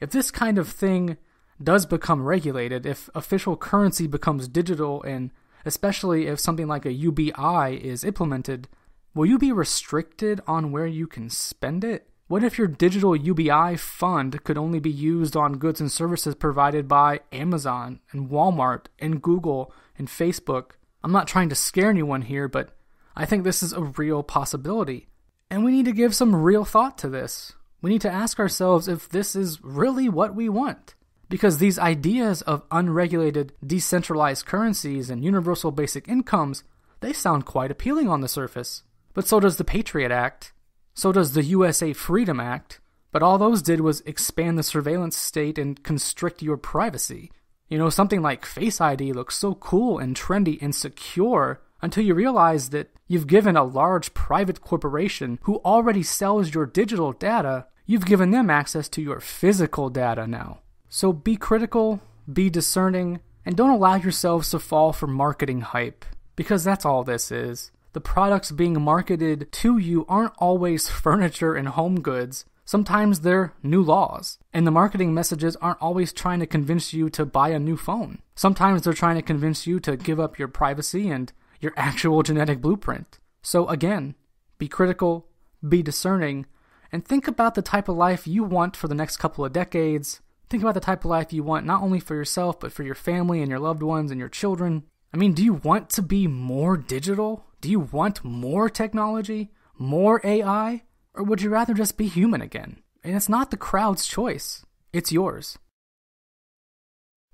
if this kind of thing does become regulated, if official currency becomes digital, and especially if something like a UBI is implemented, will you be restricted on where you can spend it? What if your digital UBI fund could only be used on goods and services provided by Amazon and Walmart and Google and Facebook? I'm not trying to scare anyone here, but I think this is a real possibility. And we need to give some real thought to this. We need to ask ourselves if this is really what we want. Because these ideas of unregulated, decentralized currencies and universal basic incomes, they sound quite appealing on the surface. But so does the Patriot Act. So does the USA Freedom Act. But all those did was expand the surveillance state and constrict your privacy. You know, something like Face ID looks so cool and trendy and secure until you realize that you've given a large private corporation who already sells your digital data, you've given them access to your physical data now. So be critical, be discerning, and don't allow yourselves to fall for marketing hype, because that's all this is. The products being marketed to you aren't always [LAUGHS] furniture and home goods. Sometimes they're new laws, and the marketing messages aren't always trying to convince you to buy a new phone. Sometimes they're trying to convince you to give up your privacy and your [LAUGHS] actual genetic blueprint. So, again, be critical, be discerning, and think about the type of life you want for the next couple of decades. Think about the type of life you want not only for yourself, but for your family and your loved ones and your children. I mean, do you want to be more digital? Do you want more technology? More AI? Or would you rather just be human again? And it's not the crowd's choice, it's yours.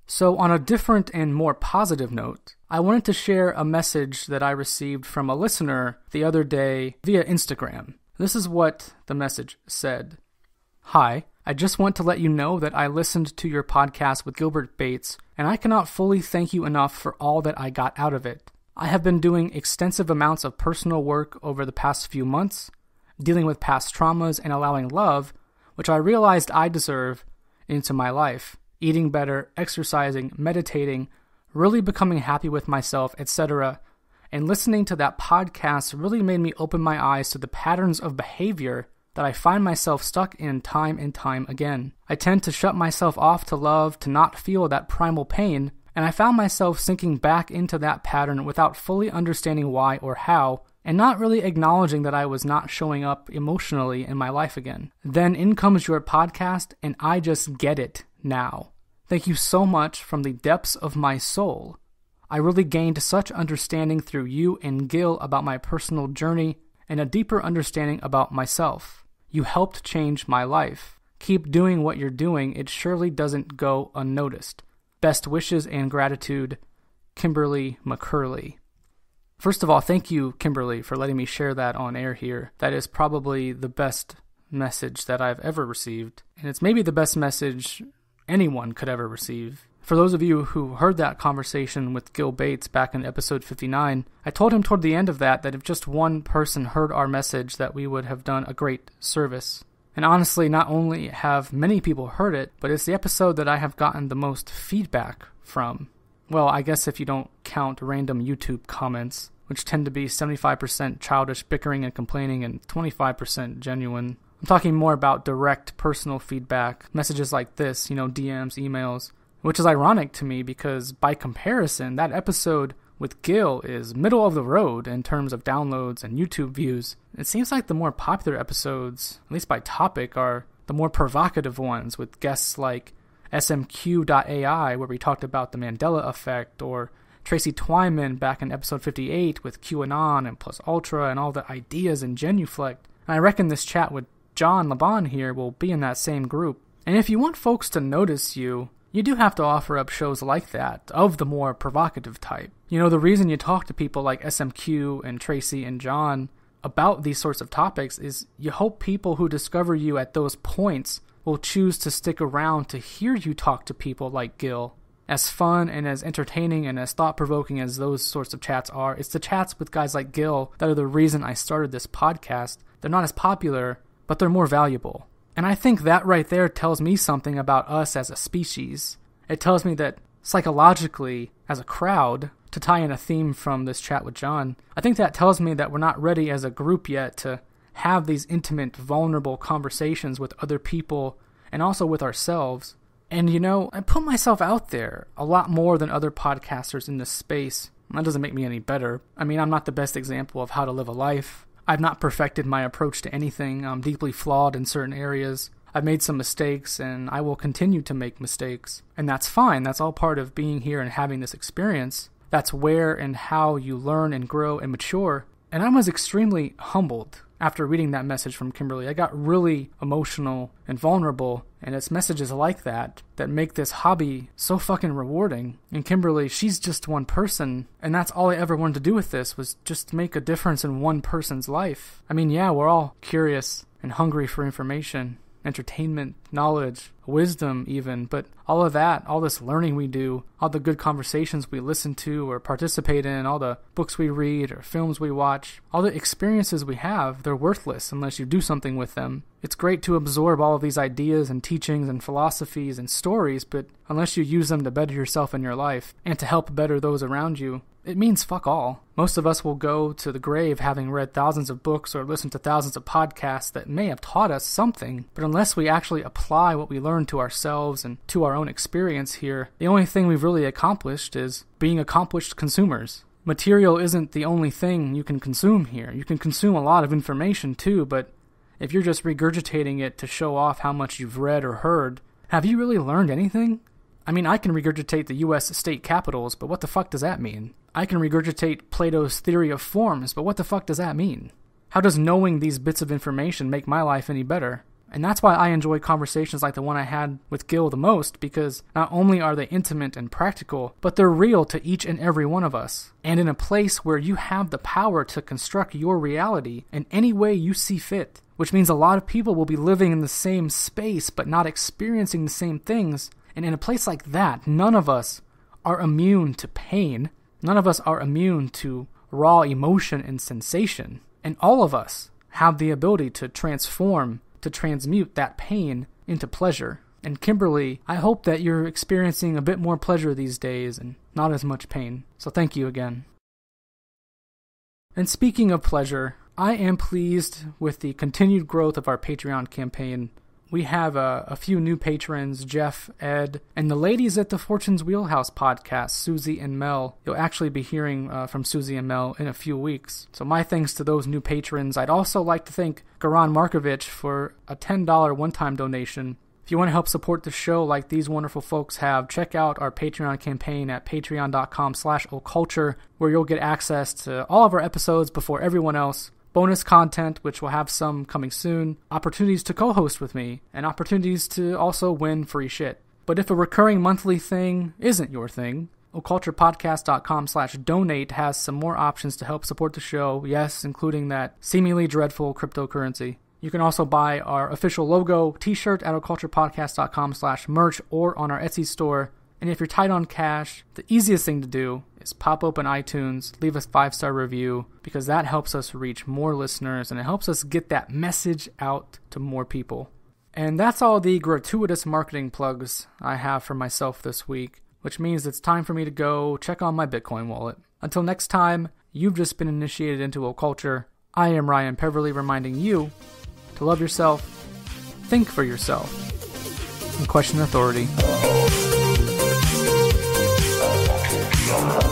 So, on a different and more positive note, I wanted to share a message that I received from a listener the other day via Instagram. This is what the message said Hi, I just want to let you know that I listened to your podcast with Gilbert Bates, and I cannot fully thank you enough for all that I got out of it. I have been doing extensive amounts of personal work over the past few months, dealing with past traumas and allowing love, which I realized I deserve, into my life eating better, exercising, meditating, really becoming happy with myself, etc. And listening to that podcast really made me open my eyes to the patterns of behavior that I find myself stuck in time and time again. I tend to shut myself off to love, to not feel that primal pain, and I found myself sinking back into that pattern without fully understanding why or how, and not really acknowledging that I was not showing up emotionally in my life again. Then in comes your podcast, and I just get it now. Thank you so much from the depths of my soul. I really gained such understanding through you and Gil about my personal journey and a deeper understanding about myself. You helped change my life. Keep doing what you're doing, it surely doesn't go unnoticed. Best wishes and gratitude, Kimberly McCurley. First of all, thank you, Kimberly, for letting me share that on air here. That is probably the best message that I've ever received. And it's maybe the best message anyone could ever receive. For those of you who heard that conversation with Gil Bates back in episode 59, I told him toward the end of that that if just one person heard our message that we would have done a great service. And honestly, not only have many people heard it, but it's the episode that I have gotten the most feedback from. Well, I guess if you don't count random YouTube comments, which tend to be 75% childish bickering and complaining and 25% genuine. I'm talking more about direct personal feedback, messages like this, you know, DMs, emails, which is ironic to me because by comparison, that episode with Gil is middle of the road in terms of downloads and YouTube views. It seems like the more popular episodes, at least by topic, are the more provocative ones with guests like SMQ.ai, where we talked about the Mandela effect, or Tracy Twyman back in episode 58 with QAnon and Plus Ultra and all the ideas in Genuflect. And I reckon this chat with John le Bon here will be in that same group. And if you want folks to notice you, you do have to offer up shows like that, of the more provocative type. You know, the reason you talk to people like SMQ and Tracy and John about these sorts of topics is you hope people who discover you at those points will choose to stick around to hear you talk to people like Gil. As fun and as entertaining and as thought provoking as those sorts of chats are, it's the chats with guys like Gil that are the reason I started this podcast. They're not as popular, but they're more valuable. And I think that right there tells me something about us as a species. It tells me that psychologically, as a crowd, to tie in a theme from this chat with John, I think that tells me that we're not ready as a group yet to have these intimate, vulnerable conversations with other people and also with ourselves. And you know, I put myself out there a lot more than other podcasters in this space. That doesn't make me any better. I mean, I'm not the best example of how to live a life. I've not perfected my approach to anything. I'm deeply flawed in certain areas. I've made some mistakes and I will continue to make mistakes. And that's fine. That's all part of being here and having this experience. That's where and how you learn and grow and mature. And I was extremely humbled after reading that message from Kimberly. I got really emotional and vulnerable, and it's messages like that that make this hobby so fucking rewarding. And Kimberly, she's just one person, and that's all I ever wanted to do with this was just make a difference in one person's life. I mean, yeah, we're all curious and hungry for information entertainment, knowledge, wisdom, even. But all of that, all this learning we do, all the good conversations we listen to or participate in, all the books we read or films we watch, all the experiences we have, they're worthless unless you do something with them. It's great to absorb all of these ideas and teachings and philosophies and stories, but unless you use them to better yourself in your life and to help better those around you, it means fuck all. Most of us will go to the grave having read thousands of books or listened to thousands of podcasts that may have taught us something, but unless we actually apply what we learn to ourselves and to our own experience here, the only thing we've really accomplished is being accomplished consumers. Material isn't the only thing you can consume here. You can consume a lot of information too, but if you're just regurgitating it to show off how much you've read or heard, have you really learned anything? I mean, I can regurgitate the US state capitals, but what the fuck does that mean? I can regurgitate Plato's theory of forms, but what the fuck does that mean? How does knowing these bits of information make my life any better? And that's why I enjoy conversations like the one I had with Gil the most, because not only are they intimate and practical, but they're real to each and every one of us. And in a place where you have the power to construct your reality in any way you see fit, which means a lot of people will be living in the same space but not experiencing the same things and in a place like that, none of us are immune to pain. None of us are immune to raw emotion and sensation. And all of us have the ability to transform, to transmute that pain into pleasure. And Kimberly, I hope that you're experiencing a bit more pleasure these days and not as much pain. So thank you again. And speaking of pleasure, I am pleased with the continued growth of our Patreon campaign we have a, a, few new patrons Jeff, Ed, and the ladies at the Fortune's Wheelhouse podcast, Susie and Mel. You'll actually be hearing uh, from Susie and Mel in a few weeks. So, my thanks to those new patrons. I'd also like to thank Garan Markovich for a $10 one time donation. If you want to help support the show like these wonderful folks have, check out our Patreon campaign at patreon.com slash occulture, where you'll get access to all of our episodes before everyone else bonus content, which will have some coming soon, opportunities to co host with me, and opportunities to also win free shit. But if a recurring monthly thing isn't your thing, occulturepodcast.com slash donate has some more options to help support the show, yes, including that seemingly dreadful cryptocurrency. You can also buy our official logo t-shirt at occulturepodcast.com slash merch or on our Etsy store. And if you're tight on cash, the easiest thing to do is pop open iTunes, leave a five star review, because that helps us reach more listeners and it helps us get that message out to more people. And that's all the gratuitous marketing plugs I have for myself this week, which means it's time for me to go check on my Bitcoin wallet. Until next time, you've just been initiated into Occulture. I am Ryan Peverly reminding you to love yourself, think for yourself, and question authority. Please